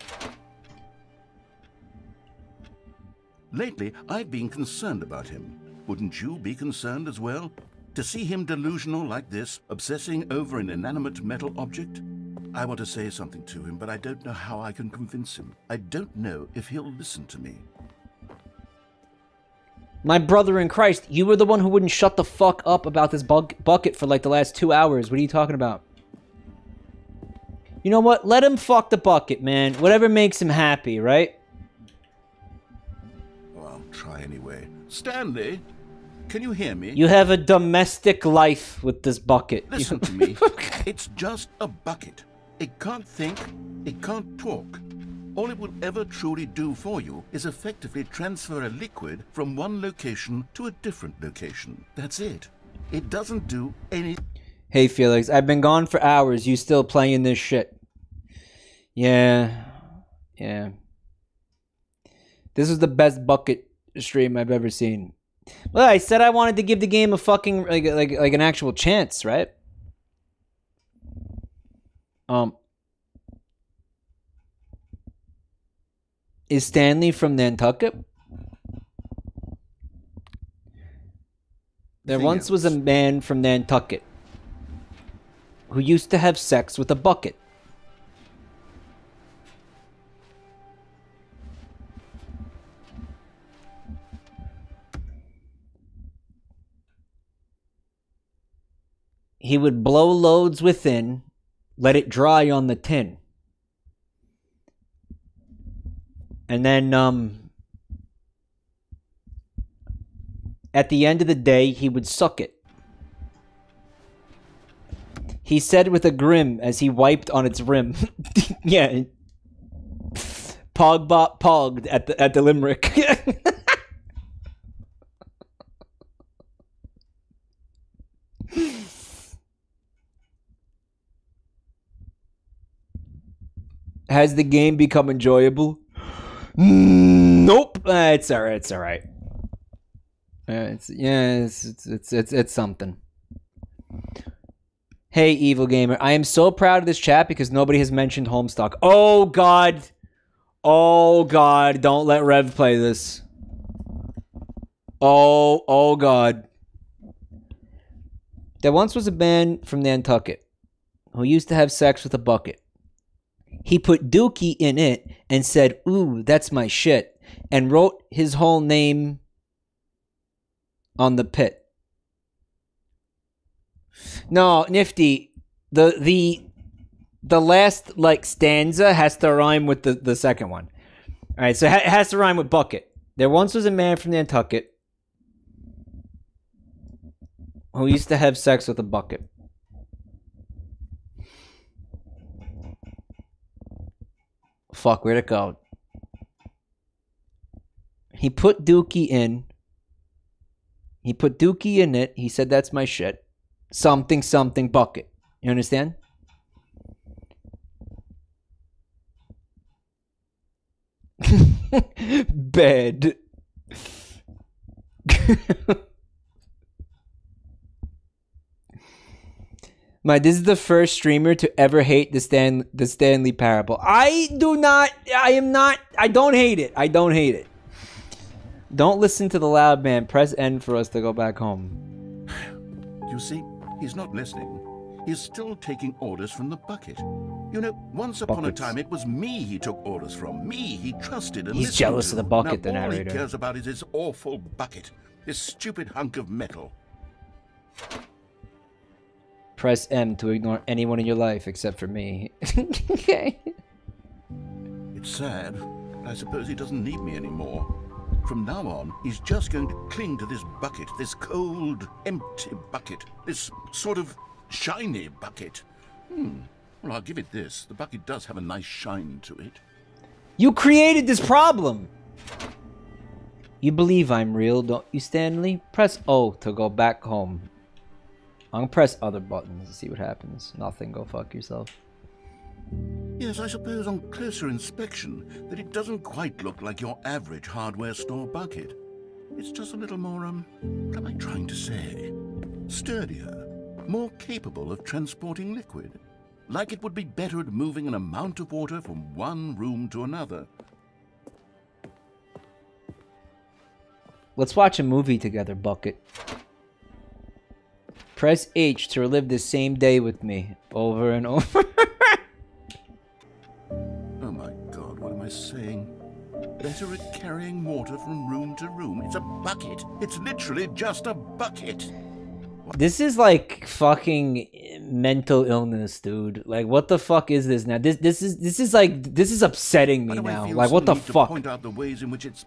B: Lately, I've been concerned about him. Wouldn't you be concerned as well? To see him delusional like this, obsessing over an inanimate metal object? I want to say something to him, but I don't know how I can convince him. I don't know if he'll listen to me.
A: My brother in Christ, you were the one who wouldn't shut the fuck up about this bu bucket for like the last two hours. What are you talking about? You know what? Let him fuck the bucket, man. Whatever makes him happy, right?
B: Try anyway. Stanley, can you hear me?
A: You have a domestic life with this bucket.
B: Listen to me. It's just a bucket. It can't think, it can't talk. All it will ever truly do for you is effectively transfer a liquid from one location to a different location. That's it. It doesn't do any.
A: Hey Felix, I've been gone for hours. You still playing this shit? Yeah, yeah. This is the best bucket stream I've ever seen. Well, I said I wanted to give the game a fucking like like like an actual chance, right? Um, is Stanley from Nantucket? There once was a man from Nantucket who used to have sex with a bucket. He would blow loads within, let it dry on the tin. And then um at the end of the day he would suck it. He said with a grim as he wiped on its rim. yeah. Pog Pogbot pogged at the at the limerick. Has the game become enjoyable? Nope. Uh, it's alright. It's alright. Uh, it's yeah. It's it's it's it's, it's something. Hey, evil gamer! I am so proud of this chat because nobody has mentioned Homestuck. Oh God! Oh God! Don't let Rev play this. Oh oh God! There once was a man from Nantucket who used to have sex with a bucket. He put Dookie in it and said, Ooh, that's my shit, and wrote his whole name on the pit. No, Nifty, the the the last like stanza has to rhyme with the, the second one. All right, so it it has to rhyme with bucket. There once was a man from Nantucket who used to have sex with a bucket. Fuck, where'd it go? He put Dookie in. He put Dookie in it. He said, That's my shit. Something, something bucket. You understand? Bed. My, this is the first streamer to ever hate the Stan the Stanley Parable. I do not. I am not. I don't hate it. I don't hate it. Don't listen to the loud man. Press N for us to go back home.
B: You see, he's not listening. He's still taking orders from the bucket. You know, once upon
A: Buckets.
B: a time it was me he took orders from. Me he trusted and
A: He's jealous
B: to.
A: of the bucket,
B: now,
A: the
B: all he cares about is his awful bucket. This stupid hunk of metal.
A: Press M to ignore anyone in your life except for me. okay.
B: It's sad, I suppose he doesn't need me anymore. From now on, he's just going to cling to this bucket, this cold, empty bucket, this sort of shiny bucket. Hmm. Well, I'll give it this. The bucket does have a nice shine to it.
A: You created this problem. You believe I'm real, don't you, Stanley? Press O to go back home. I'm gonna press other buttons to see what happens. Nothing. Go fuck yourself.
B: Yes, I suppose on closer inspection that it doesn't quite look like your average hardware store bucket. It's just a little more, um, what am I trying to say? Sturdier, more capable of transporting liquid. Like it would be better at moving an amount of water from one room to another.
A: Let's watch a movie together, Bucket. Press H to relive the same day with me over and over.
B: Oh my god, what am I saying? Better at carrying water from room to room. It's a bucket. It's literally just a bucket.
A: this is like fucking mental illness, dude. Like what the fuck is this now? This this is this is like this is upsetting me
B: Why do I
A: now. Like what the fuck?
B: point out the ways in which it's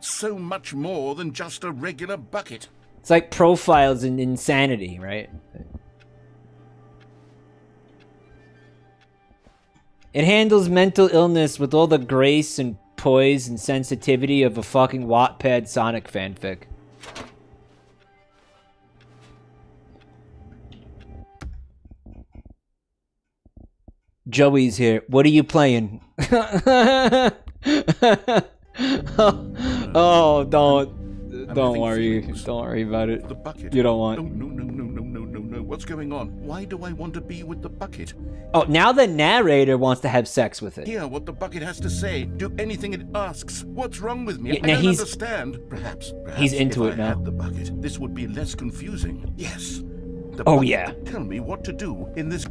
B: so much more than just a regular bucket.
A: It's like profiles in insanity, right? It handles mental illness with all the grace and poise and sensitivity of a fucking Wattpad Sonic fanfic. Joey's here. What are you playing? oh, don't. Don't worry.
B: feelings.
A: Don't worry about it.
B: The bucket.
A: You don't want.
B: No, no, no, no, no, no, no, no. What's going on? Why do I want to be with the bucket?
A: Oh, now the narrator wants to have sex with it.
B: Hear what the bucket has to say. Do anything it asks. What's wrong with me?
A: Yeah,
B: I don't
A: he's-
B: understand. Perhaps, perhaps
A: He's into
B: if
A: it
B: I
A: now.
B: Had the bucket. This would be less confusing. Yes. The
A: Oh, yeah.
B: Tell me what to do in this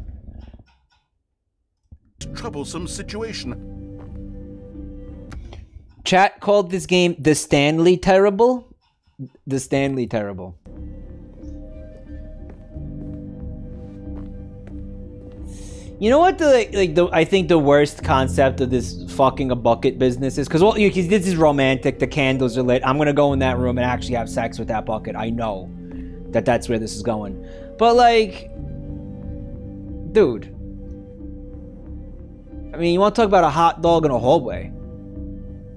B: troublesome situation.
A: Chat called this game the Stanley Terrible. The Stanley Terrible. You know what the like, the I think the worst concept of this fucking a bucket business is? Because well you, 'cause this is romantic the candles are lit. I'm gonna go in that room and actually have sex with that bucket. I know that that's where this is going. But like dude. I mean you want to talk about a hot dog in a hallway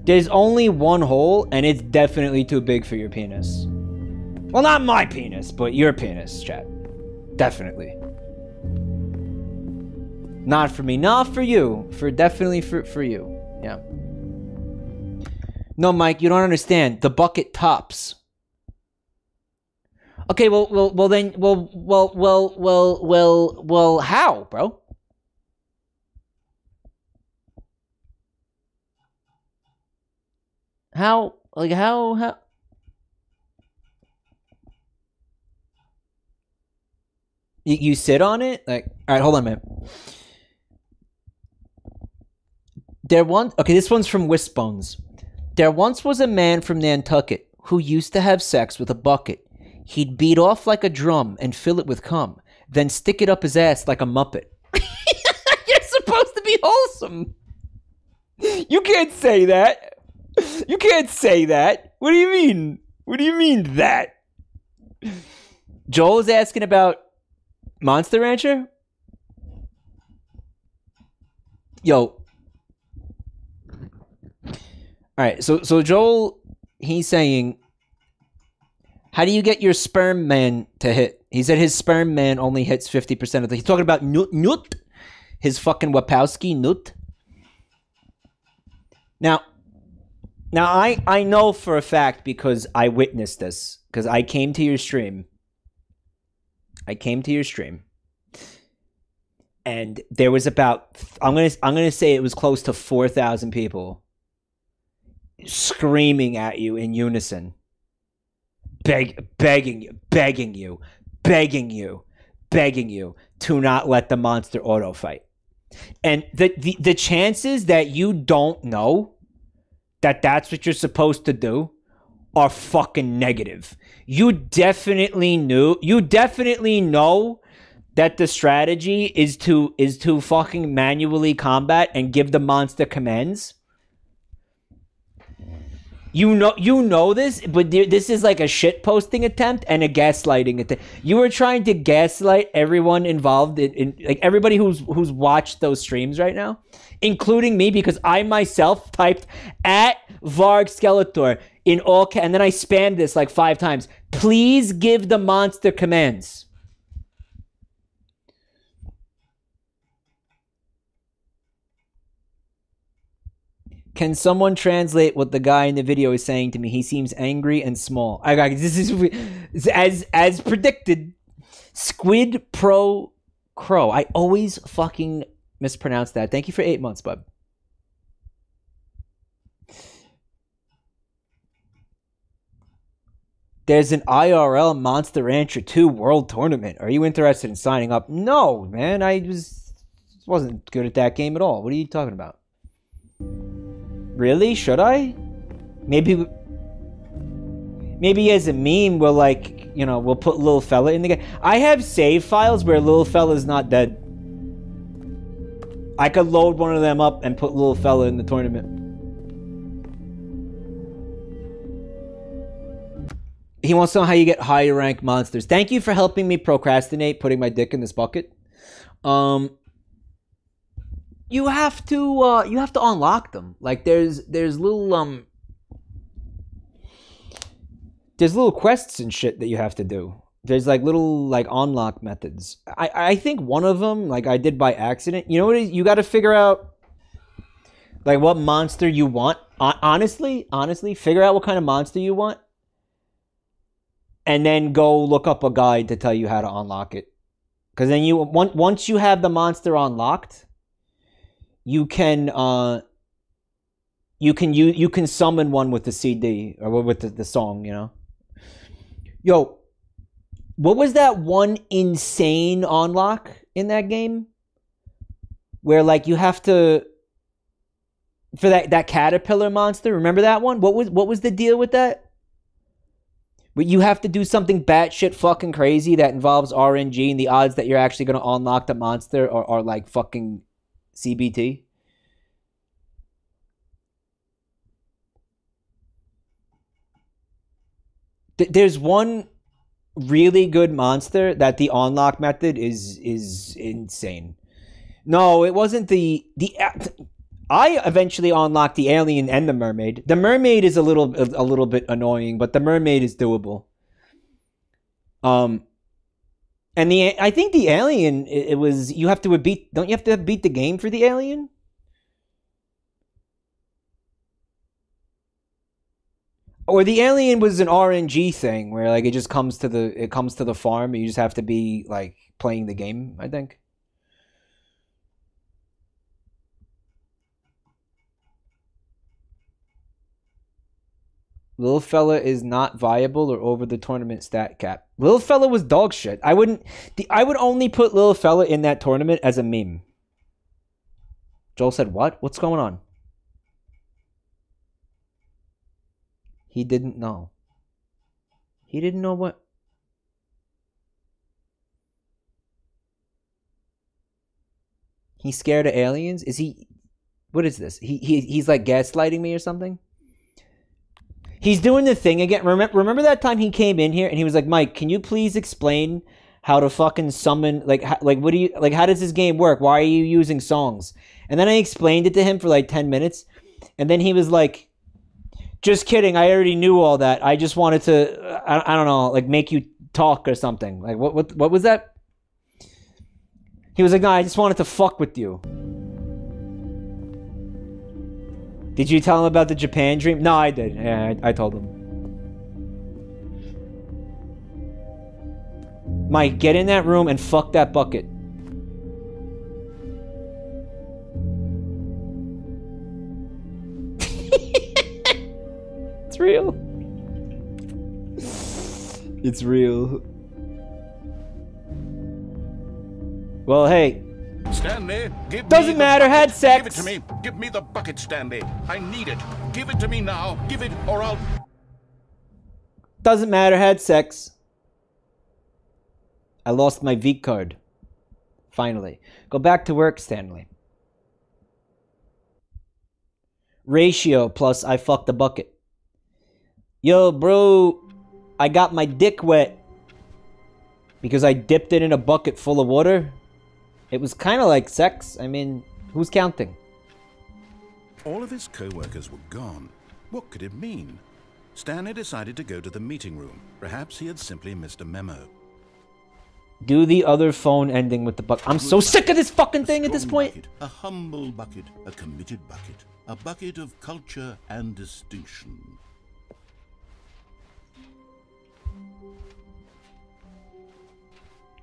A: there's only one hole, and it's definitely too big for your penis. Well, not my penis, but your penis, chat. Definitely. Not for me, not for you. For definitely for for you. Yeah. No, Mike, you don't understand. The bucket tops. Okay, well, well, well, then, well, well, well, well, well, well, how, bro? How like how how you, you sit on it? Like all right, hold on a minute. There once okay, this one's from Wisbones. There once was a man from Nantucket who used to have sex with a bucket. He'd beat off like a drum and fill it with cum, then stick it up his ass like a muppet. You're supposed to be wholesome. You can't say that. You can't say that. What do you mean? What do you mean that? Joel is asking about Monster Rancher? Yo. Alright, so so Joel he's saying how do you get your sperm man to hit? He said his sperm man only hits 50% of the he's talking about Nut Nut, his fucking Wapowski Nut. Now now I I know for a fact because I witnessed this because I came to your stream. I came to your stream. And there was about I'm going to I'm going to say it was close to 4,000 people screaming at you in unison. Beg begging you, begging you, begging you, begging you to not let the monster auto fight. And the, the the chances that you don't know that that's what you're supposed to do are fucking negative. You definitely knew, you definitely know that the strategy is to is to fucking manually combat and give the monster commands. You know, you know this, but this is like a shit posting attempt and a gaslighting attempt. You were trying to gaslight everyone involved in, in like everybody who's who's watched those streams right now, including me, because I myself typed at Vargskelethor in all ca- and then I spammed this like five times. Please give the monster commands. Can someone translate what the guy in the video is saying to me? He seems angry and small. I got this is as as predicted. Squid Pro Crow. I always fucking mispronounce that. Thank you for eight months, bud. There's an IRL Monster Rancher 2 World Tournament. Are you interested in signing up? No, man. I was wasn't good at that game at all. What are you talking about? Really? Should I? Maybe maybe as a meme we'll like, you know, we'll put little fella in the game. I have save files where little fella's not dead. I could load one of them up and put little fella in the tournament. He wants to know how you get higher rank monsters. Thank you for helping me procrastinate putting my dick in this bucket. Um you have to uh you have to unlock them. Like there's there's little um there's little quests and shit that you have to do. There's like little like unlock methods. I I think one of them like I did by accident. You know what? You got to figure out like what monster you want. Honestly, honestly, figure out what kind of monster you want, and then go look up a guide to tell you how to unlock it. Because then you once once you have the monster unlocked, you can uh you can you you can summon one with the CD or with the, the song. You know. Yo, what was that one insane unlock in that game? Where like you have to for that that caterpillar monster. Remember that one? What was what was the deal with that? Where you have to do something batshit fucking crazy that involves RNG, and the odds that you're actually gonna unlock the monster are, are like fucking CBT. Th- There's one really good monster that the unlock method is is insane. No, it wasn't the the. I eventually unlocked the alien and the mermaid. The mermaid is a little a little bit annoying, but the mermaid is doable. Um, and the I think the alien it, it was you have to beat. Don't you have to beat the game for the alien? Or the alien was an RNG thing where like it just comes to the it comes to the farm. You just have to be like playing the game. I think. Little fella is not viable or over the tournament stat cap. Little fella was dog shit. I wouldn't. The, I would only put little fella in that tournament as a meme. Joel said, "What? What's going on?" He didn't know. He didn't know what. He's scared of aliens. Is he? What is this? He he he's like gaslighting me or something. He's doing the thing again. Remember, remember that time he came in here and he was like, "Mike, can you please explain how to fucking summon like how, like what do you like? How does this game work? Why are you using songs?" And then I explained it to him for like ten minutes, and then he was like, "Just kidding. I already knew all that. I just wanted to. I, I don't know, like make you talk or something. Like what what what was that?" He was like, "No, I just wanted to fuck with you." Did you tell him about the Japan dream? No, I did. Yeah, I, I told him. Mike, get in that room and fuck that bucket. it's real. It's real. Well, hey,
B: Stanley, give
A: Doesn't matter, had sex.
B: Give it to me. Give me the bucket, Stanley. I need it. Give it to me now. Give it, or I'll.
A: Doesn't matter, had sex. I lost my V card. Finally. Go back to work, Stanley. Ratio plus I fucked the bucket. Yo, bro, I got my dick wet because I dipped it in a bucket full of water. It was kind of like sex. I mean, who's counting?
D: All of his co-workers were gone. What could it mean? Stanley decided to go to the meeting room. Perhaps he had simply missed a memo.
A: Do the other phone ending with the bucket. I'm so sick of this fucking thing at this point.
B: bucket, a humble bucket, a committed bucket, a bucket of culture and distinction.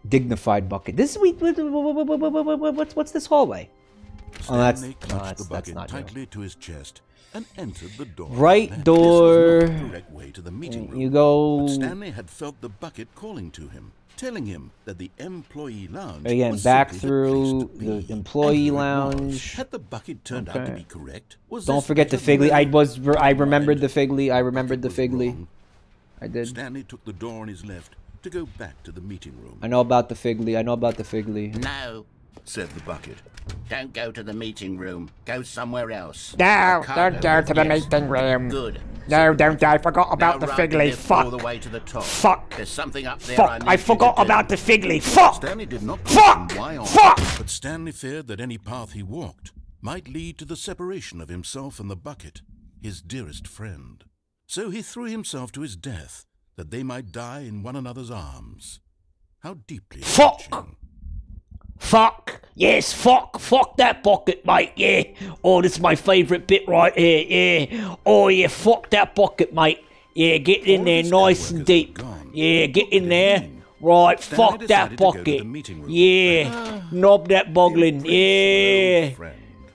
A: Dignified bucket. This is we. what- what- what- what- what- what- What's what's this hallway? Oh, that's
B: Stanley
A: no, that's,
B: the
A: that's
B: bucket
A: not new.
B: tightly to his chest and entered the door.
A: Right
B: was
A: door.
B: correct way
D: to the meeting room.
A: You go
D: But Stanley had felt the bucket calling to him, telling him that the employee lounge
A: Again, back through
D: the, place to
A: the employee
D: And here it was.
A: lounge.
D: Had the bucket turned out to be correct? Was
A: Don't forget the Figley. I was I remembered the Figley. I remembered the
D: was
A: Figley. I did.
D: Stanley took the door on his left to go back to the meeting room.
A: I know about the Figley. I know about the Figley.
N: No,
D: Said the bucket.
N: don't go to the meeting room. Go somewhere else.
C: No, don't go to the
N: yes.
C: meeting room.
N: Good.
C: No, don't. I forgot about
N: Now
C: the
N: ride
C: Figley.
N: lift All the
C: Fuck.
N: way to the top.
C: Fuck.
N: There's something up there I
C: Fuck.
N: need
C: I
N: you to
C: forgot about the Figley. Fuck.
D: Stanley did not
C: Fuck!
D: why on
C: Fuck!
D: but Stanley feared that any path he walked might lead to the separation of himself and the bucket, his dearest friend. So he threw himself to his death, that they might die in one another's arms. How deeply
C: Fuck!
D: touching.
C: Fuck. Yes, fuck. Fuck that pocket, mate. Yeah. Oh, this is my favourite bit right here. Yeah. Oh, yeah. Fuck that bucket, mate. Yeah, get in
D: All
C: there nice and deep. Yeah, get in there. Right, fuck that
D: pocket. to go to
C: bucket.
D: the meeting room.
C: Yeah. Knob that boggling. Yeah.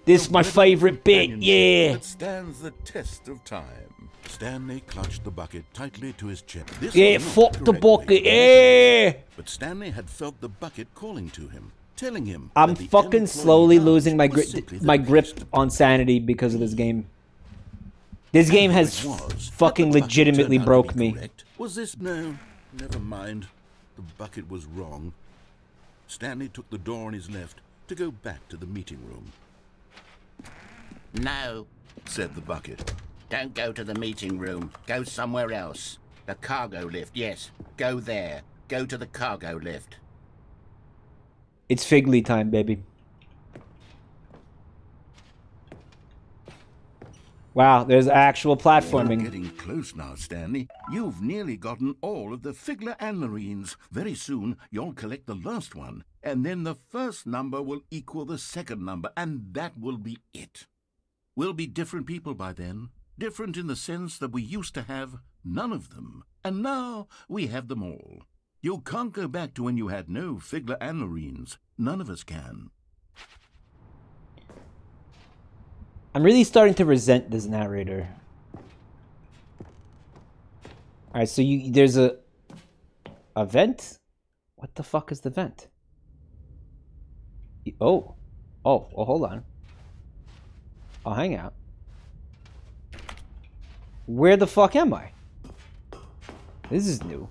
C: This is my favourite bit. Yeah.
D: That stands the test of time. Stanley clutched the bucket tightly to his chest. This
C: Yeah,
D: was not
C: fuck the bucket. Yeah. Eh?
D: But Stanley had felt the bucket calling to him, telling him
A: I'm fucking slowly losing my
D: was
A: grip, my grip on sanity because of this game. This game has
D: was.
A: Fucking legitimately
D: turned out to
A: broke me.
D: correct? Was this no? Never mind. The bucket was wrong. Stanley took the door on his left to go back to the meeting room.
N: No,
D: Said the bucket.
N: Don't go to the meeting room. Go somewhere else. The cargo lift, yes. Go there. Go to the cargo lift.
A: It's Figley time, baby. Wow, there's actual
B: You're
A: platforming.
B: getting close now, Stanley. You've nearly gotten all of the Figler and Marines. Very soon, you'll collect the last one, and then the first number will equal the second number, and that will be it. We'll be different people by then. Different in the sense that we used to have none of them, and now we have them all. You can't go back to when you had no Figler and Marines. None of us can.
A: I'm really starting to resent this narrator. All right, so you there's a a vent. What the fuck is the vent? Oh, oh, oh, hold on. I'll hang out. Where the fuck am I? This is new.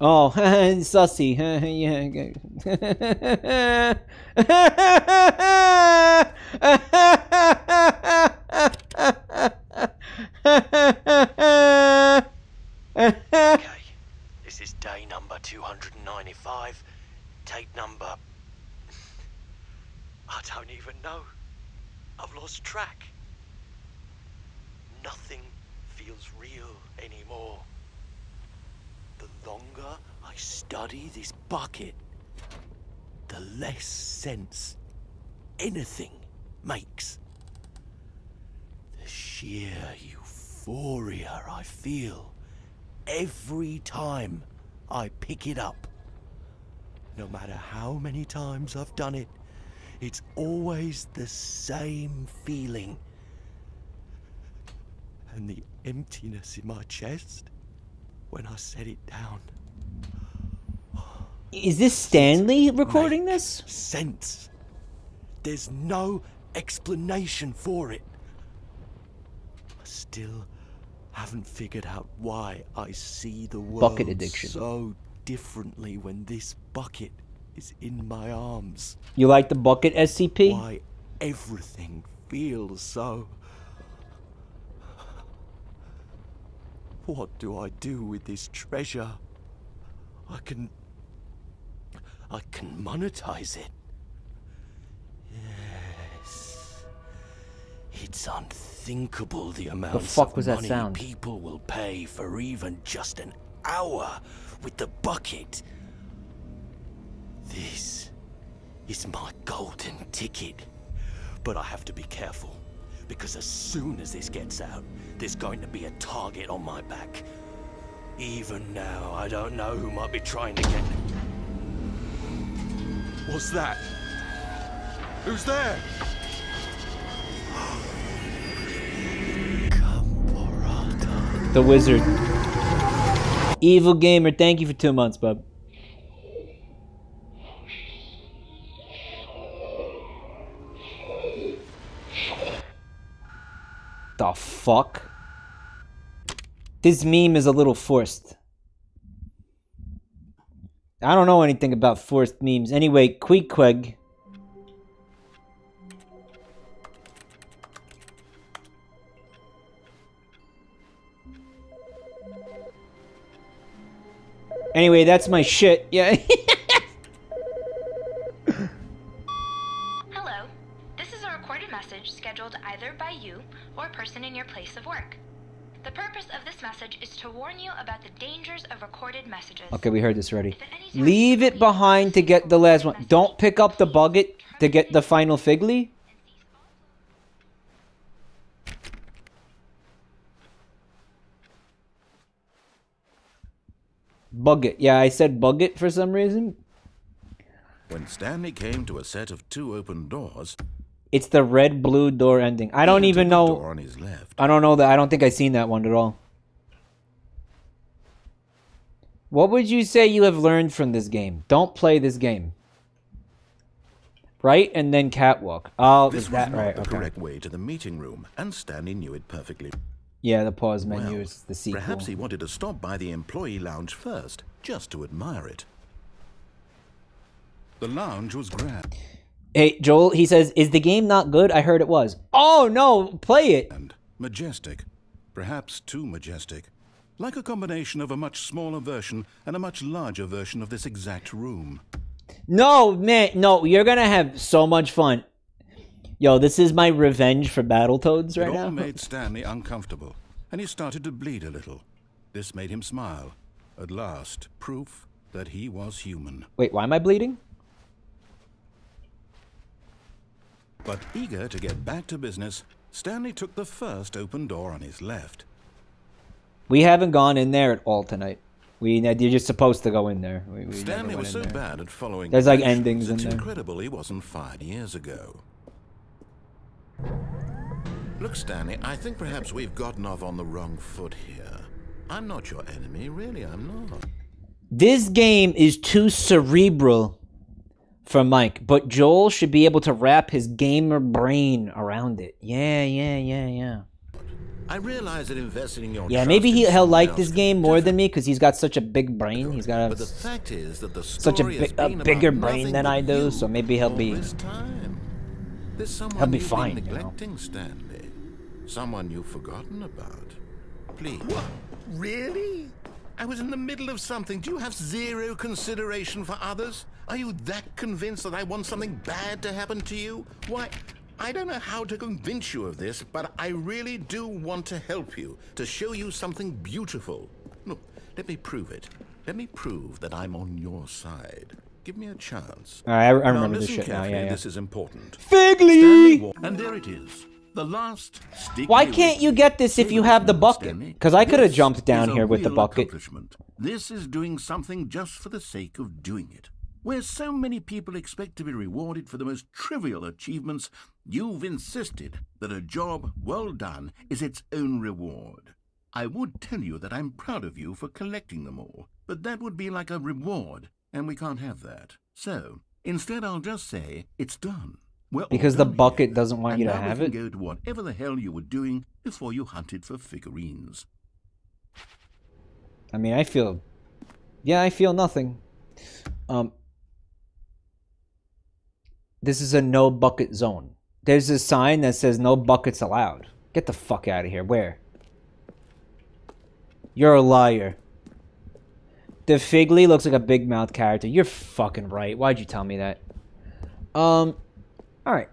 A: Oh, sussy.
O: Okay, this is day number 295. Tape number. I don't even know. I've lost track. Nothing feels real anymore. The longer I study this bucket, the less sense anything makes. The sheer euphoria I feel every time I pick it up. No matter how many times I've done it, it's always the same feeling. And the emptiness in my chest when I set it down.
A: Is this Stanley recording this?
O: Sense. There's no explanation for it. I still haven't figured out why I see the world
A: Bucket addiction.
O: so differently when this bucket is in my arms.
A: You like the bucket SCP?
O: Why everything feels so. What do I do with this treasure? I can. I can monetize it. Yes. It's unthinkable the amount of
A: was that
O: money
A: sound?
O: people will pay for even just an hour with the bucket. This is my golden ticket. But I have to be careful, because as soon as this gets out, there's going to be a target on my back. Even now, I don't know who might be trying to get. me. What's that? Who's there? Caporata.
A: The wizard. Evil gamer, thank you for two months, bub. The fuck? This meme is a little forced. I don't know anything about forced memes. Anyway, Queequeg. Anyway, that's my shit. Yeah.
M: Hello. This is a recorded message scheduled either by you or person in your place of work. The purpose of this message is to warn you about the dangers of recorded messages.
A: okay, we heard this already. Leave it behind to get the last one. Don't pick up the bucket to get the final figley. Bug Yeah, I said bug it for some reason.
D: When Stanley came to a set of two open doors,
A: It's the red blue door ending. I don't even know.
D: door on his left.
A: I don't know that. I don't think I seen that one at all. What would you say you have learned from this game? Don't play this game. Right and then catwalk. Oh,
D: This
A: is
D: was
A: that
D: not
A: right?
D: the
A: Okay.
D: correct way to the meeting room, and Stanley knew it perfectly.
A: Yeah, the pause menu
D: Well,
A: is the sequel.
D: Perhaps he wanted to stop by the employee lounge first, just to admire it.
B: The lounge was grand.
A: Hey, Joel, he says, "Is the game not good?" I heard it was. Oh no, play it.
B: and majestic, perhaps too majestic, like a combination of a much smaller version and a much larger version of this exact room.
A: No, man, no, you're gonna have so much fun. Yo, this is my revenge for Battletoads right
B: it all
A: now.
B: made Stanley uncomfortable, and he started to bleed a little. This made him smile. At last, proof that he was human.
A: Wait, why am I bleeding?
B: But eager to get back to business, Stanley took the first open door on his left.
A: We haven't gone in there at all tonight. We uh, you're just supposed to go in there. We, we
D: Stanley was so
A: there.
D: bad at following
A: There's, like, endings in
D: it's
A: there.
D: incredible he wasn't fired years ago. Look, Stanley, I think perhaps we've gotten off on the wrong foot here. I'm not your enemy, really, I'm not.
A: This game is too cerebral for Mike, but Joel should be able to wrap his gamer brain around it. Yeah, yeah, yeah, yeah.
D: I realize that investing in your
A: Yeah, maybe he, he'll like this game
D: be
A: more than me because he's got such a big brain. He's got
D: But the
A: a,
D: fact is that the
A: such a,
D: story has
A: big, a bigger brain than I do, so maybe he'll be.
D: this time. There's someone
A: He'll be
D: you've
A: fine,
D: been
A: you know.
D: Stanley. Someone you've forgotten about. Please. What?
N: Really? I was in the middle of something. Do you have zero consideration for others? Are you that convinced that I want something bad to happen to you? Why, I don't know how to convince you of this, but I really do want to help you, to show you something beautiful. Look, let me prove it. Let me prove that I'm on your side. Give me a chance.
A: All right, I, I
N: Now
A: remember this
N: listen
A: shit now. Yeah, yeah.
N: This is important.
A: Figley!
B: And there it is. The last
A: Why can't you get this if you have the bucket? Because I could have jumped down here with the bucket.
B: This is doing something just for the sake of doing it. Where so many people expect to be rewarded for the most trivial achievements, you've insisted that a job well done is its own reward. I would tell you that I'm proud of you for collecting them all, but that would be like a reward, and we can't have that. So, instead I'll just say, it's done. We're
A: Because the bucket
B: here.
A: doesn't want
B: And
A: you to have it?
B: go to whatever the hell you were doing before you hunted for figurines.
A: I mean, I feel. Yeah, I feel nothing. Um. This is a no bucket zone. There's a sign that says no buckets allowed. Get the fuck out of here. Where? You're a liar. The Figley looks like a big mouth character. You're fucking right. Why'd you tell me that? Um. Alright.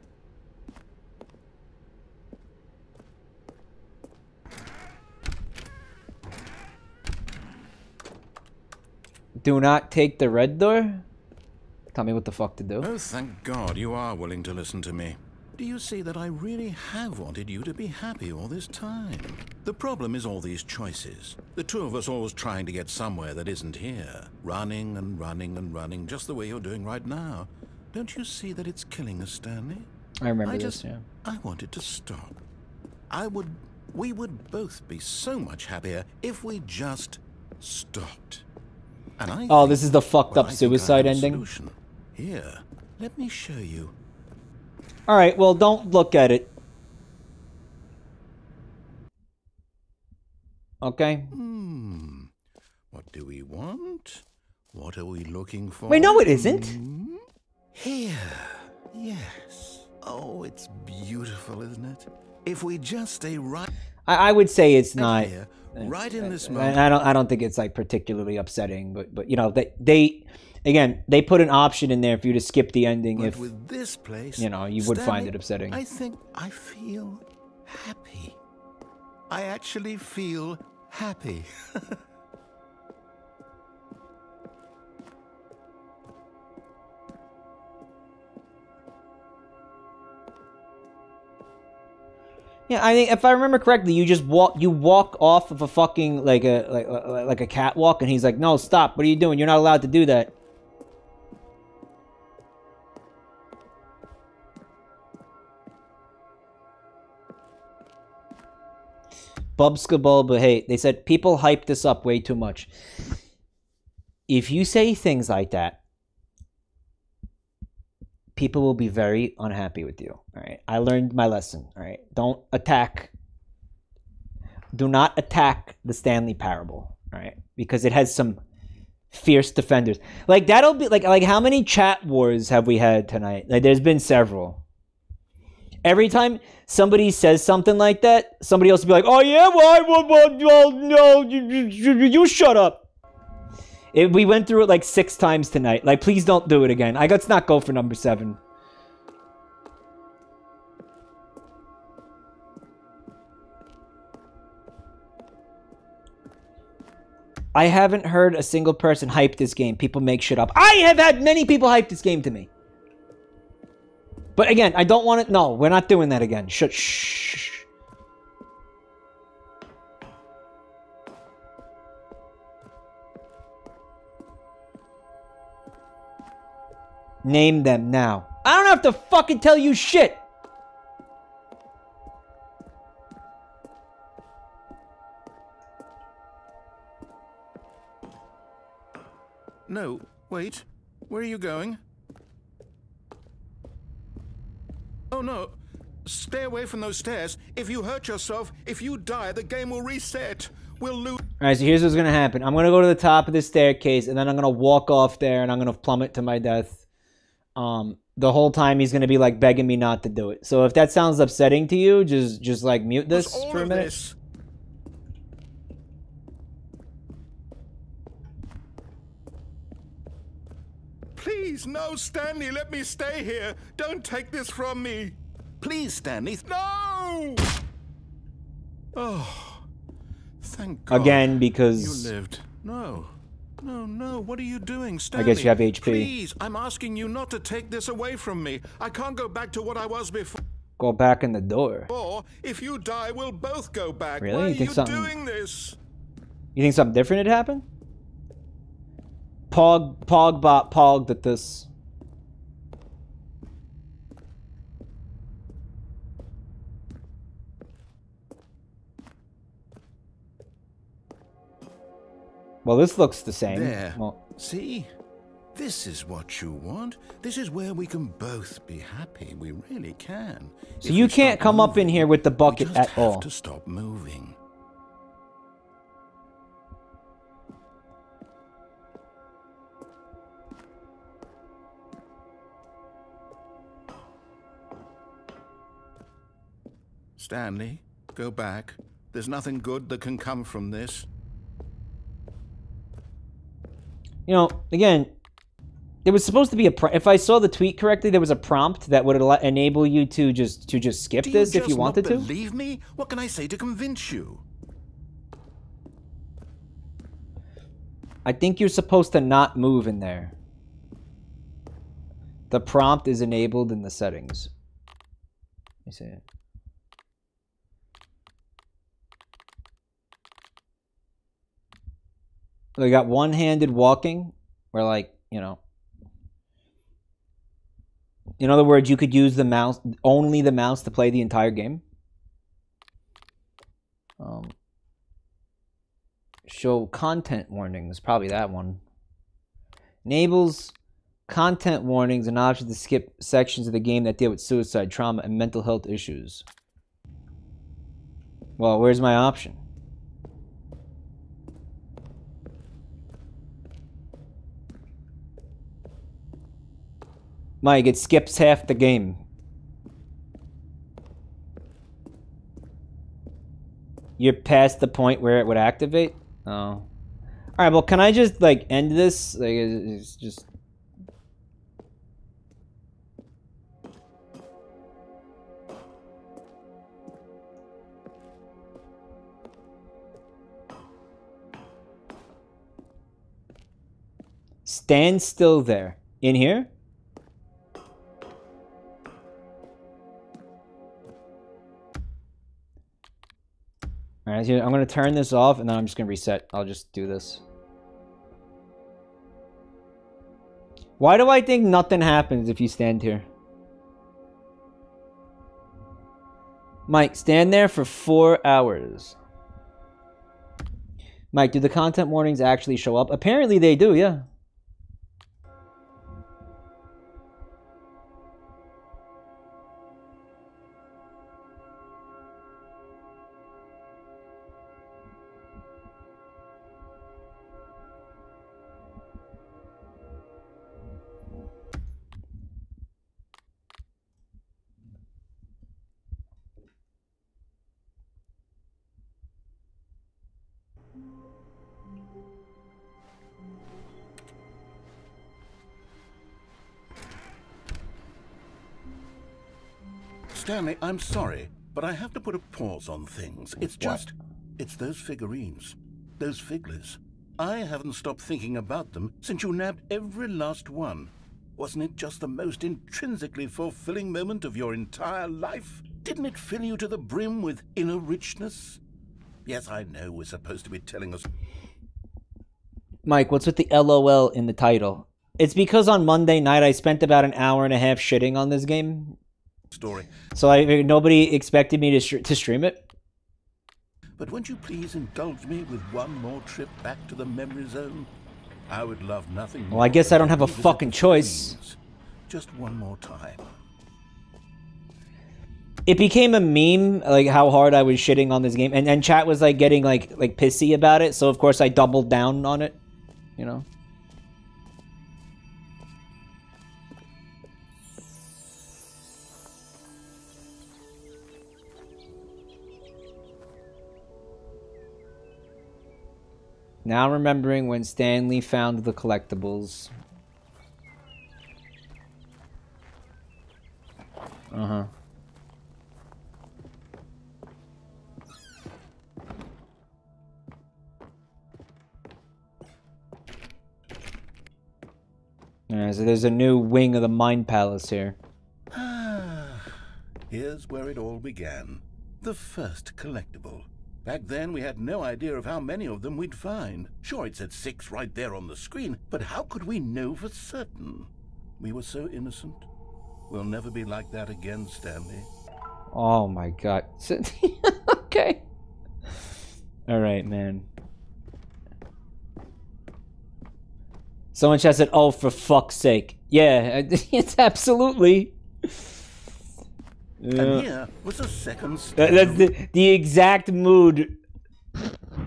A: Do not take the red door? Tell me what the fuck to do.
D: Oh, thank God you are willing to listen to me. Do you see that I really have wanted you to be happy all this time? The problem is all these choices. The two of us always trying to get somewhere that isn't here. Running and running and running, just the way you're doing right now. Don't you see that it's killing us, Stanley?
A: I remember
D: I
A: this,
D: just,
A: yeah.
D: I wanted to stop. I would
B: We would both be so much happier if we just stopped. And I
A: Oh, this is the fucked
B: well,
A: up suicide ending?
B: solution. Here, let me show you.
A: All right, well, don't look at it. Okay.
B: Hmm. What do we want? What are we looking for?
A: Wait, no, it isn't.
B: Here. Yes. Oh, it's beautiful, isn't it? If we just stay right
A: I, I would say it's not.
B: here, right in this moment.
A: I don't. I don't think it's like particularly upsetting, but but you know they they again they put an option in there for you to skip the ending
B: But
A: if
B: with this place,
A: you know, you would find it upsetting.
B: I think I feel happy. I actually feel happy.
A: Yeah, I think if I remember correctly, you just walk you walk off of a fucking like a like like like a catwalk, and he's like, "No, stop! What are you doing? You're not allowed to do that." Bubska Bulba, hey, they said people hype this up way too much. If you say things like that, people will be very unhappy with you. All right. I learned my lesson. All right. Don't attack. Do not attack the Stanley Parable. All right. Because it has some fierce defenders. Like that'll be like like how many chat wars have we had tonight? Like there's been several. Every time somebody says something like that, somebody else will be like, "Oh yeah, why? Well, well, well no, you, you, you, shut up." It, we went through it like six times tonight. Like, please don't do it again. I let's not go for number seven. I haven't heard a single person hype this game. People make shit up. I have had many people hype this game to me. But again, I don't want it. No, we're not doing that again. Shh. Shh. Name them now. I don't have to fucking tell you shit.
B: no, wait. Where are you going? Oh no. Stay away from those stairs. If you hurt yourself, if you die, the game will reset. We'll lose.
A: All right, so here's what's gonna happen. I'm gonna go to the top of the staircase, and then I'm gonna walk off there, and I'm gonna plummet to my death. Um, the whole time he's gonna be like begging me not to do it. So if that sounds upsetting to you, just just like mute this for a minute.
B: this? Please, no, Stanley, let me stay here. Don't take this from me. Please, Stanley. No! Oh, thank God.
A: Again, because...
B: You lived. No. No, no, what are you doing, Stanley?
A: I guess you have HP.
B: Please, I'm asking you not to take this away from me. I can't go back to what I was before.
A: go back in the door.
B: Or, If you die, we'll both go back.
A: Really?
B: Why
A: You
B: are
A: think
B: you
A: something-
B: doing this?
A: You think something different had happened? Pog, Pog, bot, Pog, that this. Well, this looks the same.
B: There.
A: Well,
B: See? This is what you want. This is where we can both be happy. We really can.
A: so
B: If
A: you can't come up in here with the bucket
B: just
A: at
B: have
A: all.
B: to stop moving. Stanley, go back. There's nothing good that can come from this.
A: You know, again, there was supposed to be a. Pr- if I saw the tweet correctly, there was a prompt that would enable you to just to just skip
B: Do
A: this
B: you
A: if you wanted
B: not
A: to.
B: believe me? What can I say to convince you?
A: I think you're supposed to not move in there. The prompt is enabled in the settings. Let me see it. We got one-handed walking, where like you know. In other words, you could use the mouse only the mouse to play the entire game. Um, show content warnings. Probably that one. Enables content warnings and option to skip sections of the game that deal with suicide, trauma, and mental health issues. Well, where's my option? Mike, it skips half the game. You're past the point where it would activate? Oh. Alright, well, can I just, like, end this? Like, it's just... Stand still there. In here? I'm going to turn this off and then I'm just going to reset. I'll just do this. Why do I think nothing happens if you stand here? Mike, stand there for four hours. Mike, do the content warnings actually show up? Apparently they do, yeah.
B: Have to put a pause on things. It's just, it's those figurines, those figleys. I haven't stopped thinking about them since you nabbed every last one. Wasn't it just the most intrinsically fulfilling moment of your entire life? Didn't it fill you to the brim with inner richness? Yes, I know we're supposed to be telling us.
A: Mike, what's with the LOL in the title? It's because on Monday night I spent about an hour and a half shitting on this game.
B: Story.
A: So I nobody expected me to to stream it.
B: But won't you please indulge me with one more trip back to the memory zone? I would love nothing more.
A: Well, I guess I don't have a fucking choice.
B: Just one more time.
A: It became a meme, like how hard I was shitting on this game, and and chat was like getting like like pissy about it. So of course I doubled down on it. You know. Now remembering when Stanley found the collectibles. Uh-huh. Yeah, so there's a new wing of the Mind Palace here.
B: Here's where it all began. The first collectible. Back then, we had no idea of how many of them we'd find. Sure, it said six right there on the screen, but how could we know for certain? We were so innocent. We'll never be like that again, Stanley.
A: Oh my god. okay. Alright, man. Someone just said, oh, for fuck's sake. Yeah, it's absolutely.
B: Yeah. And here was a second
A: that, That's the, the exact mood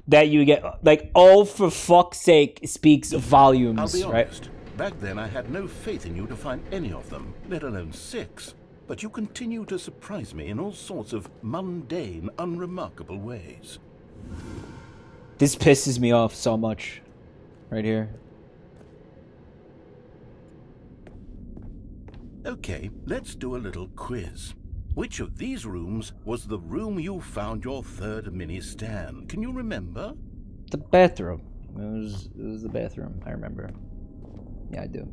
A: that you get. Like, oh, for fuck's sake, speaks volumes,
B: I'll be
A: honest,
B: right? Back then, I had no faith in you to find any of them, let alone six. But you continue to surprise me in all sorts of mundane, unremarkable ways.
A: This pisses me off so much. Right here.
B: Okay, let's do a little quiz. Which of these rooms was the room you found your third mini stand? Can you remember?
A: The bathroom. It was, it was the bathroom, I remember. Yeah, I do.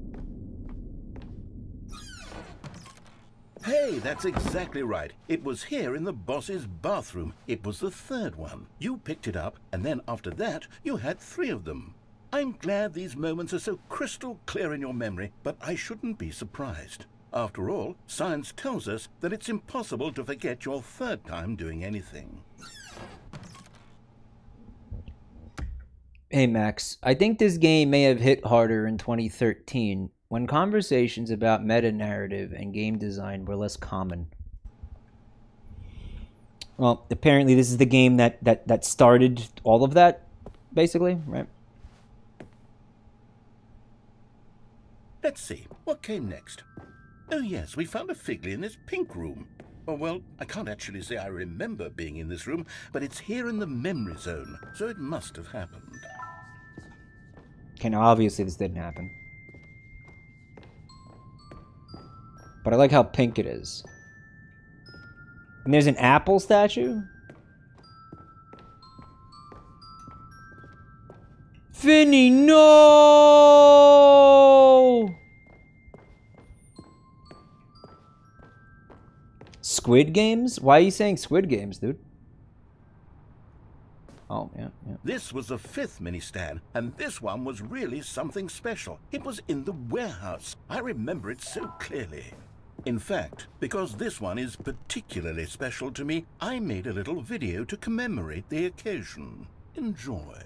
B: Hey, that's exactly right. It was here in the boss's bathroom. It was the third one. You picked it up, and then after that, you had three of them. I'm glad these moments are so crystal clear in your memory, but I shouldn't be surprised. After all, science tells us that it's impossible to forget your third time doing anything.
A: Hey Max, I think this game may have hit harder in 2013 when conversations about meta narrative and game design were less common. Well, apparently this is the game that that that started all of that basically, right?
B: Let's see, what came next? Oh yes, we found a Figley in this pink room. Oh, well, I can't actually say I remember being in this room, but it's here in the memory zone, so it must have happened.
A: Okay, now obviously this didn't happen. But I like how pink it is. And there's an apple statue? Vinny, no! Squid Games? Why are you saying Squid Games, dude? Oh, yeah, yeah.
B: This was the fifth mini stand, and this one was really something special. It was in the warehouse. I remember it so clearly. In fact, because this one is particularly special to me, I made a little video to commemorate the occasion. Enjoy.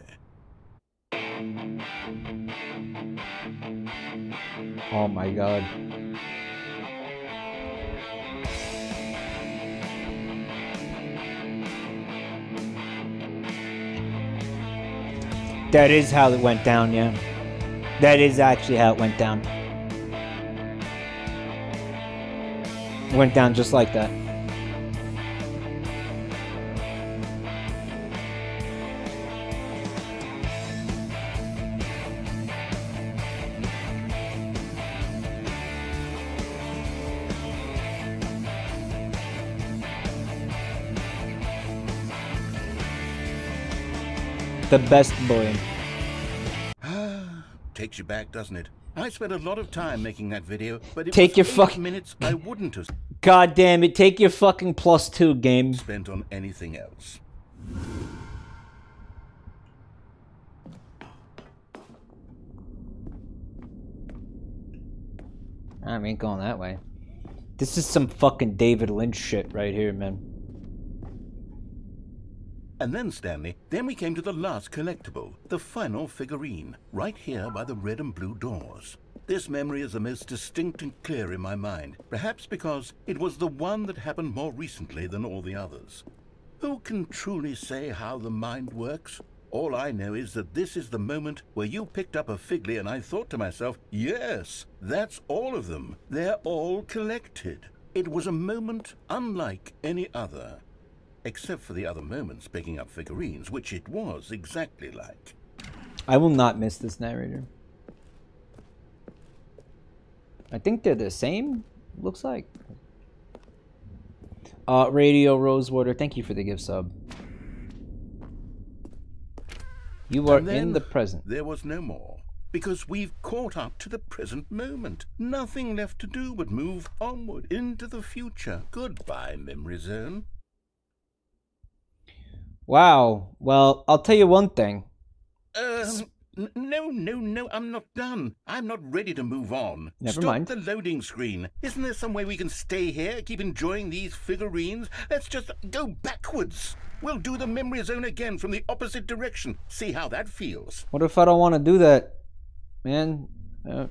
A: Oh my god. That is how it went down, yeah. That is actually how it went down. Went down just like that. The best boy.
B: Takes you back, doesn't it? I spent a lot of time making that video, but it
A: Take your
B: eight
A: fuck-
B: minutes I wouldn't have
A: God damn it, take your fucking plus two game.
B: spent on anything else.
A: I ain't going that way. This is some fucking David Lynch shit right here, man.
B: And then, Stanley, then we came to the last collectible, the final figurine, right here by the red and blue doors. This memory is the most distinct and clear in my mind, perhaps because it was the one that happened more recently than all the others. Who can truly say how the mind works? All I know is that this is the moment where you picked up a Figley and I thought to myself, yes, that's all of them. They're all collected. It was a moment unlike any other. Except for the other moments picking up figurines, which it was exactly like.
A: I will not miss this narrator. I think they're the same. Looks like. Uh, Radio Rosewater, thank you for the gift sub. You are in the present.
B: There was no more. Because we've caught up to the present moment. Nothing left to do but move onward into the future. Goodbye, Memory Zone.
A: Wow. Well, I'll tell you one thing.
B: Um, no, no, no, I'm not done. I'm not ready to move on.
A: Never
B: Stop
A: mind.
B: the loading screen. Isn't there some way we can stay here, keep enjoying these figurines? Let's just go backwards. We'll do the memory zone again from the opposite direction. See how that feels.
A: What if I don't want to do that, man? Uh,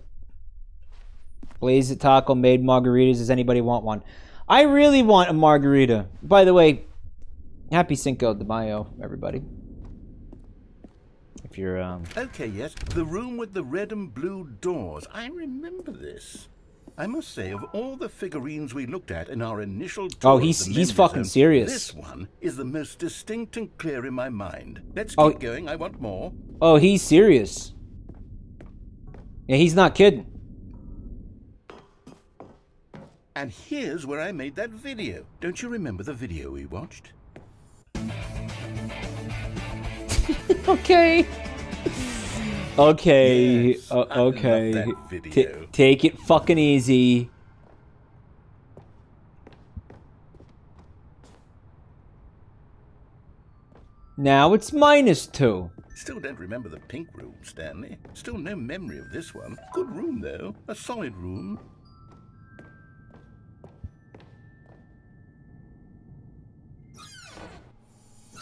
A: Blaze Taco made margaritas. Does anybody want one? I really want a margarita. By the way, happy Cinco de Mayo, everybody. If you're um,
B: Okay, yes, the room with the red and blue doors. I remember this. I must say, of all the figurines we looked at in our initial tour
A: Oh, he's- he's fucking
B: zone,
A: serious.
B: This one is the most distinct and clear in my mind. Let's keep
A: Oh.
B: going. I want more.
A: oh, he's serious. Yeah, he's not kidding.
B: And here's where I made that video. Don't you remember the video we watched?
A: okay. Okay.
B: Yes,
A: uh, okay.
B: that video.
A: take it fucking easy. Now it's minus two.
B: Still don't remember the pink room, Stanley. Still no memory of this one. Good room, though. A solid room.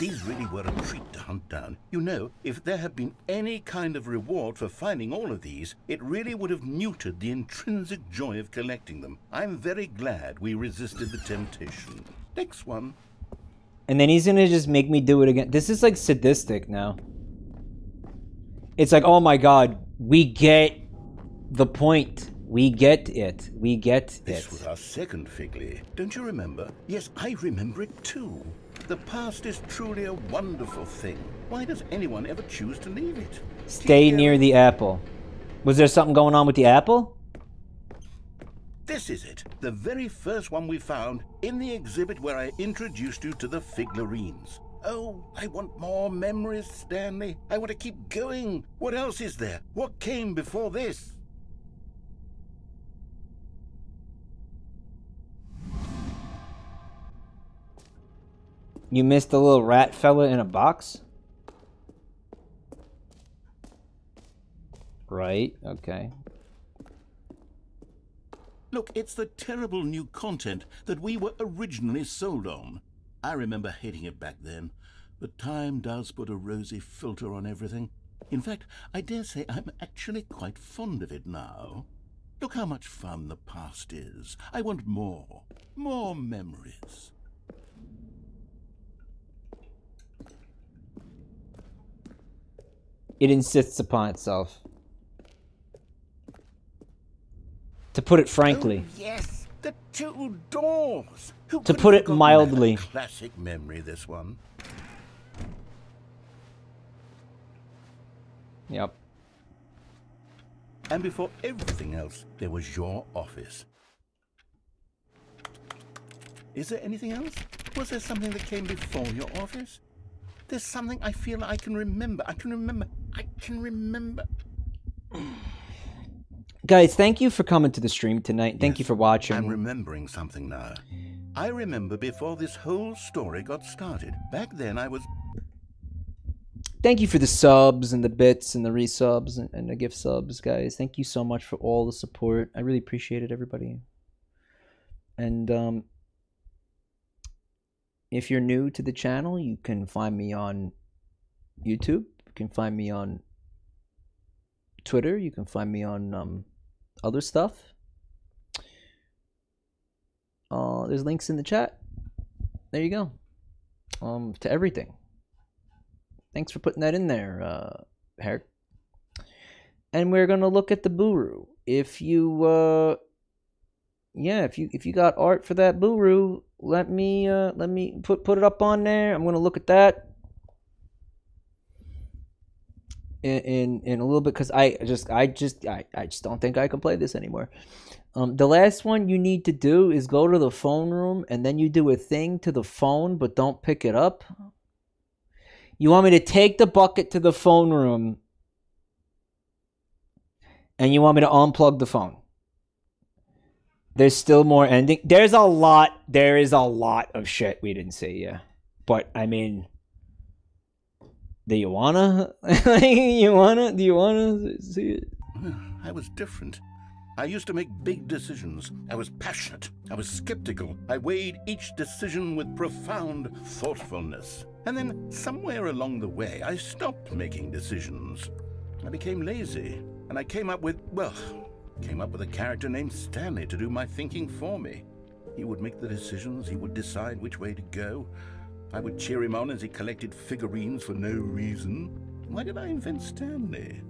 B: These really were a treat to hunt down. You know, if there had been any kind of reward for finding all of these, it really would have neutered the intrinsic joy of collecting them. I'm very glad we resisted the temptation. Next one.
A: And then he's gonna just make me do it again. This is like sadistic now. It's like, oh my god, we get the point. We get it. We get
B: This
A: it.
B: was our second Figley. Don't you remember? Yes, I remember it too. The past is truly a wonderful thing. Why does anyone ever choose to leave it?
A: Stay
B: Keep
A: near
B: going.
A: the apple. Was there something going on with the apple?
B: This is it. The very first one we found in the exhibit where I introduced you to the figlarines. Oh, I want more memories, Stanley. I want to keep going. What else is there? What came before this?
A: You missed the little rat fella in a box? Right, okay.
B: Look, it's the terrible new content that we were originally sold on. I remember hating it back then, but time does put a rosy filter on everything. In fact, I dare say I'm actually quite fond of it now. Look how much fun the past is. I want more. More memories.
A: It insists upon itself. To put it frankly.
B: Oh, yes, the two doors. Who
A: To put it mildly.
B: Classic memory, this one.
A: Yep.
B: And before everything else, there was your office. Is there anything else? Was there something that came before your office? There's something I feel I can remember. I can remember. I can remember.
A: Guys, thank you for coming to the stream tonight. Thank you for watching.
B: I'm remembering something now. I remember before this whole story got started. Back then, I was
A: Thank you for the subs and the bits and the resubs and, and the gift subs, guys. Thank you so much for all the support. I really appreciate it, everybody. And um, if you're new to the channel, you can find me on YouTube. You can find me on Twitter. You can find me on um, other stuff. Uh, there's links in the chat. There you go. Um, to everything. Thanks for putting that in there, uh. And we're gonna look at the Booru. If you, uh, yeah, if you if you got art for that Booru, let me uh, let me put put it up on there. I'm gonna look at that in in, in a little bit because I just I just I, I just don't think I can play this anymore. Um, the last one you need to do is go to the phone room and then you do a thing to the phone, but don't pick it up. You want me to take the bucket to the phone room and you want me to unplug the phone. There's still more ending. There's a lot. There is a lot of shit we didn't see, yeah. But I mean, do you wanna? you wanna? Do you wanna see it?
B: I was different. I used to make big decisions. I was passionate. I was skeptical. I weighed each decision with profound thoughtfulness. And then, somewhere along the way, I stopped making decisions. I became lazy. And I came up with, well, came up with a character named Stanley to do my thinking for me. He would make the decisions, he would decide which way to go. I would cheer him on as he collected figurines for no reason. Why did I invent Stanley?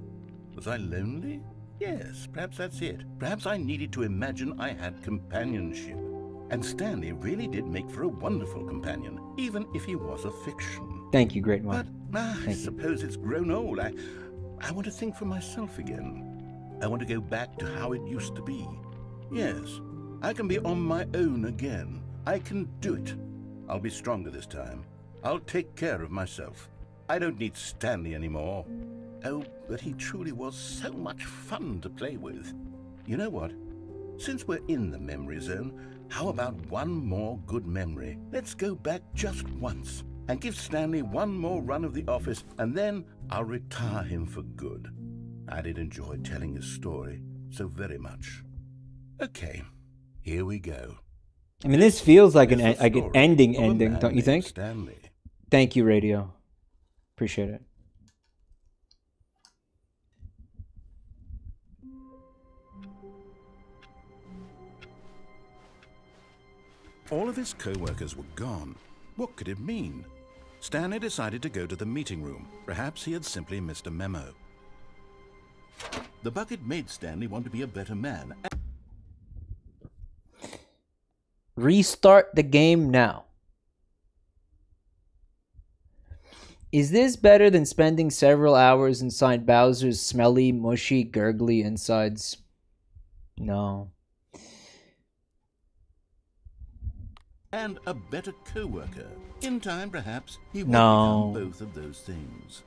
B: Was I lonely? Yes, perhaps that's it. Perhaps I needed to imagine I had companionship. And Stanley really did make for a wonderful companion, even if he was a fiction.
A: Thank you, great one.
B: But ah, I
A: you.
B: suppose it's grown old. I, I want to think for myself again. I want to go back to how it used to be. Yes, I can be on my own again. I can do it. I'll be stronger this time. I'll take care of myself. I don't need Stanley anymore. Oh, but he truly was so much fun to play with. You know what? Since we're in the memory zone, how about one more good memory? Let's go back just once and give Stanley one more run of the office, and then I'll retire him for good. I did enjoy telling his story so very much. Okay, here we go.
A: I mean, this feels like an
B: Here's
A: like an ending ending, don't you think?
B: Stanley.
A: Thank you, radio. Appreciate it.
B: All of his co-workers were gone. What could it mean? Stanley decided to go to the meeting room. Perhaps he had simply missed a memo. The bucket made Stanley want to be a better man.
A: Restart the game now. Is this better than spending several hours inside Bowser's smelly, mushy, gurgly insides? No.
B: and a better co-worker. In time, perhaps, he would
A: No.
B: become both of those things.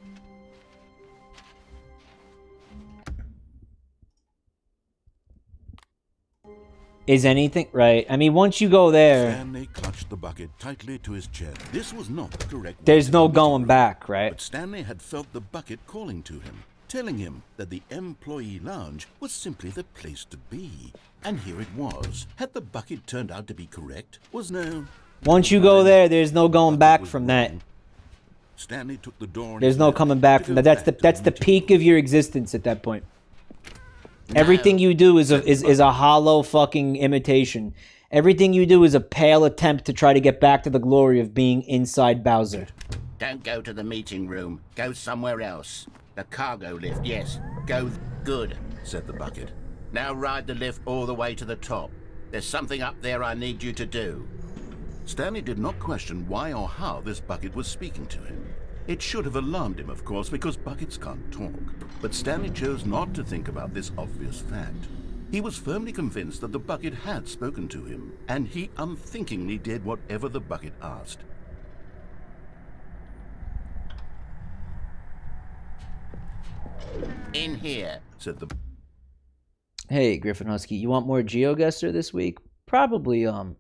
A: Is anything right? I mean, once you go there,
B: Stanley clutched the bucket tightly to his chest. This was not the correct
A: there's no going back, right?
B: But Stanley had felt the bucket calling to him, telling him that the employee lounge was simply the place to be. And here it was. Had the bucket turned out to be correct? Was no.
A: Once you go there, there's no going back from that.
B: Stanley took the door.
A: There's no coming back from that. That's the that's the peak of your existence at that point. Everything you do is a is, is a hollow fucking imitation. Everything you do is a pale attempt to try to get back to the glory of being inside Bowser.
N: Don't go to the meeting room. Go somewhere else. The cargo lift, yes. Go good.
B: said the bucket.
N: Now ride the lift all the way to the top. There's something up there I need you to do.
B: Stanley did not question why or how this bucket was speaking to him. It should have alarmed him, of course, because buckets can't talk. But Stanley chose not to think about this obvious fact. He was firmly convinced that the bucket had spoken to him, and he unthinkingly did whatever the bucket asked.
N: In here.
B: Said the
A: Hey, Griffin Husky, you want more GeoGuessr this week? Probably, um,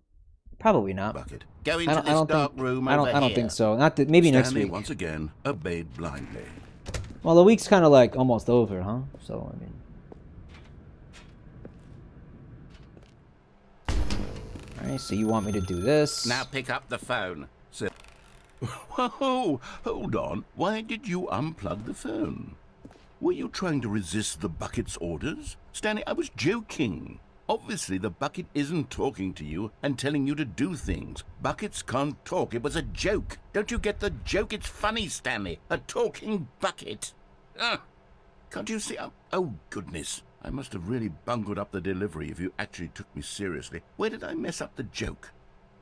A: probably not.
B: bucket.
N: Go
A: I don't, I don't
N: dark
A: think.
N: room
A: I don't. I don't
N: here.
A: think so. Not that. Maybe next week.
B: once again obeyed blindly.
A: Well, the week's kind of like almost over, huh? So I mean. All right. So you want me to do this?
N: Now pick up the phone.
B: Said, Whoa, hold on. Why did you unplug the phone? Were you trying to resist the bucket's orders? Stanley, I was joking. Obviously, the bucket isn't talking to you and telling you to do things. Buckets can't talk. It was a joke.
N: Don't you get the joke? It's funny, Stanley. A talking bucket.
B: Ah, can't you see? Oh, oh, goodness. I must have really bungled up the delivery if you actually took me seriously. Where did I mess up the joke?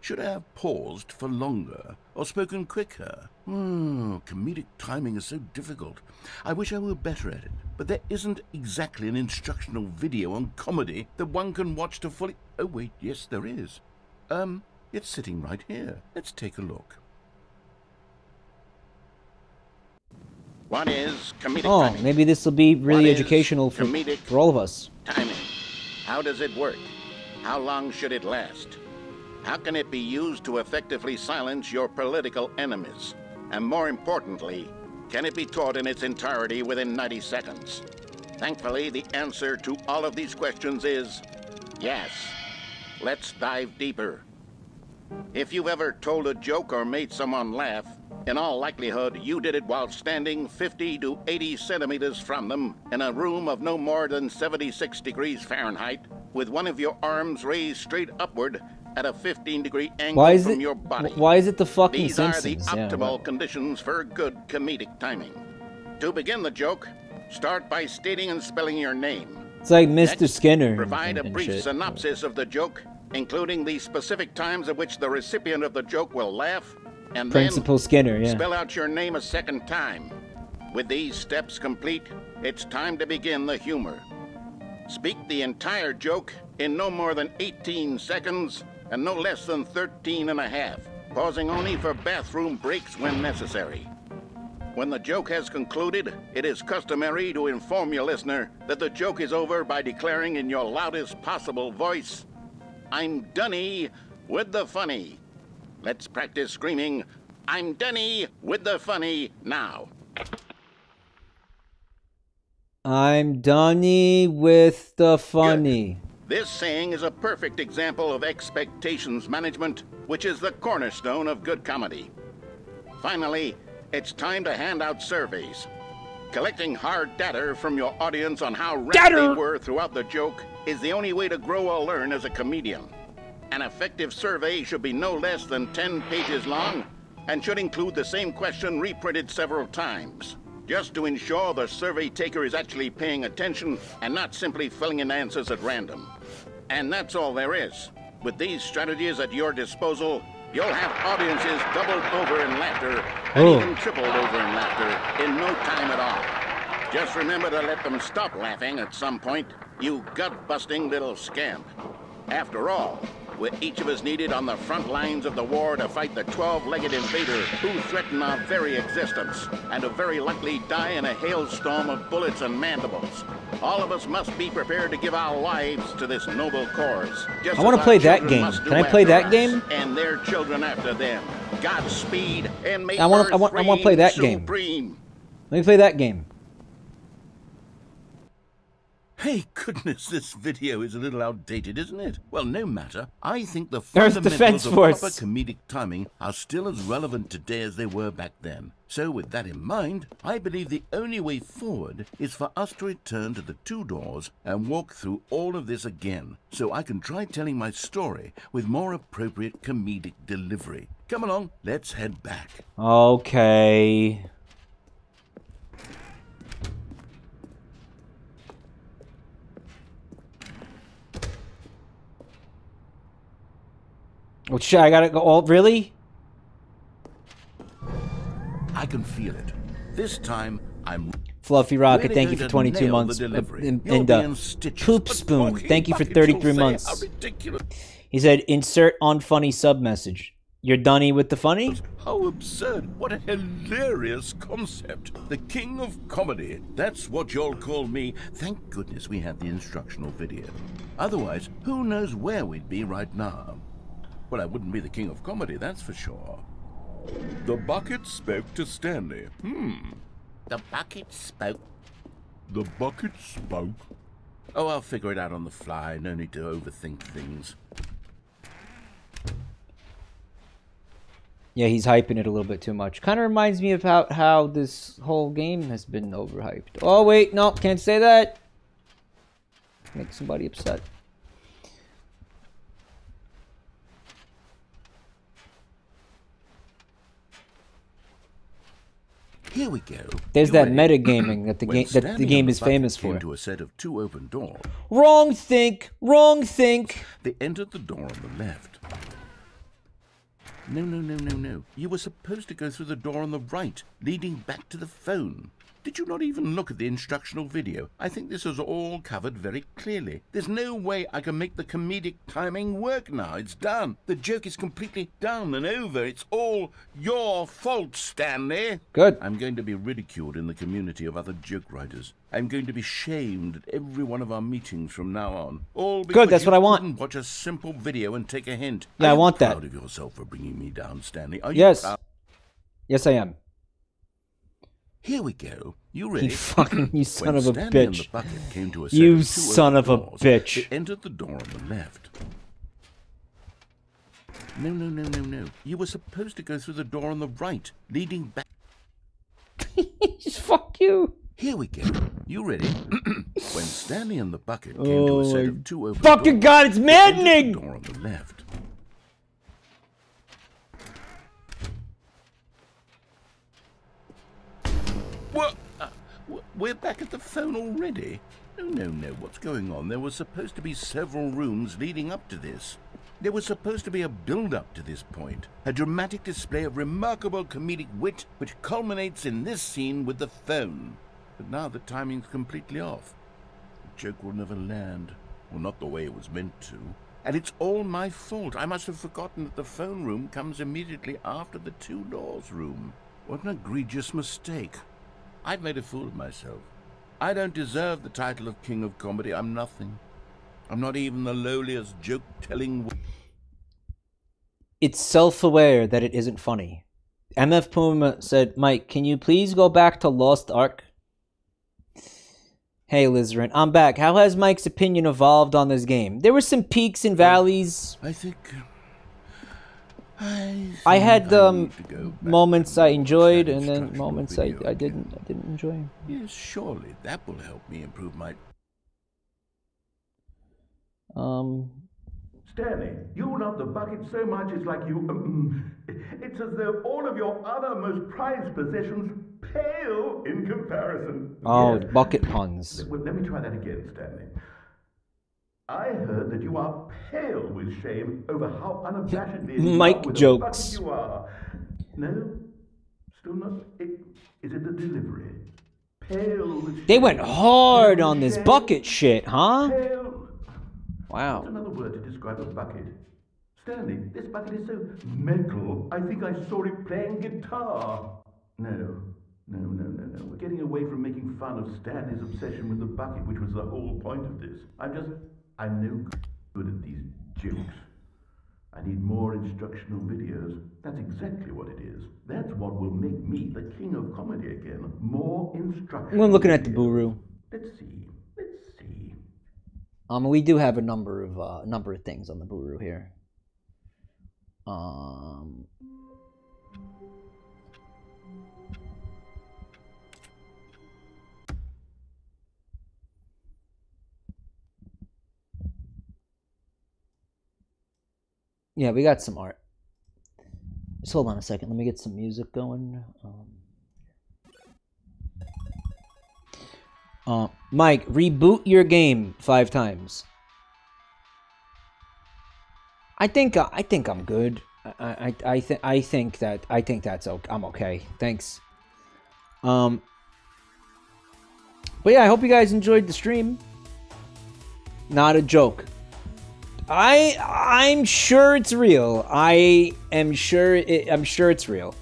B: Should I have paused for longer or spoken quicker? Hmm, comedic timing is so difficult. I wish I were better at it, but there isn't exactly an instructional video on comedy that one can watch to fully. Oh, wait, yes, there is. Um, it's sitting right here. Let's take a look.
N: What is comedic
A: Oh,
N: timing?
A: maybe this will be really
N: What is
A: educational for, for all of us.
N: Timing. How does it work? How long should it last? How can it be used to effectively silence your political enemies? And more importantly, can it be taught in its entirety within 90 seconds? Thankfully, the answer to all of these questions is yes. Let's dive deeper. If you've ever told a joke or made someone laugh, in all likelihood, you did it while standing 50 to 80 centimeters from them in a room of no more than 76 degrees Fahrenheit, with one of your arms raised straight upward at a 15 degree angle
A: Why is
N: from
A: it?
N: your body.
A: Why is it the fucking
N: These
A: Simpsons?
N: are the
A: Yeah,
N: optimal
A: what-
N: conditions for good comedic timing. To begin the joke, start by stating and spelling your name.
A: It's like Mr.
N: Next,
A: Skinner.
N: Provide
A: and,
N: a brief
A: shit.
N: synopsis of the joke, including the specific times at which the recipient of the joke will laugh, and
A: Principal
N: then
A: Skinner. Yeah.
N: spell out your name a second time. With these steps complete, it's time to begin the humor. Speak the entire joke in no more than 18 seconds and no less than 13 and a half, pausing only for bathroom breaks when necessary. When the joke has concluded, it is customary to inform your listener that the joke is over by declaring in your loudest possible voice, I'm Dunny with the funny. Let's practice screaming, I'm Dunny with the funny now.
A: I'm Dunny with the funny.
N: This saying is a perfect example of expectations management, which is the cornerstone of good comedy.
P: Finally, it's time to hand out surveys. Collecting hard data from your audience on how
C: Data!
P: they were throughout the joke is the only way to grow or learn as a comedian. An effective survey should be no less than 10 pages long and should include the same question reprinted several times, just to ensure the survey taker is actually paying attention and not simply filling in answers at random. And that's all there is. With these strategies at your disposal, you'll have audiences doubled over in laughter and
A: Oh.
P: even tripled over in laughter in no time at all. Just remember to let them stop laughing at some point, you gut-busting little scamp. After all, we're each of us needed on the front lines of the war to fight the 12-legged invader who threaten our very existence, and who very likely die in a hailstorm of bullets and mandibles. All of us must be prepared to give our lives to this noble cause. Just
A: I wanna play that game. Can I play that game?
P: And their children after them. Godspeed and may
A: I wanna- I want- I wanna play
P: reign
A: that game. Let me play that game.
B: Hey, goodness, this video is a little outdated, isn't it? Well, no matter. I think the
A: Earth
B: fundamentals of
A: Force.
B: proper comedic timing are still as relevant today as they were back then. So, with that in mind, I believe the only way forward is for us to return to the two doors and walk through all of this again, so I can try telling my story with more appropriate comedic delivery. Come along, let's head back.
A: Okay. Oh shit, I gotta go. Oh, really?
B: I can feel it. This time, I'm
A: Fluffy Rocket,
B: Really
A: thank you for 22 months. Uh, and and, uh,
B: stitches,
A: Poop Spoon, thank you for 33 months. He said, insert unfunny sub message. You're dunny with the funny?
B: How absurd. What a hilarious concept. The king of comedy. That's what you'll call me. Thank goodness we had the instructional video. Otherwise, who knows where we'd be right now. Well, I wouldn't be the king of comedy, that's for sure. The bucket spoke to Stanley. Hmm.
N: The bucket spoke.
B: The bucket spoke. Oh, I'll figure it out on the fly. No need to overthink things.
A: Yeah, he's hyping it a little bit too much. Kind of reminds me of how, how this whole game has been overhyped. Oh, wait, no, can't say that. Make somebody upset.
B: Here we go.
A: There's
B: You
A: that metagaming that the game that the game is famous for.
B: to a set of two open doors.
A: Wrong think, wrong think.
B: They entered the door on the left. No, no, no, no, no. You were supposed to go through the door on the right, leading back to the phone. Did you not even look at the instructional video? I think this is all covered very clearly. There's no way I can make the comedic timing work now. It's done. The joke is completely done and over. It's all your fault, Stanley.
A: Good.
B: I'm going to be ridiculed in the community of other joke writers. I'm going to be shamed at every one of our meetings from now on. All because
A: that's
B: you
A: what I want.
B: Watch a simple video and take a hint.
A: Yeah, I
B: you
A: want that.
B: Proud of yourself for bringing me down, Stanley. Are you
A: Yes.
B: proud?
A: Yes, I am.
B: Here we go. You ready?
A: You fucking, you son of a
B: Stanley and the
A: bitch.
B: bucket came to a set
A: You son of a bitch.
B: They entered the door on the left. No, no, no, no, no. You were supposed to go through the door on the right, leading back.
A: Fuck you.
B: Here we go. You ready? when Stanley and the bucket came to
A: Oh
B: a set of two open
A: fucking
B: doors,
A: God, it's maddening!
B: door on the left. We're back at the phone already? No, no, no. What's going on? There were supposed to be several rooms leading up to this. There was supposed to be a build-up to this point, a dramatic display of remarkable comedic wit which culminates in this scene with the phone. But now the timing's completely off. The joke will never land. Well, not the way it was meant to. And it's all my fault. I must have forgotten that the phone room comes immediately after the two doors room. What an egregious mistake. I've made a fool of myself. I don't deserve the title of King of Comedy. I'm nothing. I'm not even the lowliest joke-telling...
A: It's self-aware that it isn't funny. MF Puma said, Mike, can you please go back to Lost Ark? Hey, Lizerin, I'm back. How has Mike's opinion evolved on this game? There were some peaks and valleys.
B: I think...
A: I had um, moments I enjoyed and then moments I, I didn't I didn't enjoy.
Q: Yes, surely that will help me improve my.
A: Um,
B: Stanley, you love the bucket so much it's like you. Um, it's as though all of your other most prized possessions pale in comparison.
A: oh,
B: Yes.
A: bucket puns.
B: Well, let me try that again, Stanley. I heard that you are pale with shame over how unabashedly
A: Mike jokes.
B: you are. No, still not. It, is it the delivery? Pale with
A: They went hard on this bucket shit, huh?
B: Pale.
A: Wow.
B: What's another word to describe a bucket? Stanley, this bucket is so metal. I think I saw it playing guitar. No, no, no, no, no. We're getting away from making fun of Stanley's obsession with the bucket, which was the whole point of this. I'm just, I'm no good at these jokes. I need more instructional videos. That's exactly what it is. That's what will make me the king of comedy again. More instructional.
A: I'm looking at the. Booru.
B: Let's see. Let's see.
A: Um, we do have a number of uh, number of things on the Booru here. Um, yeah, we got some art. Just hold on a second. Let me get some music going. Um, uh, Mike, reboot your game five times. I think uh, I think I'm good. I I I think I think that I think that's okay. I'm okay. Thanks. Um. But yeah, I hope you guys enjoyed the stream. Not a joke. I I'm sure it's real. I am sure it, I'm sure it's real.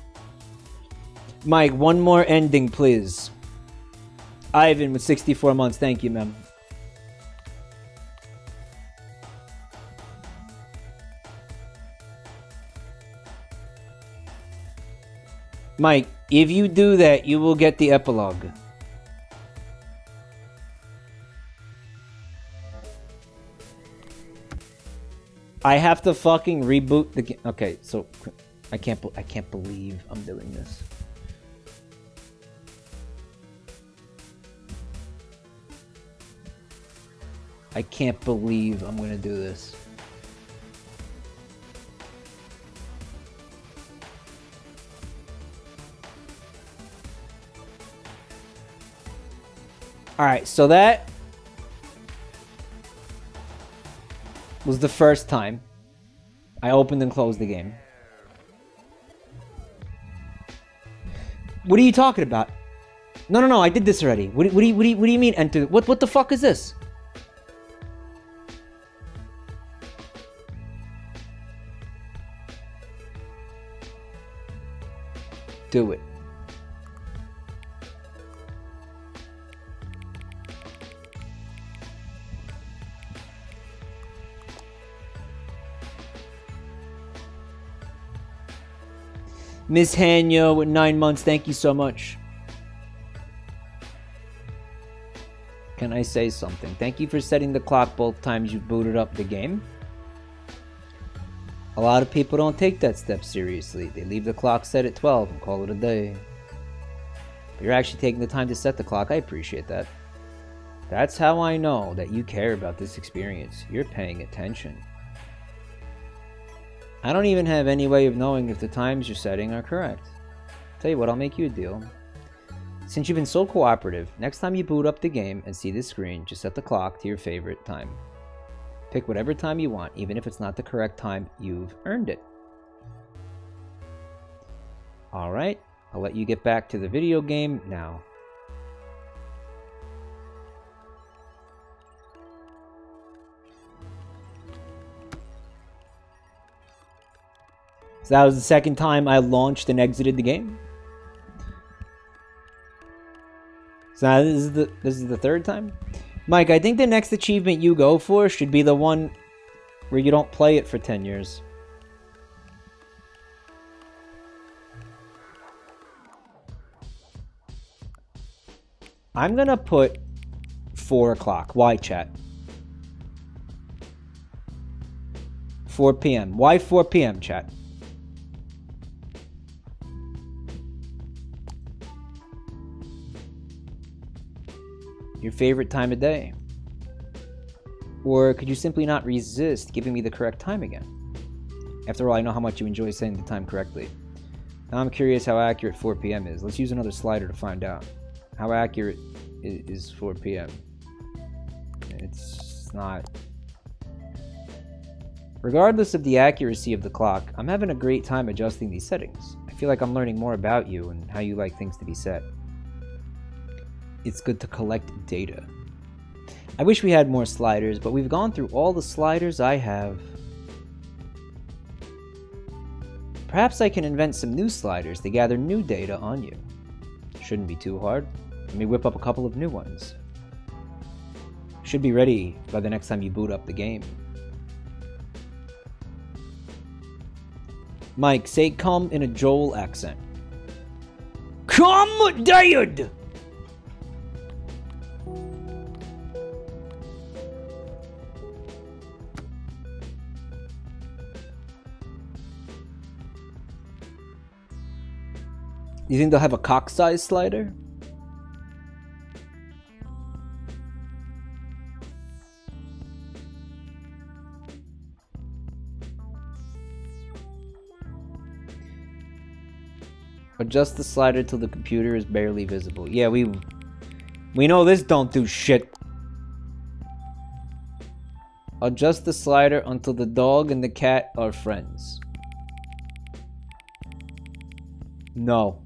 A: Mike, one more ending, please. Ivan with 64 months. Thank you, ma'am. Mike, if you do that, you will get the epilogue. I have to fucking reboot the game. Okay, so I can't. I can't believe I'm doing this. I can't believe I'm gonna do this. All right, so that was the first time I opened and closed the game. What are you talking about? No, no, no, I did this already. What, what do you, what do you, what do you mean enter? What, what the fuck is this? Do it. Miss Hanyo with nine months, thank you so much. Can I say something? Thank you for setting the clock both times you booted up the game. A lot of people don't take that step seriously. They leave the clock set at 12 and call it a day. But you're actually taking the time to set the clock. I appreciate that. That's how I know that you care about this experience. You're paying attention. I don't even have any way of knowing if the times you're setting are correct. Tell you what, I'll make you a deal. Since you've been so cooperative, next time you boot up the game and see this screen, just set the clock to your favorite time. Pick whatever time you want, even if it's not the correct time, you've earned it. Alright, I'll let you get back to the video game now. So that was the second time I launched and exited the game. So now this is the this is the third time. Mike, I think the next achievement you go for should be the one where you don't play it for 10 years. I'm gonna put 4 o'clock. Why, chat? 4 p.m. Why 4 p.m., chat? Your favorite time of day? Or could you simply not resist giving me the correct time again? After all, I know how much you enjoy saying the time correctly. Now I'm curious how accurate 4 p.m. is. Let's use another slider to find out. How accurate is 4 p.m.? It's not. Regardless of the accuracy of the clock, I'm having a great time adjusting these settings. I feel like I'm learning more about you and how you like things to be set. It's good to collect data. I wish we had more sliders, but we've gone through all the sliders I have. Perhaps I can invent some new sliders to gather new data on you. Shouldn't be too hard. Let me whip up a couple of new ones. Should be ready by the next time you boot up the game. Mike, say come in a Joel accent.
C: Come, Dad!
A: You think they'll have a cock size slider? Adjust the slider till the computer is barely visible. Yeah, we we know this don't do shit. Adjust the slider until the dog and the cat are friends. No.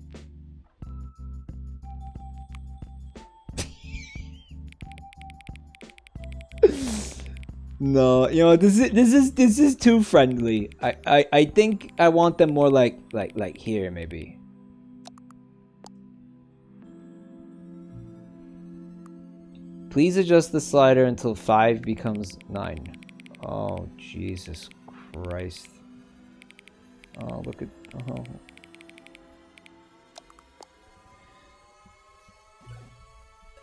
A: No, you know this is this is this is too friendly. I I I think I want them more like like like here maybe. Please adjust the slider until 5 becomes 9. Oh, Jesus Christ. Oh, look at... Oh.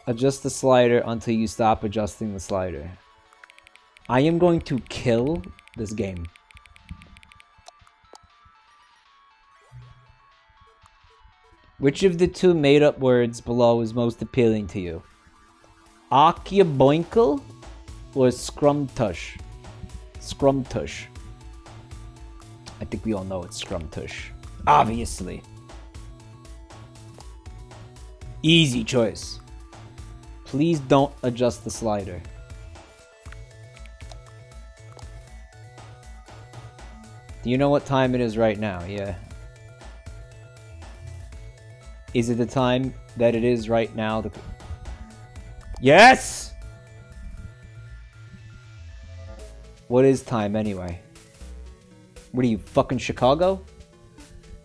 A: Adjust the slider until you stop adjusting the slider. I am going to kill this game. Which of the two made-up words below is most appealing to you? Akiaboinkle or Scrumtush? Scrumtush. I think we all know it's Scrumtush. Obviously. Easy choice. Please don't adjust the slider. Do you know what time it is right now? Yeah. Is it the time that it is right now? The Yes! What is time anyway? What are you, fucking Chicago?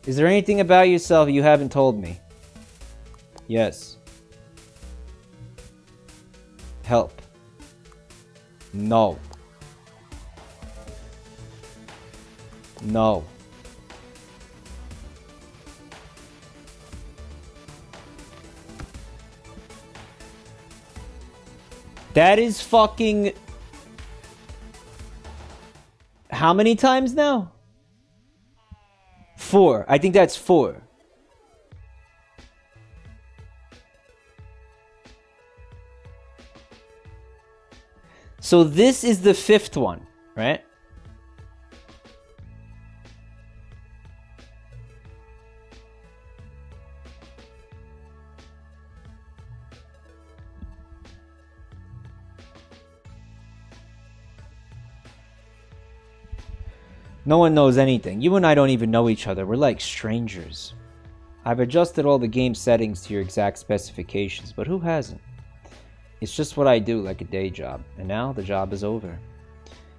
A: Is there anything about yourself you haven't told me? Yes. Help. No. No. That is fucking... How many times now? Four. I think that's four. So this is the fifth one, right? No one knows anything. You and I don't even know each other. We're like strangers. I've adjusted all the game settings to your exact specifications, but who hasn't? It's just what I do like a day job, and now the job is over.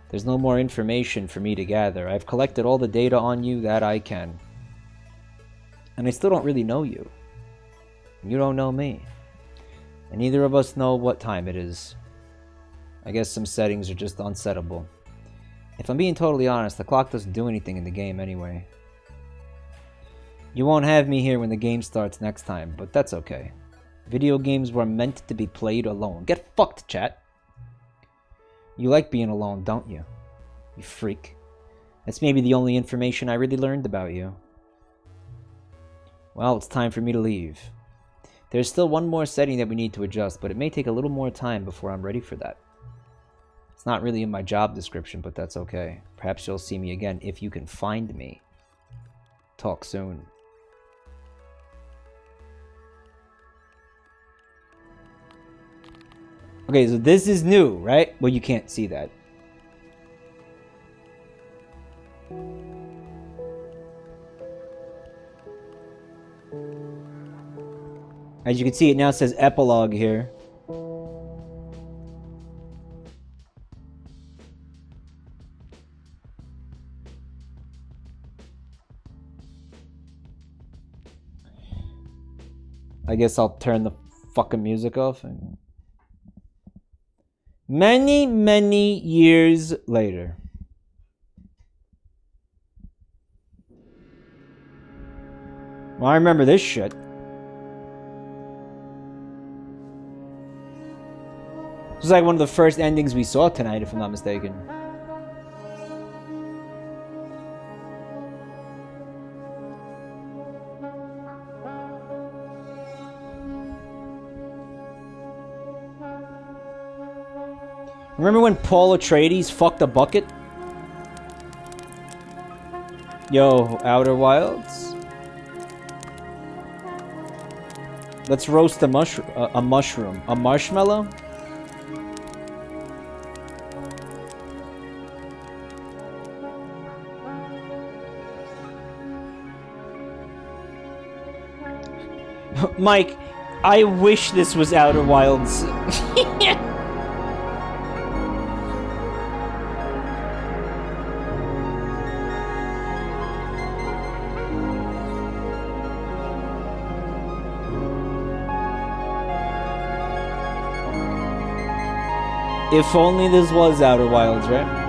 A: There's no more information for me to gather. I've collected all the data on you that I can. And I still don't really know you. You don't know me. And neither of us know what time it is. I guess some settings are just unsettable. If I'm being totally honest, the clock doesn't do anything in the game anyway. You won't have me here when the game starts next time, but that's okay. Video games were meant to be played alone. Get fucked, chat! You like being alone, don't you? You freak. That's maybe the only information I really learned about you. Well, it's time for me to leave. There's still one more setting that we need to adjust, but it may take a little more time before I'm ready for that. It's not really in my job description, but that's okay. Perhaps you'll see me again if you can find me. Talk soon. Okay, so this is new, right? Well, you can't see that. As you can see, it now says epilogue here. I guess I'll turn the fucking music off. And... Many, many years later. Well, I remember this shit. This was like one of the first endings we saw tonight, if I'm not mistaken. Remember when Paul Atreides fucked a bucket? Yo, Outer Wilds? Let's roast a mushroom. A, a mushroom. A marshmallow? Mike, I wish this was Outer Wilds. if only this was Outer Wilds, right?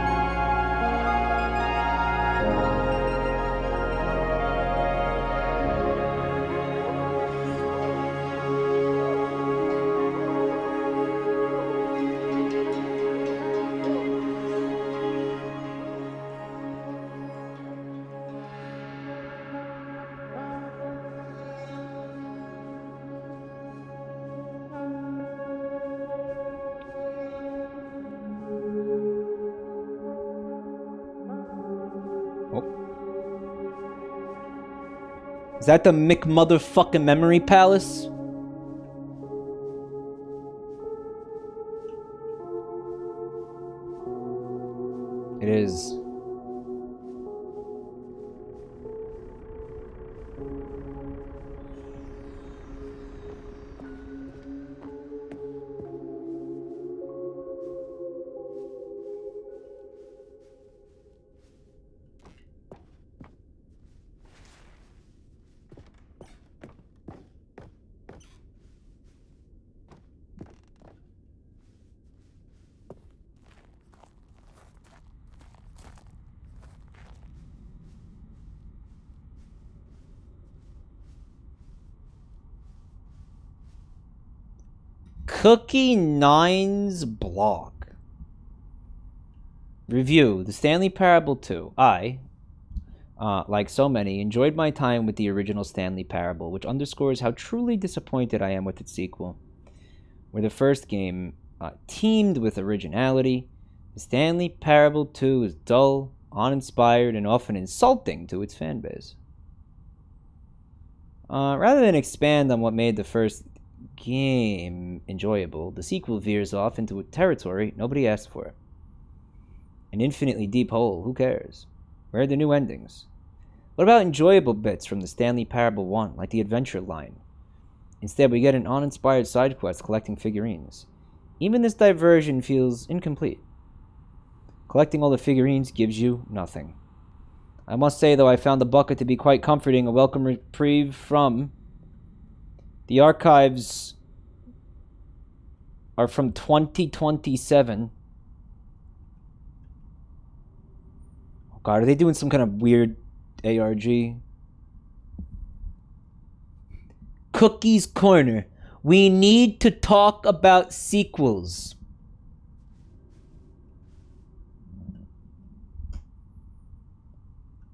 A: That the McMotherfucking Memory Palace? Cookie Nine's blog. Review The Stanley Parable 2. I, uh, like so many, enjoyed my time with the original Stanley Parable, which underscores how truly disappointed I am with its sequel. Where the first game uh, teemed with originality, the Stanley Parable 2 is dull, uninspired, and often insulting to its fanbase. Uh, rather than expand on what made the first game enjoyable, the sequel veers off into a territory nobody asked for. An infinitely deep hole, who cares? Where are the new endings? What about enjoyable bits from the Stanley Parable 1, like the adventure line? Instead, we get an uninspired side quest collecting figurines. Even this diversion feels incomplete. Collecting all the figurines gives you nothing. I must say, though, I found the bucket to be quite comforting, a welcome reprieve from the archives are from 2027. Oh god, are they doing some kind of weird ARG? Cookie's Corner. We need to talk about sequels.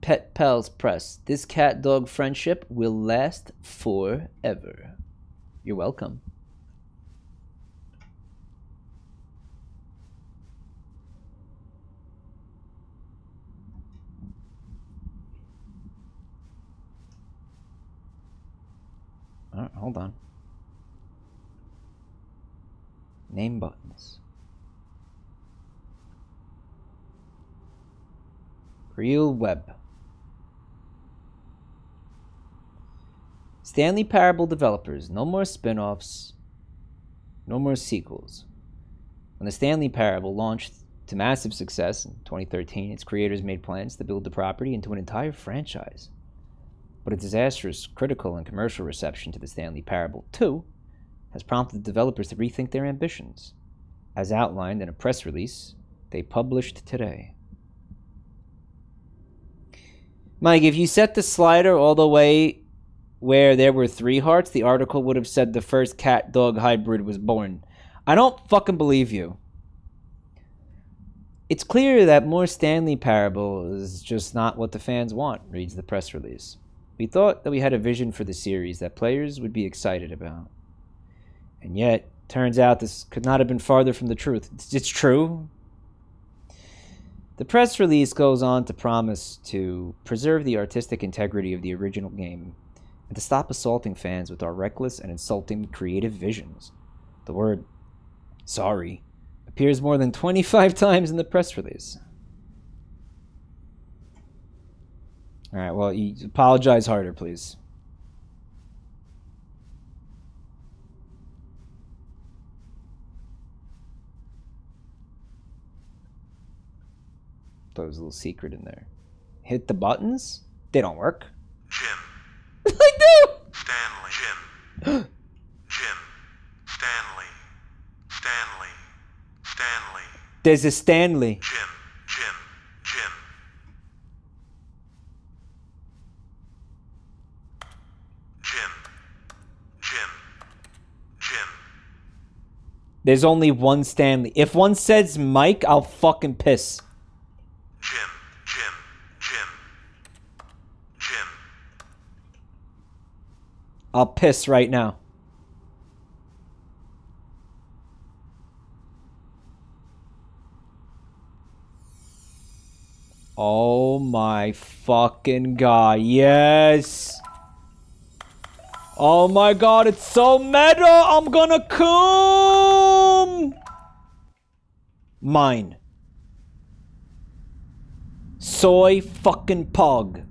A: Pet Pals Press. This cat dog friendship will last forever. You're welcome. All right, hold on. Name buttons. Real web. Stanley Parable developers, no more spin offs, no more sequels. When the Stanley Parable launched to massive success in 2013, its creators made plans to build the property into an entire franchise. But a disastrous critical and commercial reception to the Stanley Parable 2 has prompted developers to rethink their ambitions, as outlined in a press release they published today. Mike, if you set the slider all the way where there were three hearts, the article would have said the first cat dog hybrid was born. I don't fucking believe you. It's clear that more Stanley Parable is just not what the fans want, reads the press release. We thought that we had a vision for the series that players would be excited about. And yet, turns out this could not have been farther from the truth. It's, it's true. The press release goes on to promise to preserve the artistic integrity of the original game and to stop assaulting fans with our reckless and insulting creative visions. The word sorry appears more than 25 times in the press release. All right, well, you apologize harder, please. Thought there was a little secret in there. Hit the buttons? They don't work.
R: Jim.
A: I do!
R: Stanley. Jim. Jim. Stanley. Stanley. Stanley.
A: There's a Stanley.
R: Jim. Jim. Jim. Jim. Jim. Jim.
A: There's only one Stanley. If one says Mike, I'll fucking piss.
R: Jim. Jim. Jim. Jim.
A: I'll piss right now. Oh my fucking god. Yes. Oh my god, it's so meta. I'm gonna come. Mine. Soy fucking pug.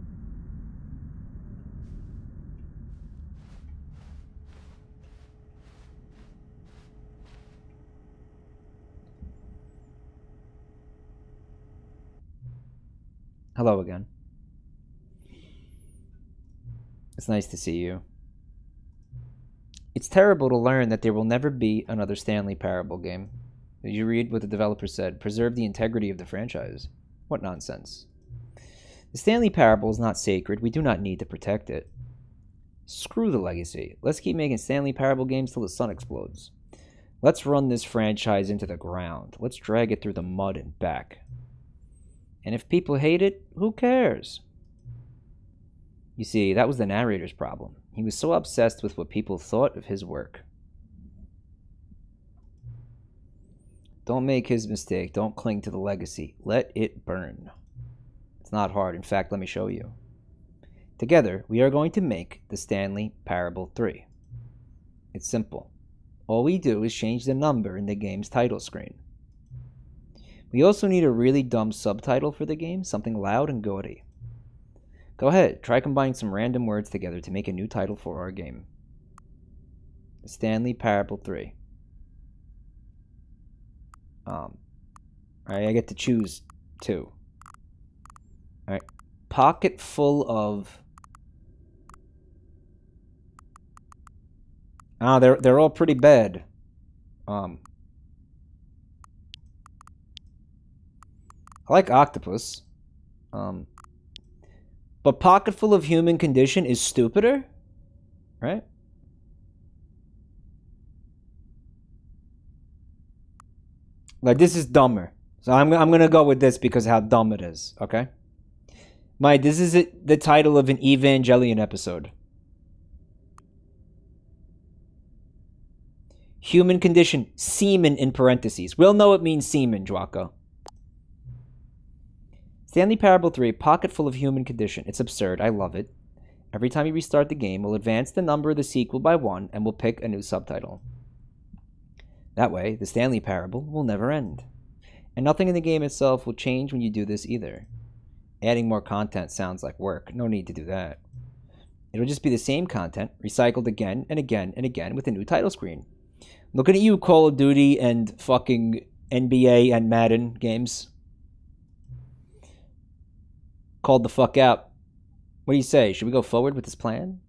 A: Hello again. It's nice to see you. It's terrible to learn that there will never be another Stanley Parable game. Did you read what the developer said? Preserve the integrity of the franchise. What nonsense. The Stanley Parable is not sacred. We do not need to protect it. Screw the legacy. Let's keep making Stanley Parable games till the sun explodes. Let's run this franchise into the ground. Let's drag it through the mud and back. And if people hate it, who cares? You see, that was the narrator's problem. He was so obsessed with what people thought of his work. Don't make his mistake. Don't cling to the legacy. Let it burn. It's not hard. In fact, let me show you. Together, we are going to make the Stanley Parable 3. It's simple. All we do is change the number in the game's title screen. We also need a really dumb subtitle for the game, something loud and gaudy. Go ahead, try combining some random words together to make a new title for our game. Stanley Parable 3. Um, alright, I get to choose two. Alright, pocket full of. Ah, they're they're all pretty bad. Um, I like octopus. Um, but Pocketful of human condition is stupider, right? Like this is dumber. So I'm I'm gonna go with this because how dumb it is. Okay. My this is it, the title of an Evangelion episode. Human condition, semen in parentheses. We'll know it means semen, Jwaka. Stanley Parable 3, pocket full of human condition. It's absurd. I love it. Every time you restart the game, we'll advance the number of the sequel by one and we'll pick a new subtitle. That way, the Stanley Parable will never end. And nothing in the game itself will change when you do this either. Adding more content sounds like work. No need to do that. It'll just be the same content, recycled again and again and again with a new title screen. Looking at you, Call of Duty and fucking NBA and Madden games. Called the fuck out. What do you say? Should we go forward with this plan?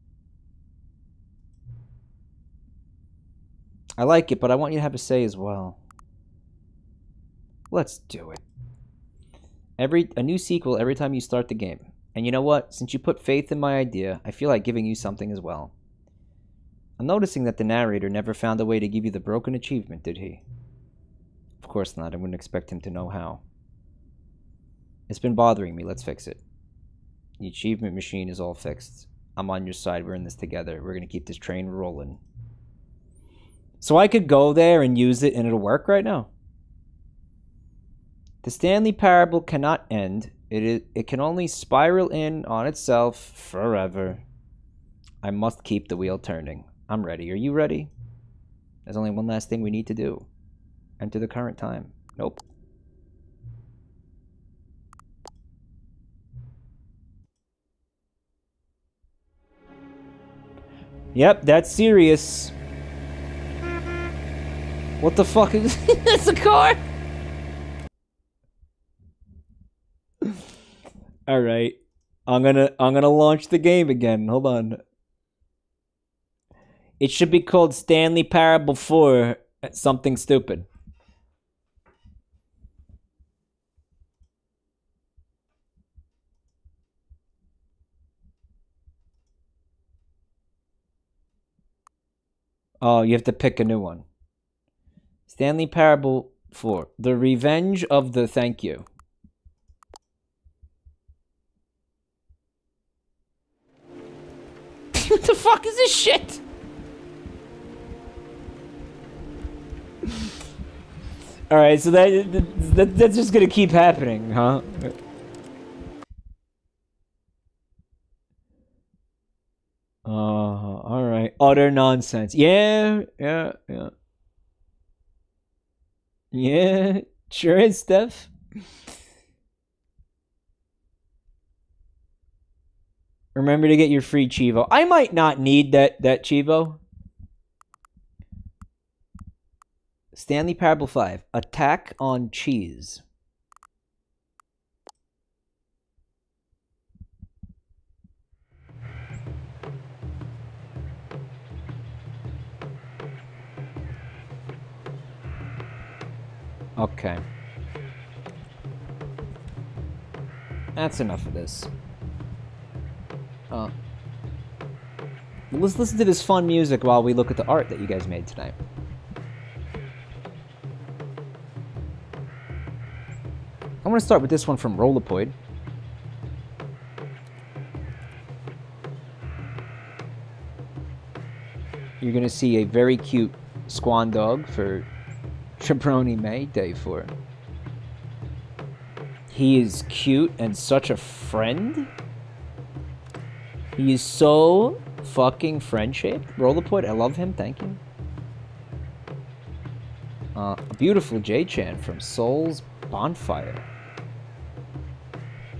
A: I like it, but I want you to have a say as well. Let's do it. Every a new sequel every time you start the game. And you know what? Since you put faith in my idea, I feel like giving you something as well. I'm noticing that the narrator never found a way to give you the broken achievement, did he? Of course not. I wouldn't expect him to know how. It's been bothering me. Let's fix it. The achievement machine is all fixed. I'm on your side. We're in this together. We're going to keep this train rolling. So I could go there and use it and it'll work right now. The Stanley Parable cannot end. It, is, it can only spiral in on itself forever. I must keep the wheel turning. I'm ready. Are you ready? There's only one last thing we need to do. Enter the current time. Nope. Yep, that's serious. What the fuck is That's a car? All right. I'm to I'm to launch the game again. Hold on. It should be called Stanley Parable 4 something stupid. Oh, you have to pick a new one. Stanley Parable 4. The Revenge of the Thank You. what the fuck is this shit? All right, so that, that that's just gonna keep happening, huh? Uh, all right. Utter nonsense. Yeah, yeah, yeah. Yeah, sure is, Steph. Remember to get your free Chivo. I might not need that that Chivo. Stanley Parable 5. Attack on cheese. Okay. That's enough of this. Uh, let's listen to this fun music while we look at the art that you guys made tonight. I want to start with this one from Rollipoid. You're going to see a very cute squan dog for Jabroni May Day 4. He is cute and such a friend. He is so fucking friend-shaped. Rollerpoid, I love him. Thank you. Uh, a beautiful J-Chan from Soul's Bonfire.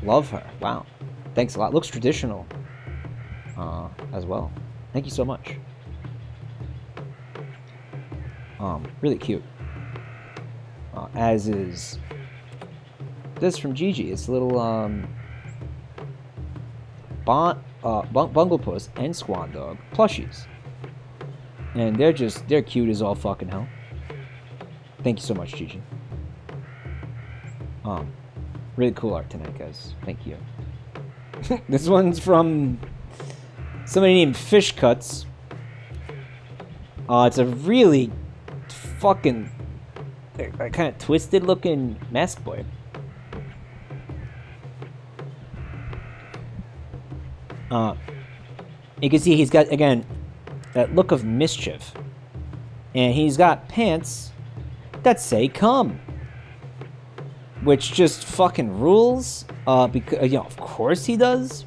A: Love her. Wow. Thanks a lot. Looks traditional uh, as well. Thank you so much. Um, really cute. As is this from Gigi. It's a little um, bon, uh, bung Bunglepuss and Squan Dog plushies, and they're just they're cute as all fucking hell. Thank you so much, Gigi. Um, really cool art tonight, guys. Thank you. this one's from somebody named Fish Cuts. Uh, it's a really fucking kind of twisted looking mask boy. Uh, you can see he's got, again, that look of mischief. And he's got pants that say come. Which just fucking rules. Uh, because, you know, of course he does.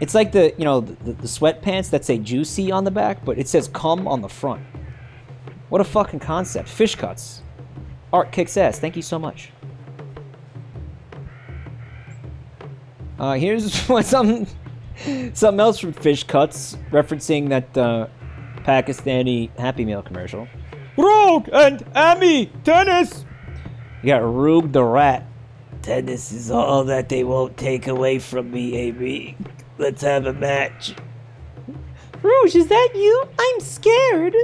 A: It's like the, you know, the, the sweatpants that say juicy on the back, but it says come on the front. What a fucking concept. Fish cuts. Art kicks ass. Thank you so much. Uh, here's what some something else from Fish Cuts, referencing that uh, Pakistani Happy Meal commercial. Rouge and Amy tennis. You got Rube the rat.
C: Tennis is all that they won't take away from me, Amy. Let's have a match.
A: Rouge, is that you? I'm scared.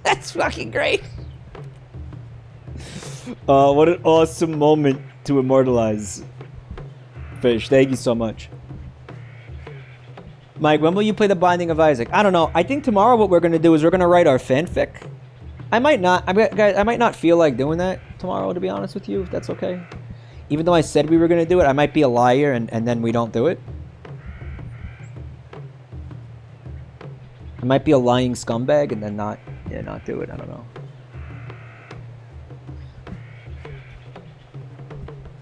A: That's fucking great. Uh, what an awesome moment to immortalize. Fish, thank you so much. Mike, when will you play The Binding of Isaac? I don't know. I think tomorrow what we're gonna do is we're gonna write our fanfic. I might not. I guys, I might not feel like doing that tomorrow, to be honest with you, if that's okay. Even though I said we were gonna do it, I might be a liar and, and then we don't do it. I might be a lying scumbag and then not, yeah, not do it. I don't know.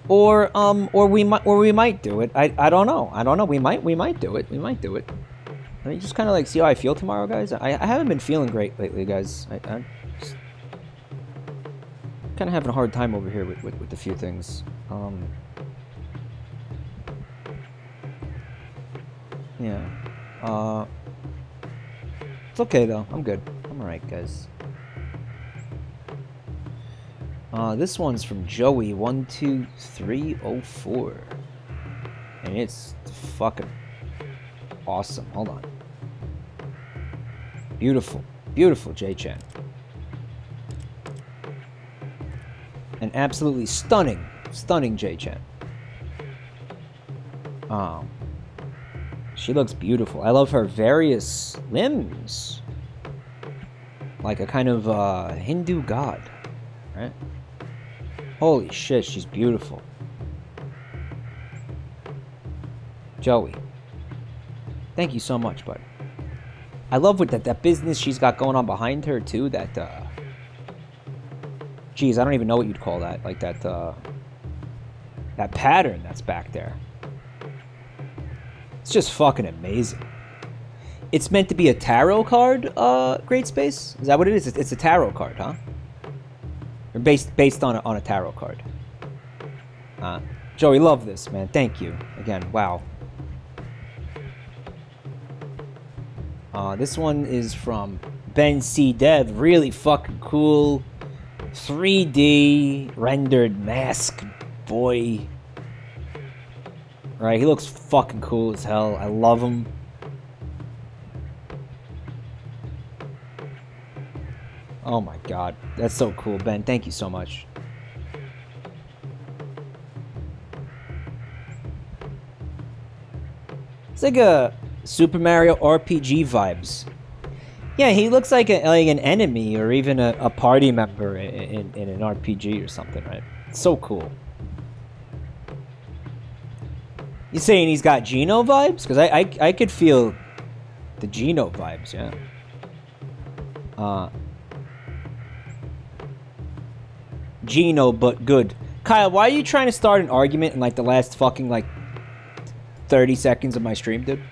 A: Or um, or we might, or we might do it. I, I don't know. I don't know. We might, we might do it. We might do it. Let me just kind of like see how I feel tomorrow, guys. I, I haven't been feeling great lately, guys. I, I'm kind of having a hard time over here with, with, with a few things. Um, yeah. Uh, it's okay though. I'm good. Alright, guys. Uh, this one's from Joey12304. And it's fucking awesome. Hold on. Beautiful. Beautiful, J-Chan. An absolutely stunning, stunning J-Chan. Um, she looks beautiful. I love her various limbs. Like a kind of uh, Hindu god, right? Holy shit, she's beautiful. Joey. Thank you so much, bud. I love what that, that business she's got going on behind her, too. That, uh... Geez, I don't even know what you'd call that. Like that, uh... That pattern that's back there. It's just fucking amazing. It's meant to be a tarot card, uh, Great Space? Is that what it is? It's a tarot card, huh? Or based based on a, on a tarot card. Uh, Joey, love this, man. Thank you. Again, wow. Uh, this one is from Ben C. Dev. Really fucking cool. 3D rendered mask boy. Right, he looks fucking cool as hell. I love him. Oh my god. That's so cool, Ben. Thank you so much. It's like a Super Mario RPG vibes. Yeah, he looks like, a, like an enemy or even a, a party member in, in, in an RPG or something, right? So cool. You saying he's got Geno vibes? Because I, I I could feel the Geno vibes, yeah. Uh, Geno, but good. Kyle, why are you trying to start an argument in like the last fucking like 30 seconds of my stream, dude?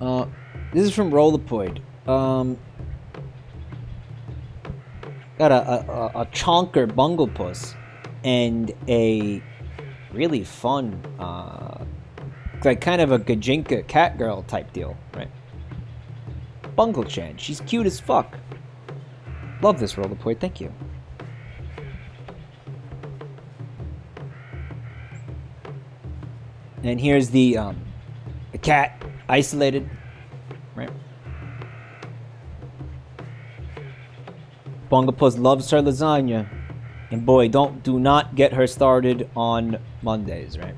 A: Uh, this is from Rollerpoid. Um, got a, a, a chonker bunglepuss and a really fun, uh, like kind of a Gijinka cat girl type deal, right? Bungle Chan, she's cute as fuck. Love this Rollerpoid, thank you. And here's the um, the cat isolated, right? Bunglepuss loves her lasagna, and boy, don't do not get her started on Mondays, right?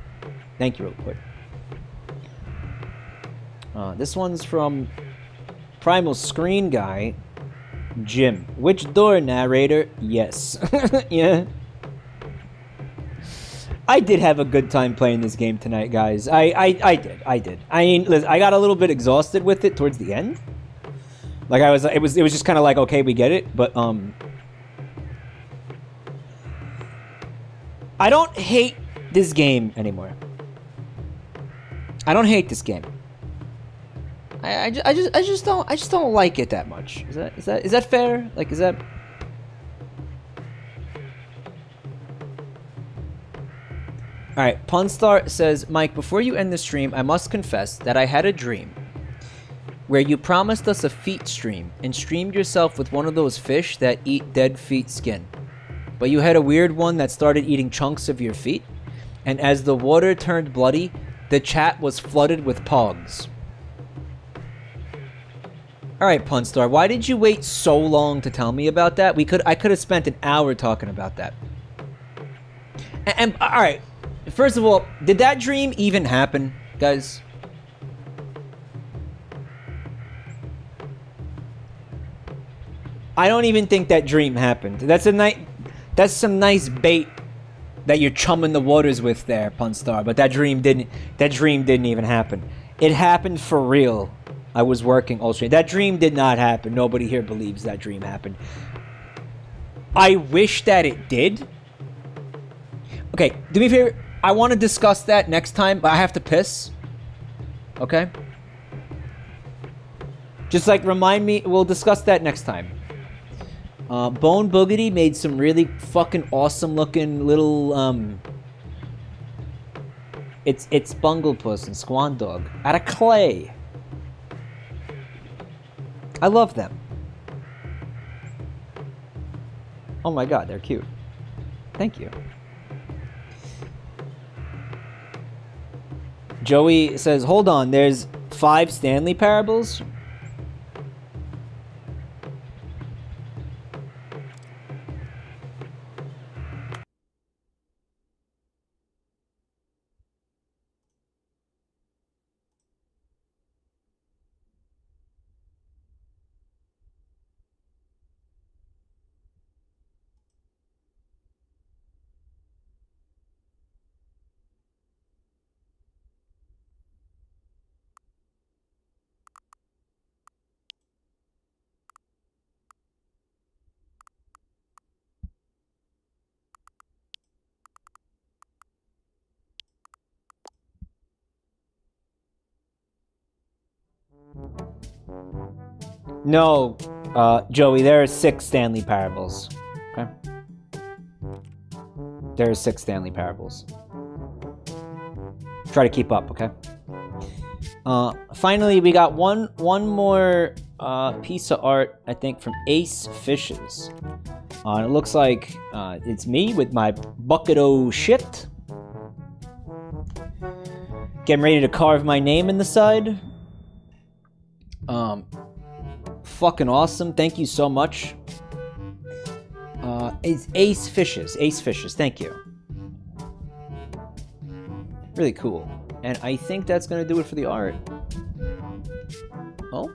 A: Thank you, real quick. Uh, this one's from Primal Screen Guy, Jim. Which door, narrator? Yes. yeah. I did have a good time playing this game tonight, guys. I, I, I did. I did. I mean, I got a little bit exhausted with it towards the end. Like I was, it was, it was just kind of like, okay, we get it, but um, I don't hate this game anymore. I don't hate this game. I, I, I just, I just don't, I just don't like it that much. Is that, is that, is that fair? Like, is that? All right, Punstar says, Mike, before you end the stream, I must confess that I had a dream where you promised us a feet stream and streamed yourself with one of those fish that eat dead feet skin. But you had a weird one that started eating chunks of your feet, and as the water turned bloody, the chat was flooded with pogs. Alright, Punstar, why did you wait so long to tell me about that? We could I could have spent an hour talking about that. And, and alright, first of all, did that dream even happen, guys? I don't even think that dream happened. That's a night. That's some nice bait that you're chumming the waters with there, Punstar. But that dream didn't. That dream didn't even happen. It happened for real. I was working all straight. That dream did not happen. Nobody here believes that dream happened. I wish that it did. Okay, do me a favor. I want to discuss that next time, but I have to piss. Okay? Just like remind me, we'll discuss that next time. Uh, Bone Boogity made some really fucking awesome looking little, um... It's, it's Bunglepuss and Squandog out of clay. I love them. Oh my god, they're cute. Thank you. Joey says, hold on, there's five Stanley parables? No, uh, Joey, there are six Stanley parables. Okay? There are six Stanley parables. Try to keep up, okay? Uh, finally, we got one one more uh, piece of art, I think, from Ace Fishes. Uh, it looks like uh, it's me with my bucket o' shit. Getting ready to carve my name in the side. Um, fucking awesome. Thank you so much. Uh, it's Ace Fishes. Ace Fishes. Thank you. Really cool. And I think that's gonna do it for the art. Oh,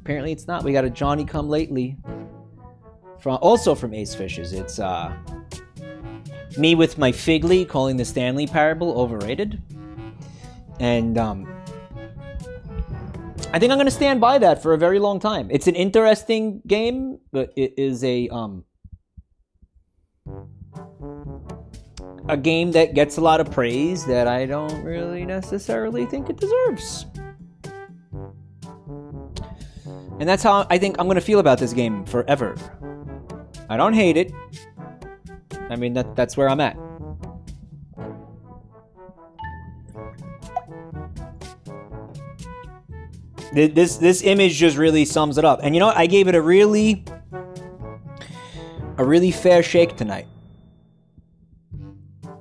A: apparently it's not. We got a Johnny Come Lately. From also from Ace Fishes. It's uh me with my Figley calling the Stanley Parable overrated. And um I think I'm gonna stand by that for a very long time. It's an interesting game, but it is a um a game that gets a lot of praise that I don't really necessarily think it deserves. And that's how I think I'm gonna feel about this game forever. I don't hate it. I mean that that's where I'm at. This this image just really sums it up. And you know what? I gave it a really a really fair shake tonight.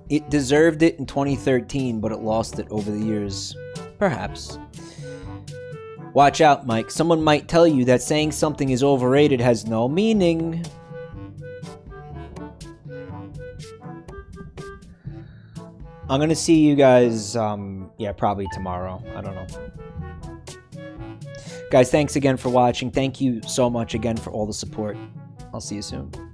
A: It deserved it in 2013, but it lost it over the years. Perhaps. Watch out, Mike. Someone might tell you that saying something is overrated has no meaning. I'm gonna see you guys, um, yeah, probably tomorrow. I don't know. Guys, thanks again for watching. Thank you so much again for all the support. I'll see you soon.